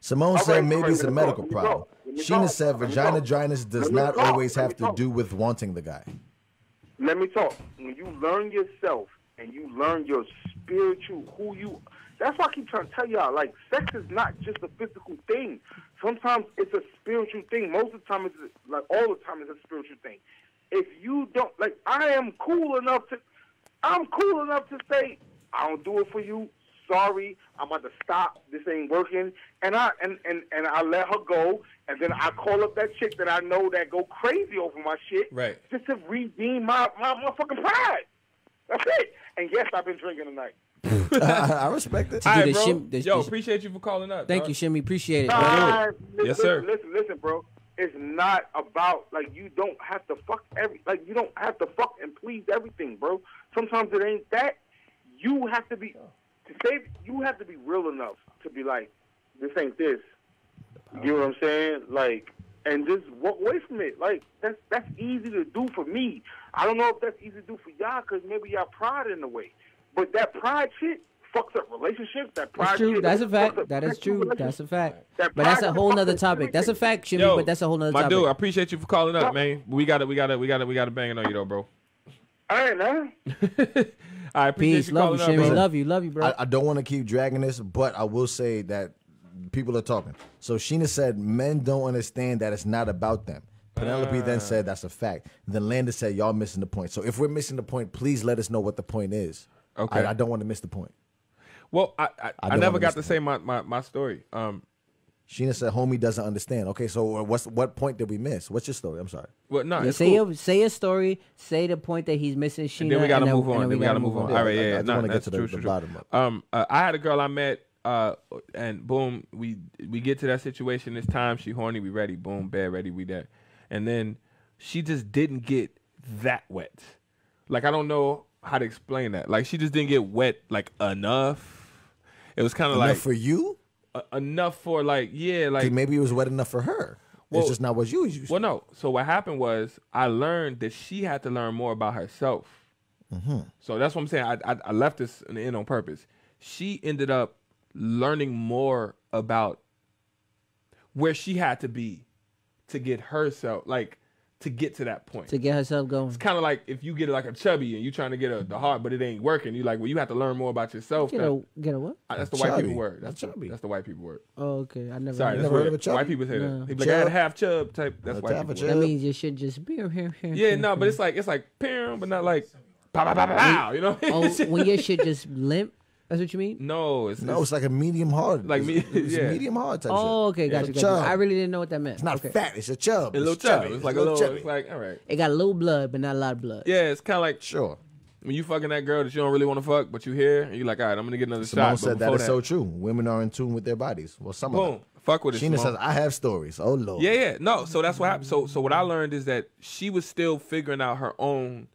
Simone All said right, maybe all right, it's a medical talk, problem. me Sheena talk, said vagina dryness does not talk, always let have to talk. do with wanting the guy. Let me talk. When you learn yourself and you learn your spiritual, who you. That's why I keep trying to tell y'all. Like, sex is not just a physical thing. Sometimes it's a spiritual thing. Most of the time, it's like all the time, it's a spiritual thing. If you don't like, I am cool enough to. I'm cool enough to say I don't do it for you. Sorry, I'm about to stop. This ain't working, and I and and and I let her go, and then I call up that chick that I know that go crazy over my shit, Right. Just to redeem my my motherfucking pride. That's it. And yes, I've been drinking tonight. I respect it. All do right, the bro. shim- the- Yo, the- appreciate you for calling up. Thank dog. you, shimmy. Appreciate it. Bro. Nah, li- Yes, sir. Listen, listen, bro. It's not about like you don't have to fuck every like you don't have to fuck and please everything, bro. Sometimes it ain't that. You have to be to save. You have to be real enough to be like, this ain't this. You know what I'm saying? Like, and just walk away from it. Like that's that's easy to do for me. I don't know if that's easy to do for y'all because maybe y'all pride in the way. But that pride shit fucks up relationships. That pride That's true. shit That's a fact. That is true. That's a fact. That But that's a whole fucks nother topic. That's a fact, shimmy. Yo, But that's a whole nother my topic. dude, I appreciate you for calling up, man. We got it. we got it. we got it. we got to bang it on you though, bro. All right, man. [LAUGHS] I appreciate Peace. you Love calling you, up, shimmy. bro. Love you. Love you, bro. I, I don't want to keep dragging this, but I will say that people are talking. So Sheena said men don't understand that it's not about them. Penelope then ah. said that's a fact. Then Landis said y'all missing the point. So if we're missing the point, please let us know what the point is. Okay. I, I don't want to miss the point. Well, I, I, I I, never got to say my, my, my story. Um, Sheena said homie doesn't understand. Okay, so what's what point did we miss? What's your story? I'm sorry. well, no, Yeah, say cool. your say a story. Say the point that he's missing. Sheena, and then we gotta move and on. Then we gotta move on. Yeah, All right, I- I yeah, yeah. just No, wanna get that's to the- true, the true, bottom of. Um, uh, I had a girl I met, uh, and boom, we we get to that situation. This time, she horny, we ready. Boom, bad, ready, we there. And then she just didn't get that wet. Like I don't know how to explain that. Like she just didn't get wet like enough. It was kind of like for you? enough for like yeah, like maybe it was wet enough for her. Well- it's just not what you was used to. Well, no. So what happened was I learned that she had to learn more about herself. Mm-hmm. So that's what I'm saying. I, I I left this in the end on purpose. She ended up learning more about where she had to be to get herself like to get to that point. to get herself going. it's kind of like if you get like a chubby and you're trying to get a the heart, but it ain't working. You're like, well, you have to learn more about yourself. Get a get a what? That's the white people word. That's A the, chubby. that's the white people word. Oh, okay. I never. Sorry, heard that's never heard what of a chubby? white people say that. No. They be like, I had a Chub? half chub type. That's A white half people. a. That means you should just be here. here, here, Yeah, no, but it's like it's like pam, but not like pow, pow, pow, pow, pow, you know. oh, [LAUGHS] when your shit just limp. That's what you mean? no, it's no, it's like a medium hard. Like me- it's, it's [LAUGHS] yeah. medium hard type Oh, shit. okay, gotcha, It's a gotcha. chub. I really didn't know what that meant. It's not okay. fat. It's a chub. a little It's chubby. chubby. It's like a little. chubby. It's like all right. It got a little blood, but not a lot of blood. Yeah, it's kind of like Sure. when you fucking that girl that you don't really want to fuck, but you here and you like, all right, I'm gonna get another Simone shot. but said that so true. Women are in tune with their bodies. Well, some of them. fuck with it. Sheena Simone. says, I have stories. Oh, Lord. Yeah, yeah. No, so that's what happened. So so what I learned is that she was still figuring out her own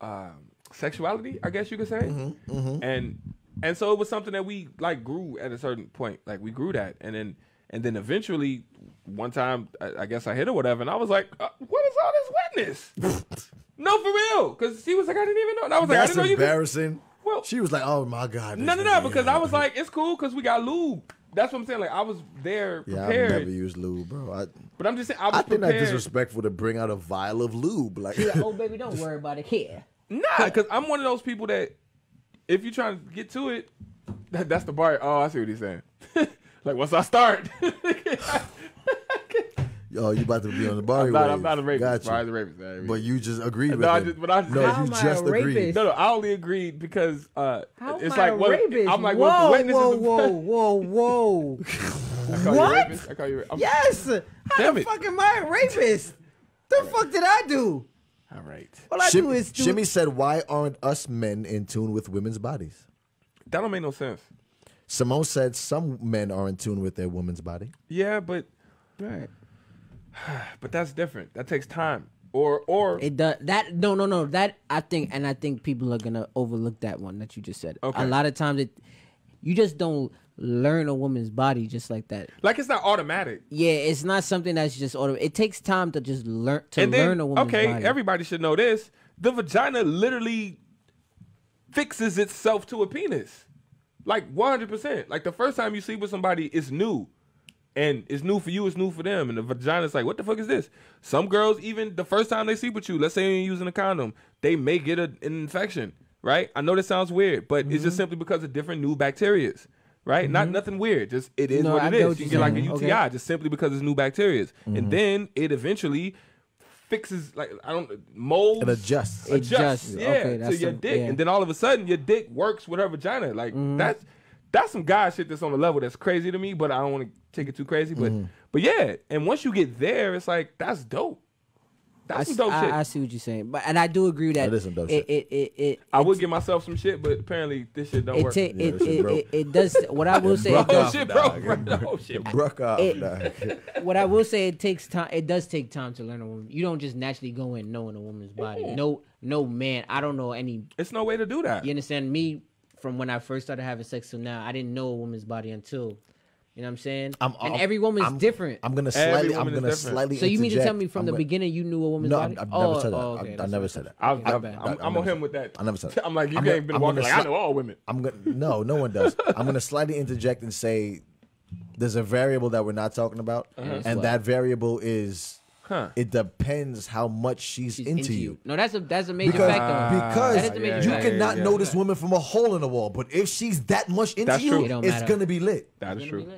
um, sexuality, I guess you could say. Mm-hmm, And and so it was something that we like grew at a certain point. Like we grew that, and then and then eventually one time I, I guess I hit or whatever, and I was like, uh, what is all this wetness? [LAUGHS] no, for real, because she was like, I didn't even know. And I was like, I That's didn't know you. Could... embarrassing. Well- she was like, oh, my God. No, no, this no, because. I was like, it's cool because we got lube. That's what I'm saying. Like I was there prepared. Yeah, I've prepared, never used lube, bro. I, but I'm just saying I was I think prepared. that's disrespectful to bring out a vial of lube. Like, She's like, [LAUGHS] oh, baby, don't worry about it. Here. Nah, because I'm one of those people that if you're trying to get to it, that, that's the bar. Oh, I see what he's saying. [LAUGHS] like once I start, [LAUGHS] oh, you about to be on the bar. I'm not, I'm not a rapist. Got Bari's you. a rapist. I mean. But you just agreed with No, I just- but I just- no, How you am just a agreed. rapist? no, no, I only agreed because uh, How it's am like a what rapist? I'm like, whoa, well, the whoa, whoa, whoa, whoa. [LAUGHS] I call you a What? rapist? I call you. a- I'm, yes. How Damn the it. fuck am I a rapist? The fuck did I do? All right. All I Shim- do is do. Shimmy said, "Why aren't us men in tune with women's bodies?" That don't make no sense. Simone said, "Some men are in tune with their woman's body." Yeah, but Right. [SIGHS] but that's different. That takes time. Or or It does that. No, no, no. That I think, and I think people are gonna overlook that one that you just said. Okay. A lot of times, it you just don't learn a woman's body just like that. like it's not automatic. Yeah, it's not something that's just auto. It takes time to just learn to and then, learn a woman's okay, body. everybody should know this. The vagina literally fixes itself to a penis. Like 100%. Like the first time you sleep with somebody, it's new. And it's new for you, it's new for them. And the vagina's like, what the fuck is this? Some girls, even the first time they sleep with you, let's say you're using a condom, they may get a, an infection, right? I know that sounds weird, but it's Mm-hmm. just simply because of different new bacterias, right? Not nothing weird. Just it is No, what I it what you get like a. UTI Okay. just simply because it's new bacterias. And then it eventually fixes like I don't molds It adjusts. Adjusts, adjusts. yeah, Okay, to that's your some- dick, yeah. Mm-hmm. and then all of a sudden your dick works with her vagina. Like that's that's some guy shit that's on the level that's crazy to me, but I don't want to take it too crazy. But Mm-hmm. but yeah, and once you get there, it's like that's dope. I, some dope I- shit. I I, see what you're saying, but and I do agree that That is some dope it, shit. It it it would give myself some shit, but apparently this shit don't it, work. ta- Yeah, it, it, it, it does. What I will say, [LAUGHS] oh, [LAUGHS] oh, it broke oh does, shit, bro! dog. oh shit, bro. Bruck off, It- [LAUGHS] what I will say, it takes time. It does take time to learn a woman. You don't just naturally go in knowing a woman's body. No, no man. I don't know any. It's no way to do that. You understand me? From when I first started having sex till now, I didn't know a woman's body until. You know what I'm saying? I'm- and I'm- every woman's I'm- different. I'm gonna slightly. I'm gonna different. slightly. so you mean to tell me from I'm the gonna- beginning you knew a woman's No, body? I've, I've oh, never said that. oh, I've- okay, I that's never said that. I've, My I've, bad. I'm, I- I I'm on him with that. I never said that. I'm like, you I'm ain't gonna- been I'm walking gonna like I know all women. I'm gonna no, no one does. I'm gonna slightly interject and say there's a variable that we're not talking about, uh-huh. and that variable is Huh. it depends how much she's, She's into, you. No, that's a that's a major Because, factor. because That is a major you factor. cannot yeah, know yeah. this woman from a hole in the wall, but if she's that much into That's you, true. It it's gonna be lit. That is It's gonna true.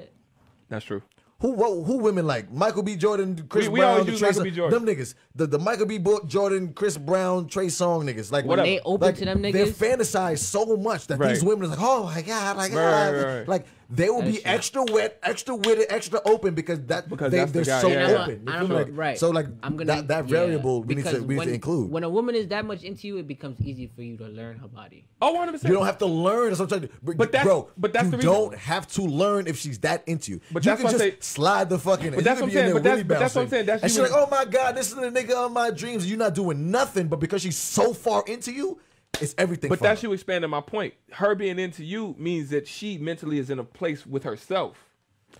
That's true. Who what, who women like? Michael B. Jordan, Chris We- we Brown, always the use Trey Michael B. Jordan. them niggas, the the Michael B. Bo- Jordan, Chris Brown, Trey Songz niggas. Like When they open to them They fantasize so much that these women are like, oh my god, like, Right, ah," right, right. like they will That's be true. extra wet, extra witted, extra open because that Because they, that's the they're guy, so yeah, And yeah. I'm a- open. You I'm feel a- right. So like I'm gonna that, that yeah, variable we need to because we need when, to include. When a woman is that much into you, it becomes easy for you to learn her body. Oh, 100. percent You don't have to learn. That's what I'm trying to. But that's- bro, but that's you the reason- don't have to learn if she's that into you. But you that's can what I just say- slide the fucking. But that's what I'm saying, but that's- but that's what I'm saying, that's and she's like, oh my god, this is the nigga of my dreams. You're not doing nothing, but because she's so far into you, it's everything. But for that's her. you expanding my point. Her being into you means that she mentally is in a place with herself.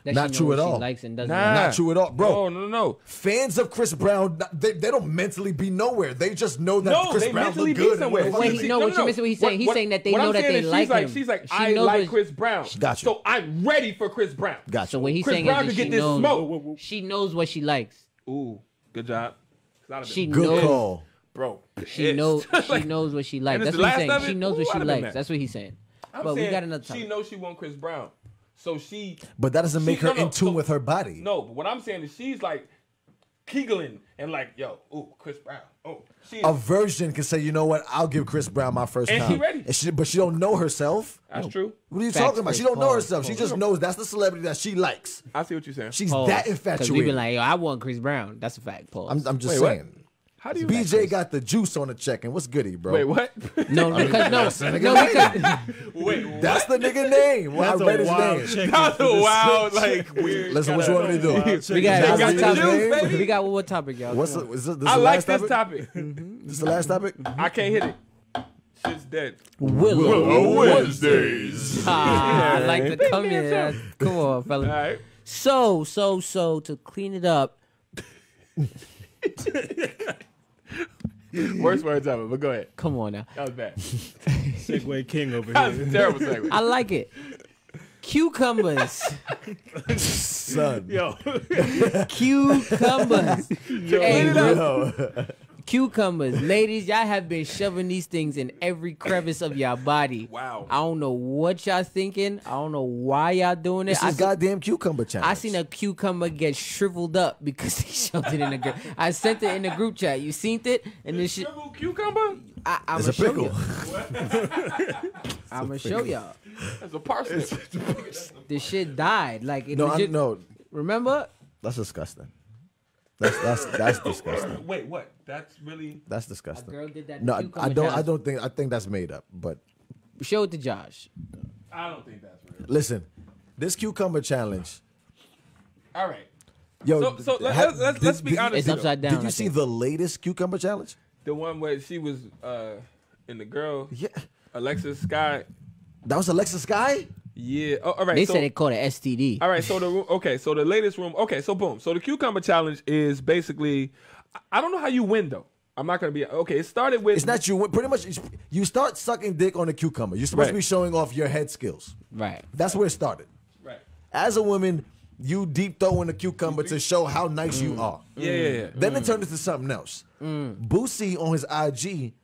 That Not true at all. Likes and doesn't Nah. like. Not true at all, bro. No, no, no, no. Fans of Chris Brown, they, they don't mentally be nowhere. They just know that No, Chris they Brown mentally look be good. and somewhere. what Wait, fuck he- is See, no, what you missing what he's saying. He's saying that they know I'm that saying they is like she's like, him. She's like, She I knows like Chris Brown. Got you. So I'm ready for Chris Brown. Got So you. what he's Chris saying Brown is that get she this knows, smoke. she knows what she likes. Ooh, good job. I'd have She Good knows. call. Bro. She pissed. knows. [LAUGHS] She knows what she likes. That's what he's saying. She knows what she likes. That's what he's saying. I'm but we saying got another time. She topic. knows she want Chris Brown, so she. But that doesn't make She- her no, no, in tune so- with her body. No, but what I'm saying is she's like giggling and like, yo, ooh, Chris Brown. Oh, she. A virgin can say, you know what? I'll give Chris Brown my first And time. she ready. And she, but she don't know herself. That's true. What are you Facts, talking about? She don't know Paul. herself. She just knows that's the celebrity that she likes. I see what you're saying. She's Pause. that 'Cause infatuated. we've been like, yo, I want Chris Brown. That's a fact, Paul. I'm, I'm just Wait, what? Saying. How do you? BJ got the juice on the check, and what's goody, bro? Wait, what? no, [LAUGHS] because no, nigga no, name. because Wait, That's the nigga name. Well, That's I read a his wild name. check. That's a wild, like weird. Listen, what you want me to do? we got, That's one the topic. juice, baby. We got what topic, y'all. What's Come the, on. is this, this I the like last this topic? topic. This is the last topic? I can't hit it. Shit's dead. Willa. Wednesdays. Ah, I like to come in. Come on, fella. All right. So, so, so to clean it up, [LAUGHS] [LAUGHS] Worst words ever, but go ahead. come on now. That was bad. [LAUGHS] Segue King over here. That was a terrible segue. I like it. Cucumbers. Son. Yo, Cucumbers. Hey, Yo. Cucumbers. Ladies, y'all have been shoving these things in every crevice of your body. Wow. I don't know what y'all thinking. I don't know why y'all doing it. This I is see- goddamn cucumber challenge. I seen a cucumber get shriveled up because [LAUGHS] they shoved it in the group. I sent it in the group chat. You seen it? And this shit. Cucumber? I, I'm It's gonna a show pickle. you. I'm gonna show y'all. That's a parsnip. This shit died. Like it No, I, legit, no, Remember? that's disgusting. That's that's [LAUGHS] that's disgusting. Wait, what? That's really. That's disgusting. girl did that No, I, cucumber I don't. I challenge. don't think. I think that's made up. But Show it to Josh. I don't think that's real. listen, this cucumber challenge. All right. Yo, So, so let, ha- let's, let's, let's be honest. It's here, upside Did you I see think. the latest cucumber challenge? The one where she was uh in the girl, Yeah, Alexis Skyy. that was Alexa Sky. Yeah. Oh, all right. They so, said they called it STD. All right, so the room, okay, so the latest room, okay, so boom, so the cucumber challenge is basically, I- I don't know how you win though. I'm not gonna be okay. It started with It's not you. Pretty much, you start sucking dick on a cucumber. You're supposed to be showing off your head skills. Right. That's where it started. right. As a woman, you deep throwing a cucumber to show how nice you are. Yeah, yeah, yeah. Then it turned into something else. Boosie on his IG,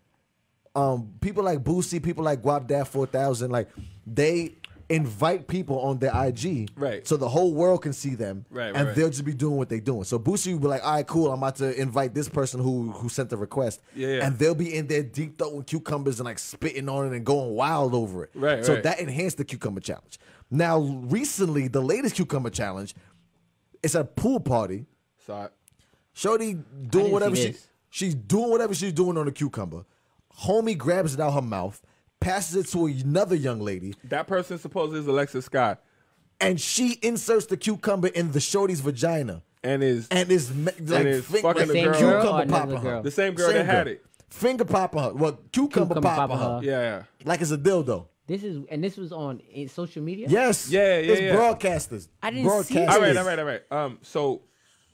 um, people like Boosie, people like Guapdad 4000, like they invite people on their IG, Right. So the whole world can see them, Right, right, and right. they'll just be doing what they're doing. So Boosie will be like, "All right, cool, I'm about to invite this person who who sent the request, Yeah, yeah. and they'll be in there deep throwing cucumbers and like spitting on it and going wild over it, Right, So right. that enhanced the cucumber challenge. Now, recently, the latest cucumber challenge, it's a pool party. So Shorty doing whatever she this. she's doing whatever she's doing on the cucumber. Homie grabs it out her mouth, passes it to another young lady, that person supposedly is Alexis Scott. and she inserts the cucumber in the shorty's vagina. and is And is me- like, is fin- fucking like the Same girl- girl cucumber another popping her. the same girl that had it. Finger popping her. Well, cucumber, Cucumber popping popping her. her. Yeah, yeah. Like it's a dildo. This is and this was on in social media. Yes. Yeah, yeah, It's yeah. broadcasters. I didn't see broadcasters. this. All right, all right, all right. Um, so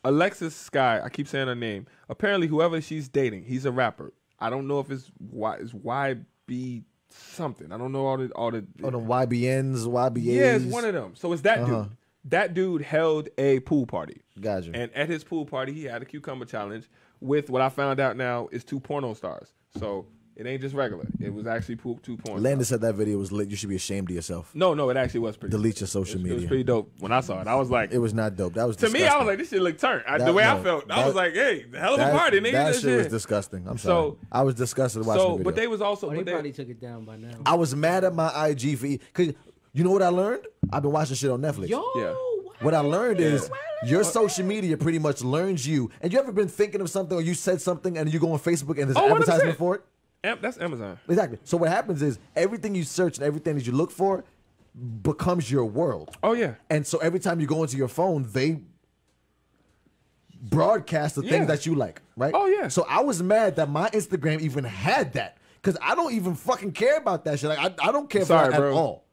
Alexis Skyy, I keep saying her name. Apparently, whoever she's dating, he's a rapper. I don't know if it's why it's YB something. I don't know all the all the. Oh, the YBNs, YBAs. yeah, it's one of them. So it's that Uh-huh. dude. That dude held a pool party. Gotcha. And at his pool party, he had a cucumber challenge with what I found out now is two porno stars. So it ain't just regular. It was actually pool, two porno. Landon said that video was lit. You should be ashamed of yourself. No, no, it actually was pretty. Delete your social it was, media. It was pretty dope when I saw it. I was like, It was not dope. That was to me, I was like, this shit looked turned. I, the That- way I no, felt, I was like, hey, hell of a that, party, nigga. that That shit was disgusting. I'm So- sorry. I was disgusted watching So, the video. but they was also, Oh, they but they, probably took it down by now. I was mad at my IG feed because you know what I learned? I've been watching shit on Netflix. Yo, Yeah. What I learned is your social media pretty much learns you. And you ever been thinking of something or you said something and you go on Facebook and there's Oh, an advertisement for it? That's Amazon. Exactly. So what happens is everything you search and everything that you look for becomes your world. Oh yeah, And so every time you go into your phone, they broadcast the Yeah. things that you like, right? Oh, yeah. So I was mad that my Instagram even had that because I don't even fucking care about that shit. Like I, I don't care Sorry, that bro. at all.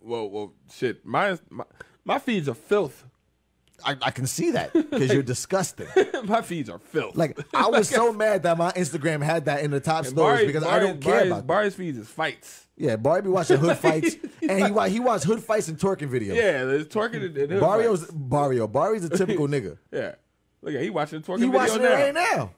well, well, shit. My, my My feeds are filth. I, I can see that because you're [LAUGHS] disgusting. [LAUGHS] my feeds are filth. Like I was so [LAUGHS] mad that my Instagram had that in the top And stories Bari- because I don't care Bari's- about. that. Bari's feeds is fights. Yeah, Bari be watching hood fights, and he wa- he watch hood fights and twerking videos. Yeah, there's twerking and, and hood Barrio's fights. Barrio. Bari's a typical nigga. Yeah. Look at he watching the twerking He video watching now. it right now.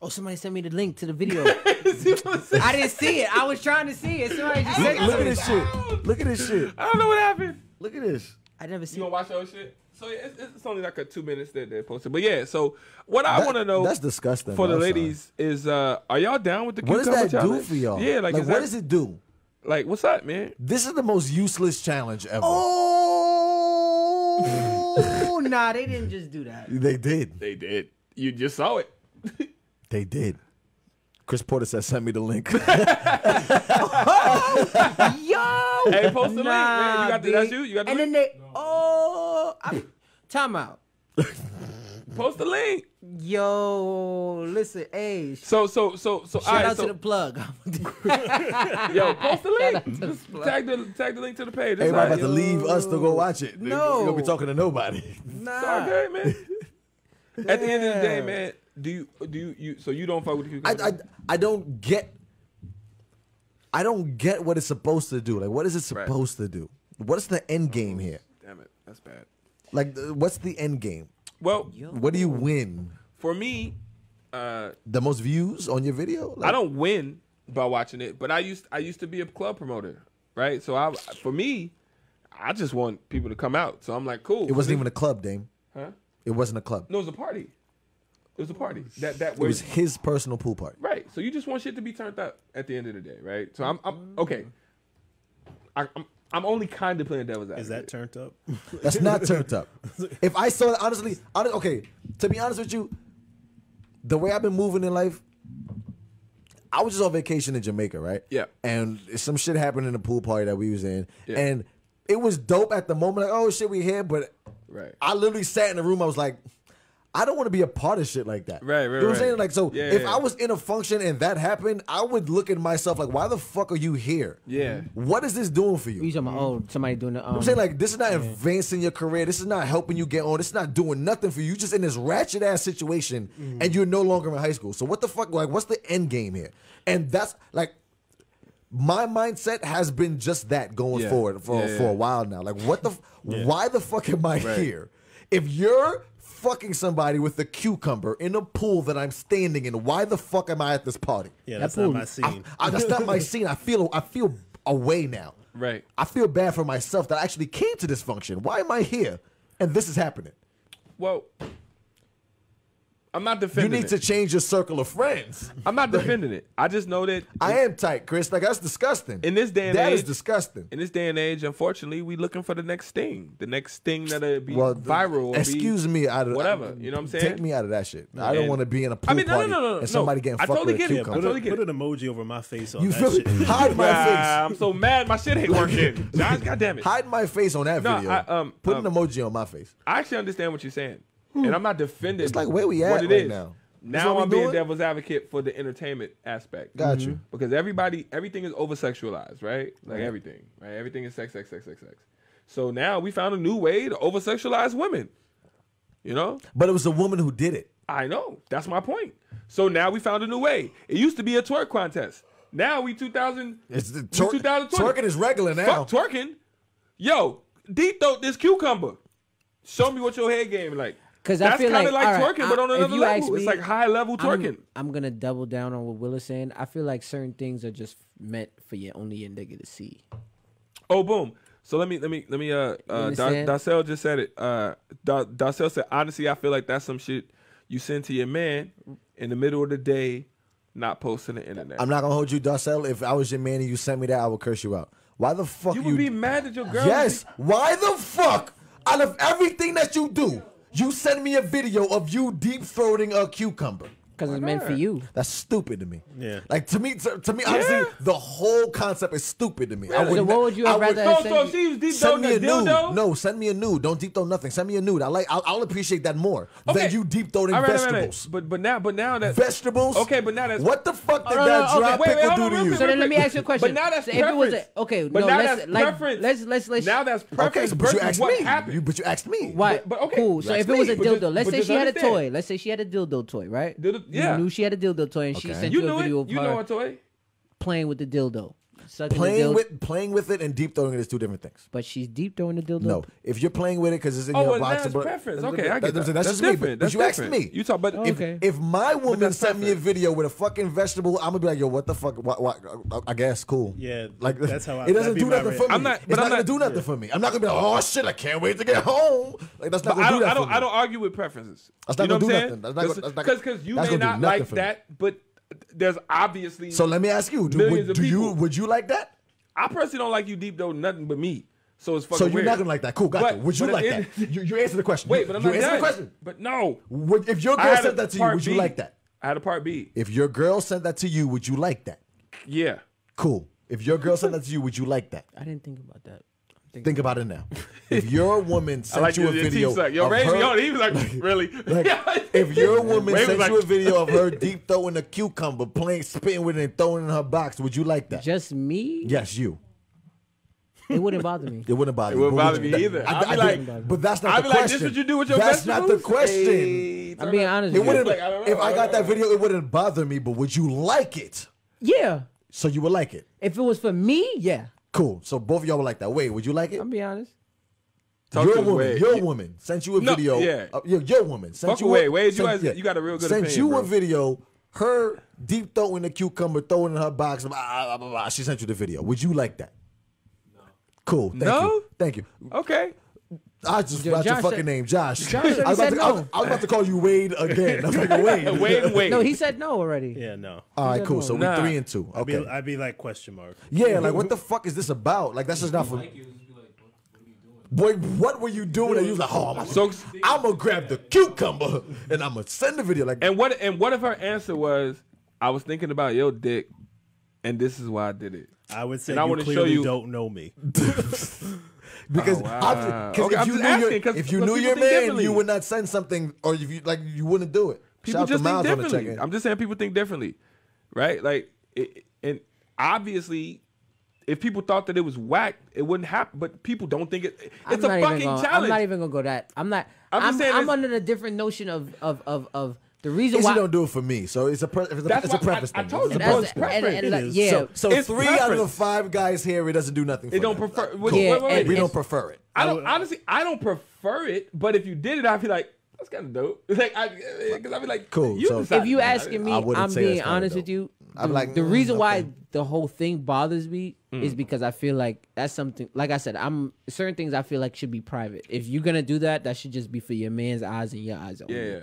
Oh, somebody sent me the link to the video. I didn't see it. I was trying to see it. Somebody just sent it Look at me. this shit. Look at this shit. I don't know what happened. Look at this. I never seen. You seen gonna it. watch those shit? So it's, it's only like a two minutes that they posted. But yeah, so what I That- want to know That's disgusting. for the. I'm sorry. ladies is, uh, are y'all down with the What does cucumber that do challenge? for y'all? Yeah, like, like what that, does it do? Like, what's up, man? This is the most useless challenge ever. Oh, [LAUGHS] nah, they didn't just do that. They did. They did. You just saw it. [LAUGHS] They did. Chris Porter said, "Send me the link." oh, [LAUGHS] Yo, Hey, post the link, man. You got the, B. that's you. You got the and link. then they oh, I, time out. [LAUGHS] post the link. Yo, listen, hey, So, so, so, so. shout all right, out so, to the plug. [LAUGHS] [LAUGHS] yo, post the link. out to the plug. tag the tag the link to the page. That's Everybody all about to leave us to go watch it. No. You're gonna be talking to nobody. It's all good, man. At the end of the day, man, do you do you, you so you don't fuck with the I, cucumber? I I don't get. I don't get what it's supposed to do. Like, what is it Right. supposed to do? What's the end game here? Damn it, that's bad. Like, what's the end game? Well, What do you win? for me, uh, The most views on your video? Like, I don't win by watching it, but I used I used to be a club promoter, right? So I for me, I just want people to come out. So I'm like, cool. It wasn't even a club, Dame. Huh? It wasn't a club. No, it was a party. It was a party. That that It was his personal pool party. right. So you just want shit to be turned up at the end of the day, right? So I'm, I'm okay. I, I'm I'm only kind of playing devil's advocate. Is that turned up? [LAUGHS] That's not turned up. [LAUGHS] If I saw it, honestly, hon- okay, to be honest with you, the way I've been moving in life, I was just on vacation in Jamaica, right? Yeah. And some shit happened in the pool party that we was in. Yeah. And it was dope at the moment, like, oh shit, we here. But Right. I literally sat in the room, I was like, I don't want to be a part of shit like that. Right, right, You know what I'm saying? Like, so Yeah, if yeah. I was in a function and that happened, I would look at myself like, why the fuck are you here? Yeah. What is this doing for you? You talking about oh somebody doing the um, I'm saying like this is not advancing your career. This is not helping you get on. This is not doing nothing for you. You just in this ratchet ass situation, Mm-hmm. and you're no longer in high school. So what the fuck? Like, what's the end game here? And that's like my mindset has been just that going Yeah. forward for Yeah, for a while now. Like, what the? f [LAUGHS] Why the fuck am I Right. here? If you're fucking somebody with a cucumber in a pool that I'm standing in, why the fuck am I at this party? Yeah, That that's not my scene. I, that's not my [LAUGHS] scene. I feel I feel away now. Right. I feel bad for myself that I actually came to this function. Why am I here? And this is happening. Well, I'm not defending. You need it. to change your circle of friends. I'm not [LAUGHS] defending it. I just know that I am tight, Chris. Like that's disgusting. In this day and That is age- that is disgusting. in this day and age, unfortunately, we looking for the next thing, the next thing that'll be Well, th- viral. or be- Excuse me, out of whatever. You know what I'm saying? Take me out of that shit. I don't want to be in a pool I mean, no, no, party no, no, no. and somebody getting I fucked totally with a get it. I totally Put, get put an emoji over my face on You that feel shit. me? Hide my face. I'm so mad. My shit ain't working. [LAUGHS] Josh, goddamn it. Hide my face on that No, video. I, um, Put um, an emoji on my face. I actually understand what you're saying, and I'm not defending. It's like where we at what it right is. now. Now I'm being doing? devil's advocate for the entertainment aspect. Got mm-hmm. you. Because everybody, everything is over sexualized, right? Like everything, right? Everything is sex, sex, sex, sex, sex. So now we found a new way to over sexualize women. You know, But it was a woman who did it. I know. That's my point. So now we found a new way. It used to be a twerk contest. Now we 2000. It's the we twerk, 2020. twerking is regular now. Fuck twerking. Yo, deep throat this cucumber. Show me what your head game like. 'Cause I That's feel kinda like- like alright, twerking, but on another you ask level. It's like high level twerking. I'm, I'm gonna double down on what Will is saying. I feel like certain things are just meant for your only your nigga to see. Oh, boom. So let me let me let me uh uh Da- understand? Darcel just said it. Uh Da- Darcel said honestly I feel like that's some shit you send to your man in the middle of the day, not posting the internet. I'm not gonna hold you, Darcel. If I was your man and you sent me that, I would curse you out. Why the fuck you you? would be mad at your girl. yes. Why the fuck? Out of everything that you do, you send me a video of you deep throating a cucumber. Because it's meant for you. That's stupid to me. Yeah. Like to me, to, to me, honestly, the whole concept is stupid to me. I Really? So what would you have rather have So, so you- deep Send me a throwing nude. No, send me a nude. Don't deep throw nothing. Send me a nude. I like. I'll, I'll appreciate that more than you deep throwing All right, all right, all right. vegetables. But but now but now that Vegetables. Okay, but now that's what the fuck did no, that no, okay, dry wait, wait, do to you? So then let me ask you a question. But now that's So if it was preference. a- okay, But no, now let's- that's preference. let's- let's- now that's preference. but you asked me. but you asked me. What? But- okay, Cool. So if it was a dildo, let's say she had a toy. Let's say she had a dildo toy, right? Dildo- yeah. You knew she had a dildo toy, and okay. she sent you, you a video it? of you her playing with the dildo sucking playing with playing with it and deep throwing it is two different things. But she's deep throwing the dildo. No, if you're playing with it because it's in oh, your well, box that's of preference. Okay, I get that. That's, that's just different. Me. That's but you different. asked me. You talk, but if, okay. if my woman sent me a video with a fucking vegetable, I'm gonna be like, yo, what the fuck? Why, why, I guess cool. Yeah, like that's how I. It doesn't do nothing for me. I'm not. It's not gonna do nothing for me. I'm not gonna be like, oh shit, I can't wait to get home. Like that's not. I don't. I don't. I don't argue with preferences. That's not gonna do nothing. That's not. Because because you may not like that, but there's obviously So let me ask you, do, would, do you would you like that? I personally don't like you deep though, nothing but me. So it's fucking So you're weird. not gonna like that. Cool, got But- you. Would you like it- that? You, you answer the question. Wait, but I'm you not answer the question. But no, Would, if your girl sent said that to you, would you like that? I had a part B. If your girl said that to you, would you like that? Yeah. Cool. If your girl said that to you, would you like that? I didn't think about that. Think, Think about it now. If your woman [LAUGHS] sent like you a video, yo, of Ray, her, yo, he was like, [LAUGHS] really? Like, [LAUGHS] if your woman Ray sent like, you a video of her deep throwing a cucumber, playing, spitting with it, and throwing it in her box, would you like that? Just me? Yes, you. It wouldn't bother me. It wouldn't bother. It wouldn't bother me either. I, I'd be like, but that's not. I'd the be like, this what you do with your That's vegetables? not the question. Hey, I'm being honest. It wouldn't. Like, I if I got that video, it wouldn't bother me. But would you like it? Yeah. So you would like it. If it was for me, yeah. Cool. So both of y'all were like that. Wait, would you like it? I'm be honest. Talk your woman, your yeah. woman sent you a no, video. Yeah, uh, your, woman sent Fuck you. Away. A, video. sent, you, guys, yeah. you got a real good. Sent opinion, you bro. a video. Her deep throwing the cucumber, throwing in her box. Blah, blah, blah, she sent you the video. Would you like that? No. Cool. Thank no? you. Thank you. Okay. I just forgot your fucking said- name, Josh. Josh I, was about said to, I, was. I was about to call you Wade again. I'm like, Wade. [LAUGHS] Wade Wade. No, he said no already. Yeah, no. All right, cool. So we Nah. three and two. I'd, Okay. be, I'd be like question mark. Yeah, like what the fuck is this about? Like that's just not for. Boy, what were you doing? And you was like, oh, I'm, So- I'm gonna grab the cucumber and I'm gonna send the video. Like, And what and what if her answer was, I was thinking about your dick, and this is why I did it. I would say And I wanna show you- don't know me. [LAUGHS] [LAUGHS] because oh, wow. okay, if, you knew asking, your, if you knew your man, you would not send something, or if you like, you wouldn't do it. People Shout just think differently. I'm just saying people think differently, right? Like, it, and obviously, if people thought that it was whack, it wouldn't happen. But people don't think it. It's a fucking gonna, challenge. I'm not even gonna go that. I'm not. I'm, I'm, I'm under a different notion of of of of the reason why she don't do it for me, so it's a pre- it's a, it's a preface. I, I told you, It's a preference. and- and- and, is. yeah. So, so It's three out of the five guys here, it doesn't do nothing. For They don't prefer. Wait, Yeah, wait, wait, wait. We don't prefer it. I don't honestly. I don't prefer it, but if you did it, I'd be like, that's kind of dope. [LAUGHS] Like, because eh, I'd be like, Cool, You so- decided if you asking me, I'm being honest with you. I'm like, the mm, reason why the whole thing bothers me mm. is because I feel like that's something. Like I said, I'm certain things I feel like should be private. If you're gonna do that, that should just be for your man's eyes and your eyes only. Yeah.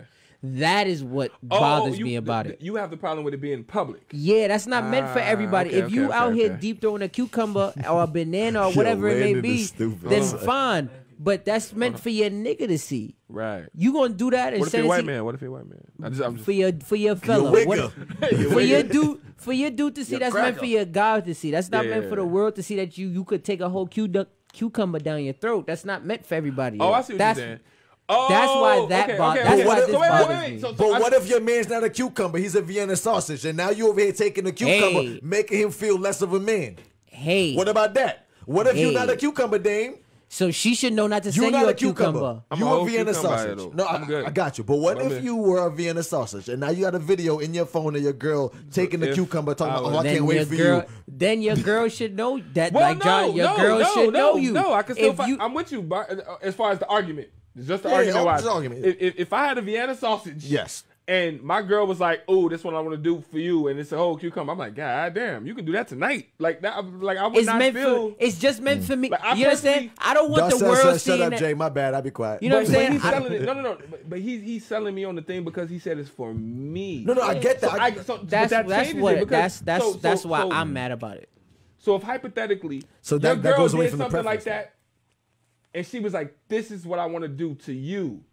That is what oh, bothers you, me about it. You have the problem with it being public. Yeah, that's not meant for ah, everybody. Okay, if you okay, out okay. here deep throwing a cucumber [LAUGHS] or a banana or whatever it may be, then fine. But that's meant uh-huh. for your nigga to see. Right. You gonna do that and what if say white man? What if you white man? I just, just, for your for your fella. Your what, [LAUGHS] for your dude for your dude to see. That's meant for your God to see. That's not yeah. meant for the world to see that you you could take a whole cucumber down your throat. That's not meant for everybody. Oh. I see what that's, you're saying. Oh, that's why oh, that okay, bothers. Okay, okay. so. So, so but I, what if your man's not a cucumber? He's a Vienna sausage, and now you over here taking the cucumber, hey. making him feel less of a man. Hey, what about that? What if hey. you're not a cucumber, dame? So she should know not to you're send not you a cucumber. cucumber. i You're a Vienna sausage. No, I'm good. I, got you. But what if you were a Vienna sausage and now you got a video in your phone of your girl taking the cucumber, talking about, oh, I can't wait for girl, you. [LAUGHS] Then your girl should know that. well, like, no, John, your no, girl no, should know you. No, I can still. You, I'm with you uh, as far as the argument. Just the yeah, argument. Oh, why, argument. If, if, I had a Vienna sausage, yes, and my girl was like, "Oh, this one I want to do for you," and it's a whole cucumber. I'm like, "God damn, you can do that tonight!" Like that, like I would it's not meant feel. For, it's just meant mm. for me. Like, I you understand? I don't want the world. Shut, shut up, that. Jay. My bad. I'll be quiet. You know but, what I'm saying? He's selling it. No, no, no. But, but he's he's selling me on the thing because he said it's for me. No, no, I get that. So I, so, that's that that's what because, that's that's so, that's why I'm mad about it. So if hypothetically, so that, girl goes away did from something the like that and she was like, "This is what I want to do to you."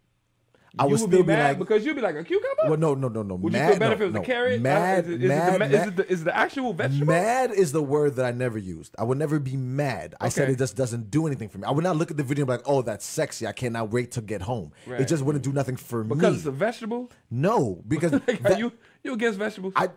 I you would, still be mad like, because you'd be like a cucumber. Well, no, no, no, no. Would mad, you feel better no, if it was no. a carrot? Mad, is, mad, it the, mad. Is, it the, is the actual vegetable? Mad is the word that I never used. I would never be mad. I okay. said it just doesn't do anything for me. I would not look at the video and be like, "Oh, that's sexy. I cannot wait to get home." Right. It just wouldn't do nothing for because me. Because it's a vegetable. No, because [LAUGHS] like, that, you you against vegetables? I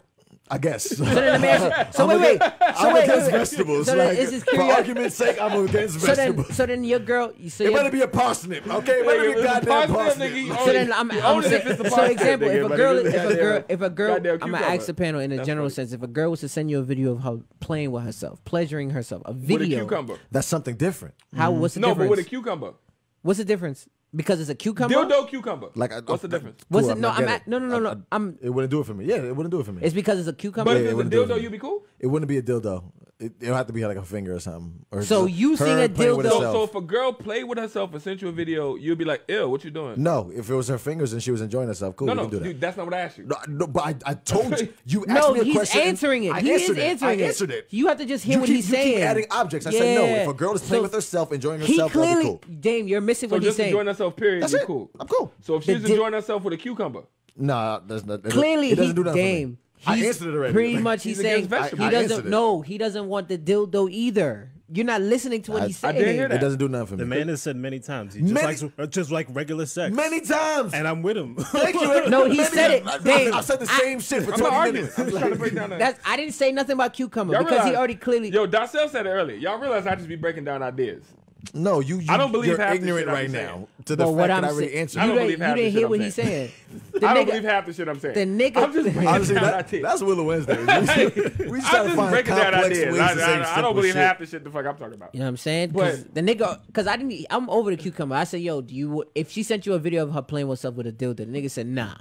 I guess. So, me ask you, [LAUGHS] so wait, wait. So I'm wait, against wait, vegetables. So like, then, for argument's sake, I'm against so vegetables. Then, so then your girl, so it better be a parsnip, okay? It better be goddamn parsnip. parsnip. So then I'm, I'm saying, so example, if a girl, if a girl, if a girl, I'm gonna ask the panel in a general funny. sense. If a girl was to send you a video of her playing with herself, pleasuring herself, a video, with a cucumber. That's something different. How? What's the no, difference? No, but with a cucumber. What's the difference? because it's a cucumber. Dildo cucumber. Like, I, what's the difference? What's it? No, I'm, at, no, no, no, no. I, am It wouldn't do it for me. Yeah, it wouldn't do it for me. It's because it's a cucumber. But yeah, it's it a dildo, it you'd be cool. It wouldn't be a dildo it, it'll have to be like a finger or something. Or so you see a dildo? So, so if a girl played with herself a sensual video, you'd be like, "Ew, what you doing?" No, if it was her fingers and she was enjoying herself, cool. No, no, do that. dude, that's not what I asked you. No, no but I, I told you. [LAUGHS] You asked no, me a he's answering it. I he is answering it. I answered it. You have to just hear you what keep, he's you saying. Keep adding objects. I yeah. said no. If a girl is playing so with herself, enjoying herself, he clearly, cool. Dame, you're missing so what he's saying. enjoying herself, period. That's. Cool. I'm cool. So if she's enjoying herself with a cucumber, nah, that's not. Clearly, it doesn't do. He's I answered it already. Pretty much, he's, he's saying I, he doesn't know. He doesn't want the dildo either. You're not listening to what I, he's saying. I didn't hear that. It doesn't do nothing for me. The man has said many times. He just many, likes uh, just like regular sex. Many times. And I'm with him. Thank you. [LAUGHS] no, he many said it. I, said the same shit for I'm 20 minutes. I'm trying to break down that. I didn't say nothing about cucumber because realize, he already clearly. Yo, Darcel said it earlier. Y'all realize I just be breaking down ideas. No, you. you I don't believe you're half ignorant right now to the well, fact that I already answered. I don't you didn't hear what he said. [LAUGHS] I don't believe half the shit I'm saying. The nigga, I'm just honestly, that, that's Willa Wednesday. We, [LAUGHS] we just try to find complex ways I, to say I, I don't believe half the shit the fuck I'm talking about. You know what I'm saying? The nigga, because I didn't. I'm over the cucumber. I said, yo, do you? If she sent you a video of her playing what's herself with a dildo, the nigga said, nah.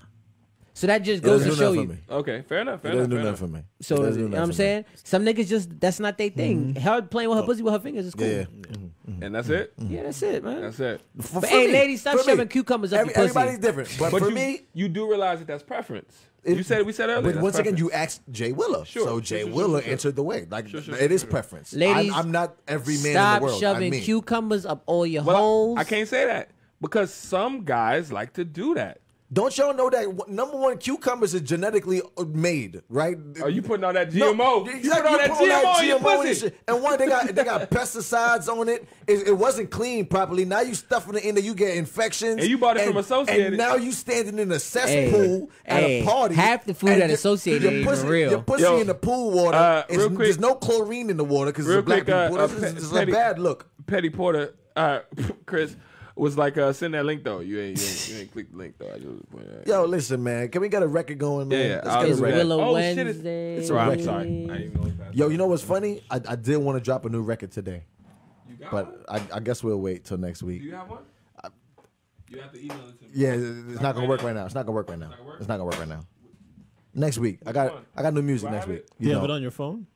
So that just goes to show you. Okay, fair enough. Fair it doesn't enough, do nothing for me. So you know what I'm saying? Me. Some niggas just that's not their thing. Mm-hmm. Her playing with her oh. pussy with her fingers is cool. Yeah, mm-hmm. mm-hmm. and mm-hmm. that's it. Mm-hmm. Yeah, that's it, man. That's it. For, but, for hey, ladies, stop shoving cucumbers up Every, your pussy. Everybody's different, but, but for you, me, you do realize that that's preference. It, you said we said earlier. But once again, you asked Jay Willa, sure. so Jay sure, sure, answered the way. Like it is preference. Ladies, I'm, not every man in the world. Stop shoving cucumbers up all your holes. I can't say that because some guys like to do that. Don't y'all know that number one cucumbers are genetically uh, made, right? Are you putting on that GMO? No, you, you put, on, that GMO, that GMO, GMO and shit. And one, they got they got [LAUGHS] pesticides on it. it. it. wasn't clean properly. Now you stuffing it in there, you get infections. And you bought it and, from Associated. And now you standing in a cesspool hey, at hey, a party. Half the food at Associated your pussy, real. Your pussy Yo, in the pool water. Uh, quick, there's no chlorine in the water because it's a black quick, people. Uh, this, uh, is, this Petty, is a bad look. Petty Porter, uh, [LAUGHS] Chris was like, uh, send that link though. You ain't, you ain't, you ain't click the link though. I just out. Yo, listen, man. Can we get a record going, man? Yeah, yeah. Let's get a record. oh, Shit, it's, it's right. I'm sorry. I didn't even know. Yo, you know what's funny? I, I did want to drop a new record today, you got but one? I, I guess we'll wait till next week. Do you have one? I, you have to email it to me. Yeah, it's, not, not gonna right work right now. It's not gonna work right now. It's not gonna work, not gonna work right now. Next week, I got I got new music next week. You yeah, know. but on your phone.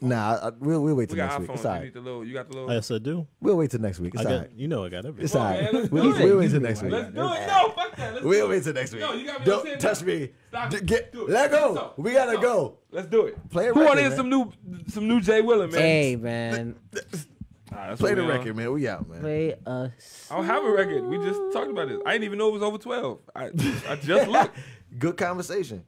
Nah, I, we'll, we'll wait till we next got week. Sorry, You need the little. You got the little. yes, I do. We'll wait till next week. I It's all got, right. You know I got everything. It's all right. let's We'll, it. we'll wait till next week. Let's do it. No, fuck that. Let's We'll wait till next week. No, you gotta Don't touch now. me. Stop D- get- Do it. let go. So, We gotta so, go. Let's do it. Play it Who right want to hear some new, some new Jay Willa, man? Hey man, ah, All right, Play the record, man. We out, man. play us. I don't have a record. We just talked about this. I didn't even know it was over twelve. I just [LAUGHS] looked. Good conversation.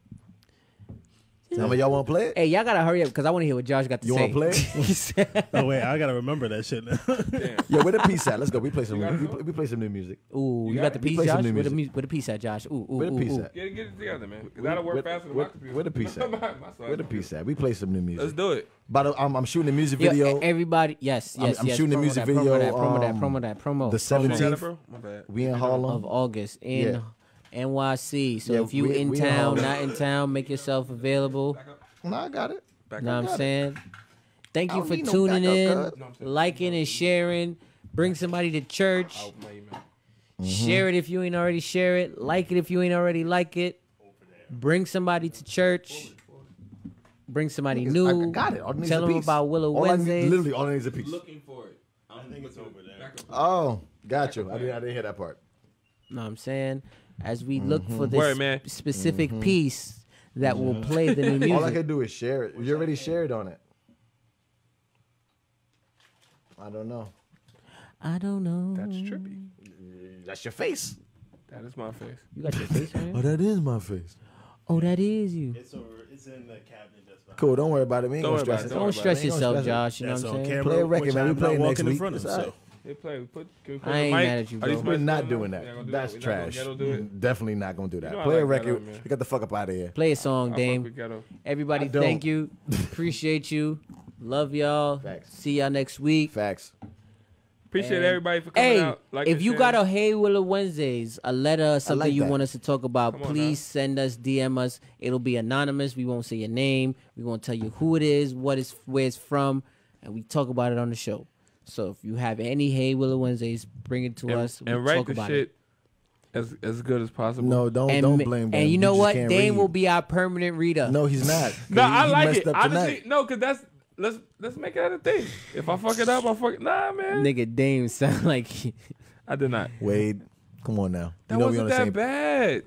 Some of y'all want to play it? Hey, y'all gotta hurry up because I want to hear what Josh got to you say. You want to play? It? [LAUGHS] oh wait, I gotta remember that shit now. [LAUGHS] Yo, where the piece at? Let's go. We play some. We, play, we play some new music. Ooh, you, you got, got the piece, Josh? Where the, where the piece at, Josh? Ooh, ooh, where the piece ooh, at? Get it, get it together, man. Cause that'll work where, faster than where, my computer. Where the piece at? [LAUGHS] where the piece at? We play some new music. Let's do it. But I'm, I'm shooting a music video. Yo, everybody, yes, yes, I'm, I'm yes. shooting a music that, video. Promo that, promo that, um, promo that, promo. The 17th. We in Harlem of August in. NYC. So yeah, if you we, in we town, not in town, make yourself available. No, I got it. Back know what I'm saying? Thank you for tuning no in, liking and sharing. Bring somebody to church. Mm-hmm. Share it if you ain't already share it. Like it if you ain't already like it. Bring somebody to church. Bring somebody new. I got it. All Tell them about Willa all Wednesdays. Literally, all I need a piece. Looking for it. I, I think it's over there. Oh, got you. I didn't, I didn't hear that part. Know what I'm saying? As we look for Mm-hmm. this Word, man. specific piece that will play the new music. [LAUGHS] All I can do is share it. You already shared on it. I don't know. I don't know. That's trippy. That's your face. That is my face. You got your face on Oh, it? that is my face. Oh, that is you. It's over. It's in the cabinet. Just behind. Cool. Don't worry about it. We ain't Don't gonna worry stress about it. it. Don't worry stress it. Ain't gonna yourself. Josh. You know That's what I'm on saying? camera. Play a record, which man. We I'm play not next walking in week. front of. It's So alright. Hey, play. Put. We put I ain't mic? mad at you, bro. We're not doing that. do That's that. We not gonna trash. do. Mm, definitely not gonna do that. know I Play a record. ghetto, man. Get the fuck up out of here. Play a song, I Dame. Everybody, thank you. [LAUGHS] Appreciate you. Love y'all. Facts. See y'all next week. Facts. Appreciate And- everybody for coming Hey, out. Like if you sharing. got a Hey Willa Wednesdays, a letter, something like you want us to talk about, Come please send us, DM us. It'll be anonymous. We won't say your name. We won't tell you who it is, what is, where it's from, and we talk about it on the show. So if you have any Hey Willa Wednesdays, bring it to and, us. We'll and write talk the about shit it. as as good as possible. No, don't And, don't ma- blame and Dame. you know what? can't Dame read. will be our permanent reader. No, he's not. [LAUGHS] no, I like messed it. up Honestly, no, cause that's let's let's make it a thing. If I fuck it up, I fuck it. Nah, man, Nigga, Dame sound [LAUGHS] like he- I did not. Wade, come on now. That you know we on wasn't the that same. bad,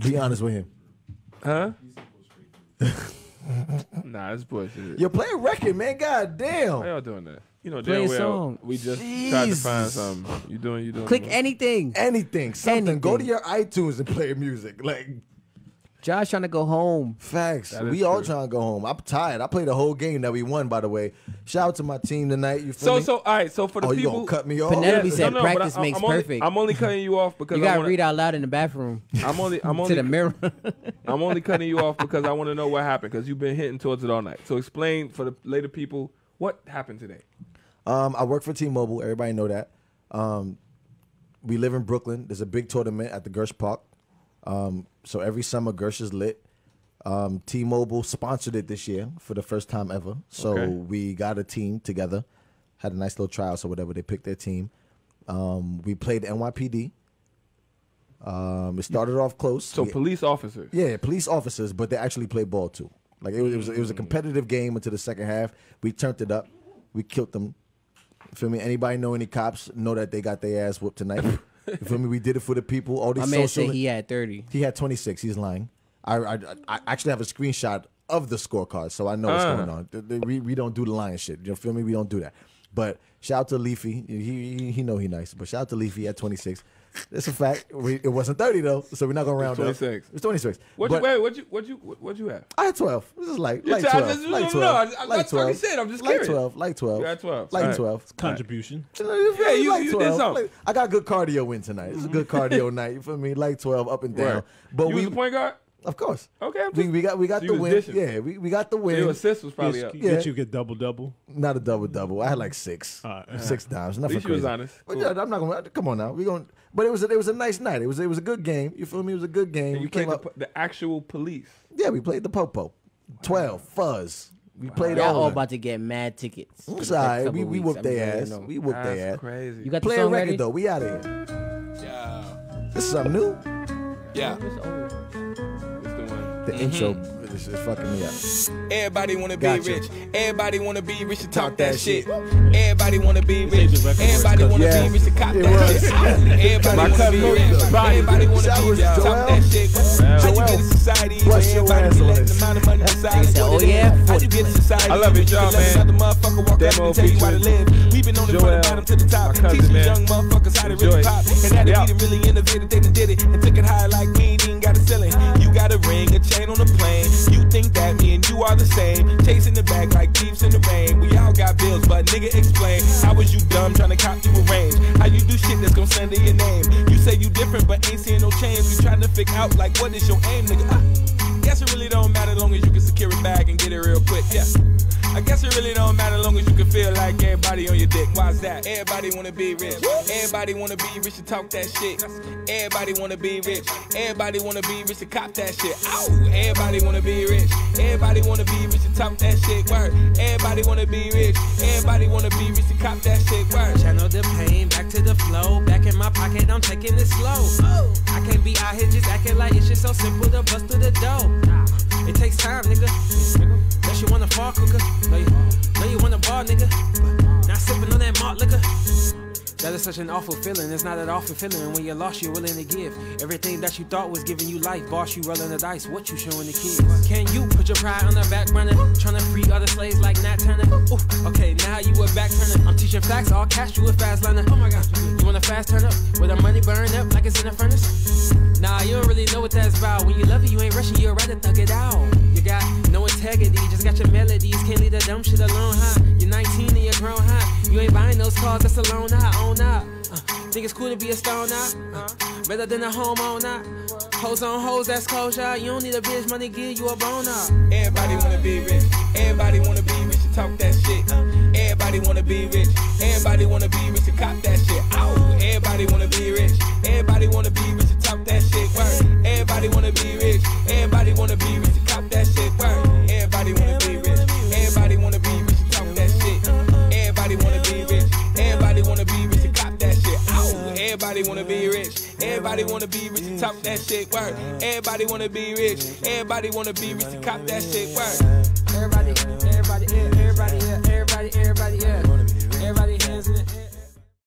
Be honest with him. huh? [LAUGHS] nah, it's bullshit. Yo, play a record, man. God damn. Why y'all doing that? You know, Play a damn well song. we just tried to find Jesus. something. You doing? You doing? click you anything. Anything, something. Go to your iTunes and play music. Like Josh trying to go home. facts. That is We all true. trying to go home. I'm tired. I played the whole game that we won. By the way, shout out to my team tonight. You feel So me? so all right. So for the oh, you people, gonna cut me off? Penelope Yeah, said no, no, but practice I- makes I'm only- perfect. I'm only cutting you off because You I gotta wanna, read out loud in the bathroom I'm only I'm [LAUGHS] to only the mirror. [LAUGHS] I'm only cutting you off because I want to know what happened because you've been hitting towards it all night. So explain for the later people what happened today. Um, I work for T-Mobile. Everybody know that. Um, we live in Brooklyn. There's a big tournament at the Gersh Park. Um, so every summer Gersh is lit. Um, T-Mobile sponsored it this year for the first time ever. So Okay. we got a team together, had a nice little trial. So whatever they picked their team. Um, we played NYPD. Um, it started off close. So We- police officers. yeah, police officers, but they actually play ball too. Like it was, it was, it was a Mm. competitive game until the second half. We turned it up. We killed them. Feel me? Anybody know any cops know that they got their ass whooped tonight? you feel me? We did it for the people. All [LAUGHS] these My man social. said he had 30. he had 26. He's lying. I, I I actually have a screenshot of the scorecard, so I know what's Ah. going on. Th- th- We, we don't do the lying shit. You feel me? We don't do that. But shout out to Leafy. He he, he know he nice. But shout out to Leafy at 26. It's a fact. We, it wasn't 30 though, so we're not gonna round up. 26. It's 26. What But- you wait? What you what you what you have? I had 12. This is like, like 12. Just- like no, 12. no, I- I'm like not 12. talking shit, I'm just like 12. Like 12. You had 12. Like Alright. 12. Contribution. You know, you feel Yeah, you- like you did 12. something. Like, I got good cardio in tonight. It's a good [LAUGHS] cardio night. You feel me? Like 12 up and down. Right. But you we, was the point guard. Of course. Okay, I'm We, just, we got we got So the win. dishing. Yeah, we, we got the win. your assist was probably Get, up. Yeah. get you get double double. Not a double double. I had like six, Alright. [LAUGHS] six dimes. At Nothing least you was crazy. honest. But Cool. yeah, I'm not gonna come on now. We going but it was a, it was a nice night. It was it was a good game. You feel me? It was a good game. And we you played came the, up. the actual police. Yeah, we played the popo. Twelve fuzz. We played Y'all all. all about to get mad tickets. for the It's next all right. We, we weeks. whooped their ass. know. We whooped their ass. crazy. You got the Play a record ready? though. We out of here. Yeah. This is something new. Yeah. It's old. It's the one. The intro is, is fucking me up. Everybody wanna be Gotcha. rich. Everybody wanna be rich to talk that shit. Everybody wanna be rich. the record Everybody was wanna cut. be rich to cop that shit. [LAUGHS] Everybody My wanna cousin be was rich. the body. Everybody wanna That be was rich to Joel. talk that shit. How you Joel. get in society? Bust your Everybody ass be on letting this. the amount of money decide Nigga said, what "Oh, it yeah, is." How you get in society? I love it, y'all, Let man. another motherfucker walk up Demo and tell you how to featuring live. We've been on it from the Joel. bottom to the top. My cousin, Teaching man. young motherfuckers how to Enjoy. really pop. And now that Yeah. we done really innovated, they done did it and took it higher like we ain't even got a ceiling. Got a ring, a chain on a plane. You think that me and you are the same. Chasing the bag like thieves in the rain. We all got bills, but nigga explain. How was you dumb trying to cop you a range? How you do shit that's gonna slander your name? You say you different, but ain't seeing no change. We trying to figure out like what is your aim, nigga? Uh, guess it really don't matter long as you can secure a bag and get it real quick. Yeah. I guess it really don't matter long as you can feel like everybody on your dick. Why's that? Everybody wanna be rich. Everybody wanna be rich to talk that shit. Everybody wanna be rich. Everybody wanna be rich to cop that shit. Ow! Everybody wanna be rich. Everybody wanna be rich to talk that shit. Word. Everybody wanna be rich. Everybody wanna be rich to cop that shit. Word. Channel the pain, back to the flow. Back in my pocket, I'm taking it slow. I can't be out here just acting like it's just so simple to bust through the door. It takes time, nigga. Unless you wanna fall cooker. Know you, you wanna ball, nigga. Not sipping on that malt liquor. That is such an awful feeling. It's not an awful feeling when you're lost, you're willing to give. Everything that you thought was giving you life, boss, you rolling the dice. What you showing the kids? Can you put your pride on the back burner? Trying to free other slaves like Nat Turner? Ooh, okay, now you a back turner. I'm teaching facts, all cash, you a fast learner. Oh my gosh, you want a fast turn up? With the money burn up like it's in a furnace? Nah, you don't really know what that's about. When you love it, you ain't rushing, you'd rather thug it out. You got no integrity, just got your melodies. Can't leave the dumb shit alone, huh? You're 19 and you're grown, huh? You ain't buying those cars, that's a loan, I own up. Uh, think it's cool to be a stoner? Uh, better than a homeowner. Hoes on hoes, that's closure. You don't need a bitch, money give you a boner. Everybody wanna be rich. Everybody wanna be rich and talk that shit. Everybody wanna be rich. Everybody wanna be rich and cop that shit. Ow. Everybody wanna be rich. Everybody wanna be rich and talk that shit. Word. Everybody wanna be rich. Everybody wanna be rich and cop that shit. Word. Everybody wanna be rich. Everybody wanna be rich and talk that shit. Word. Everybody wanna be rich. Everybody wanna be rich and cop that shit. Word. Everybody, everybody, yeah, everybody, yeah, everybody, everybody, yeah.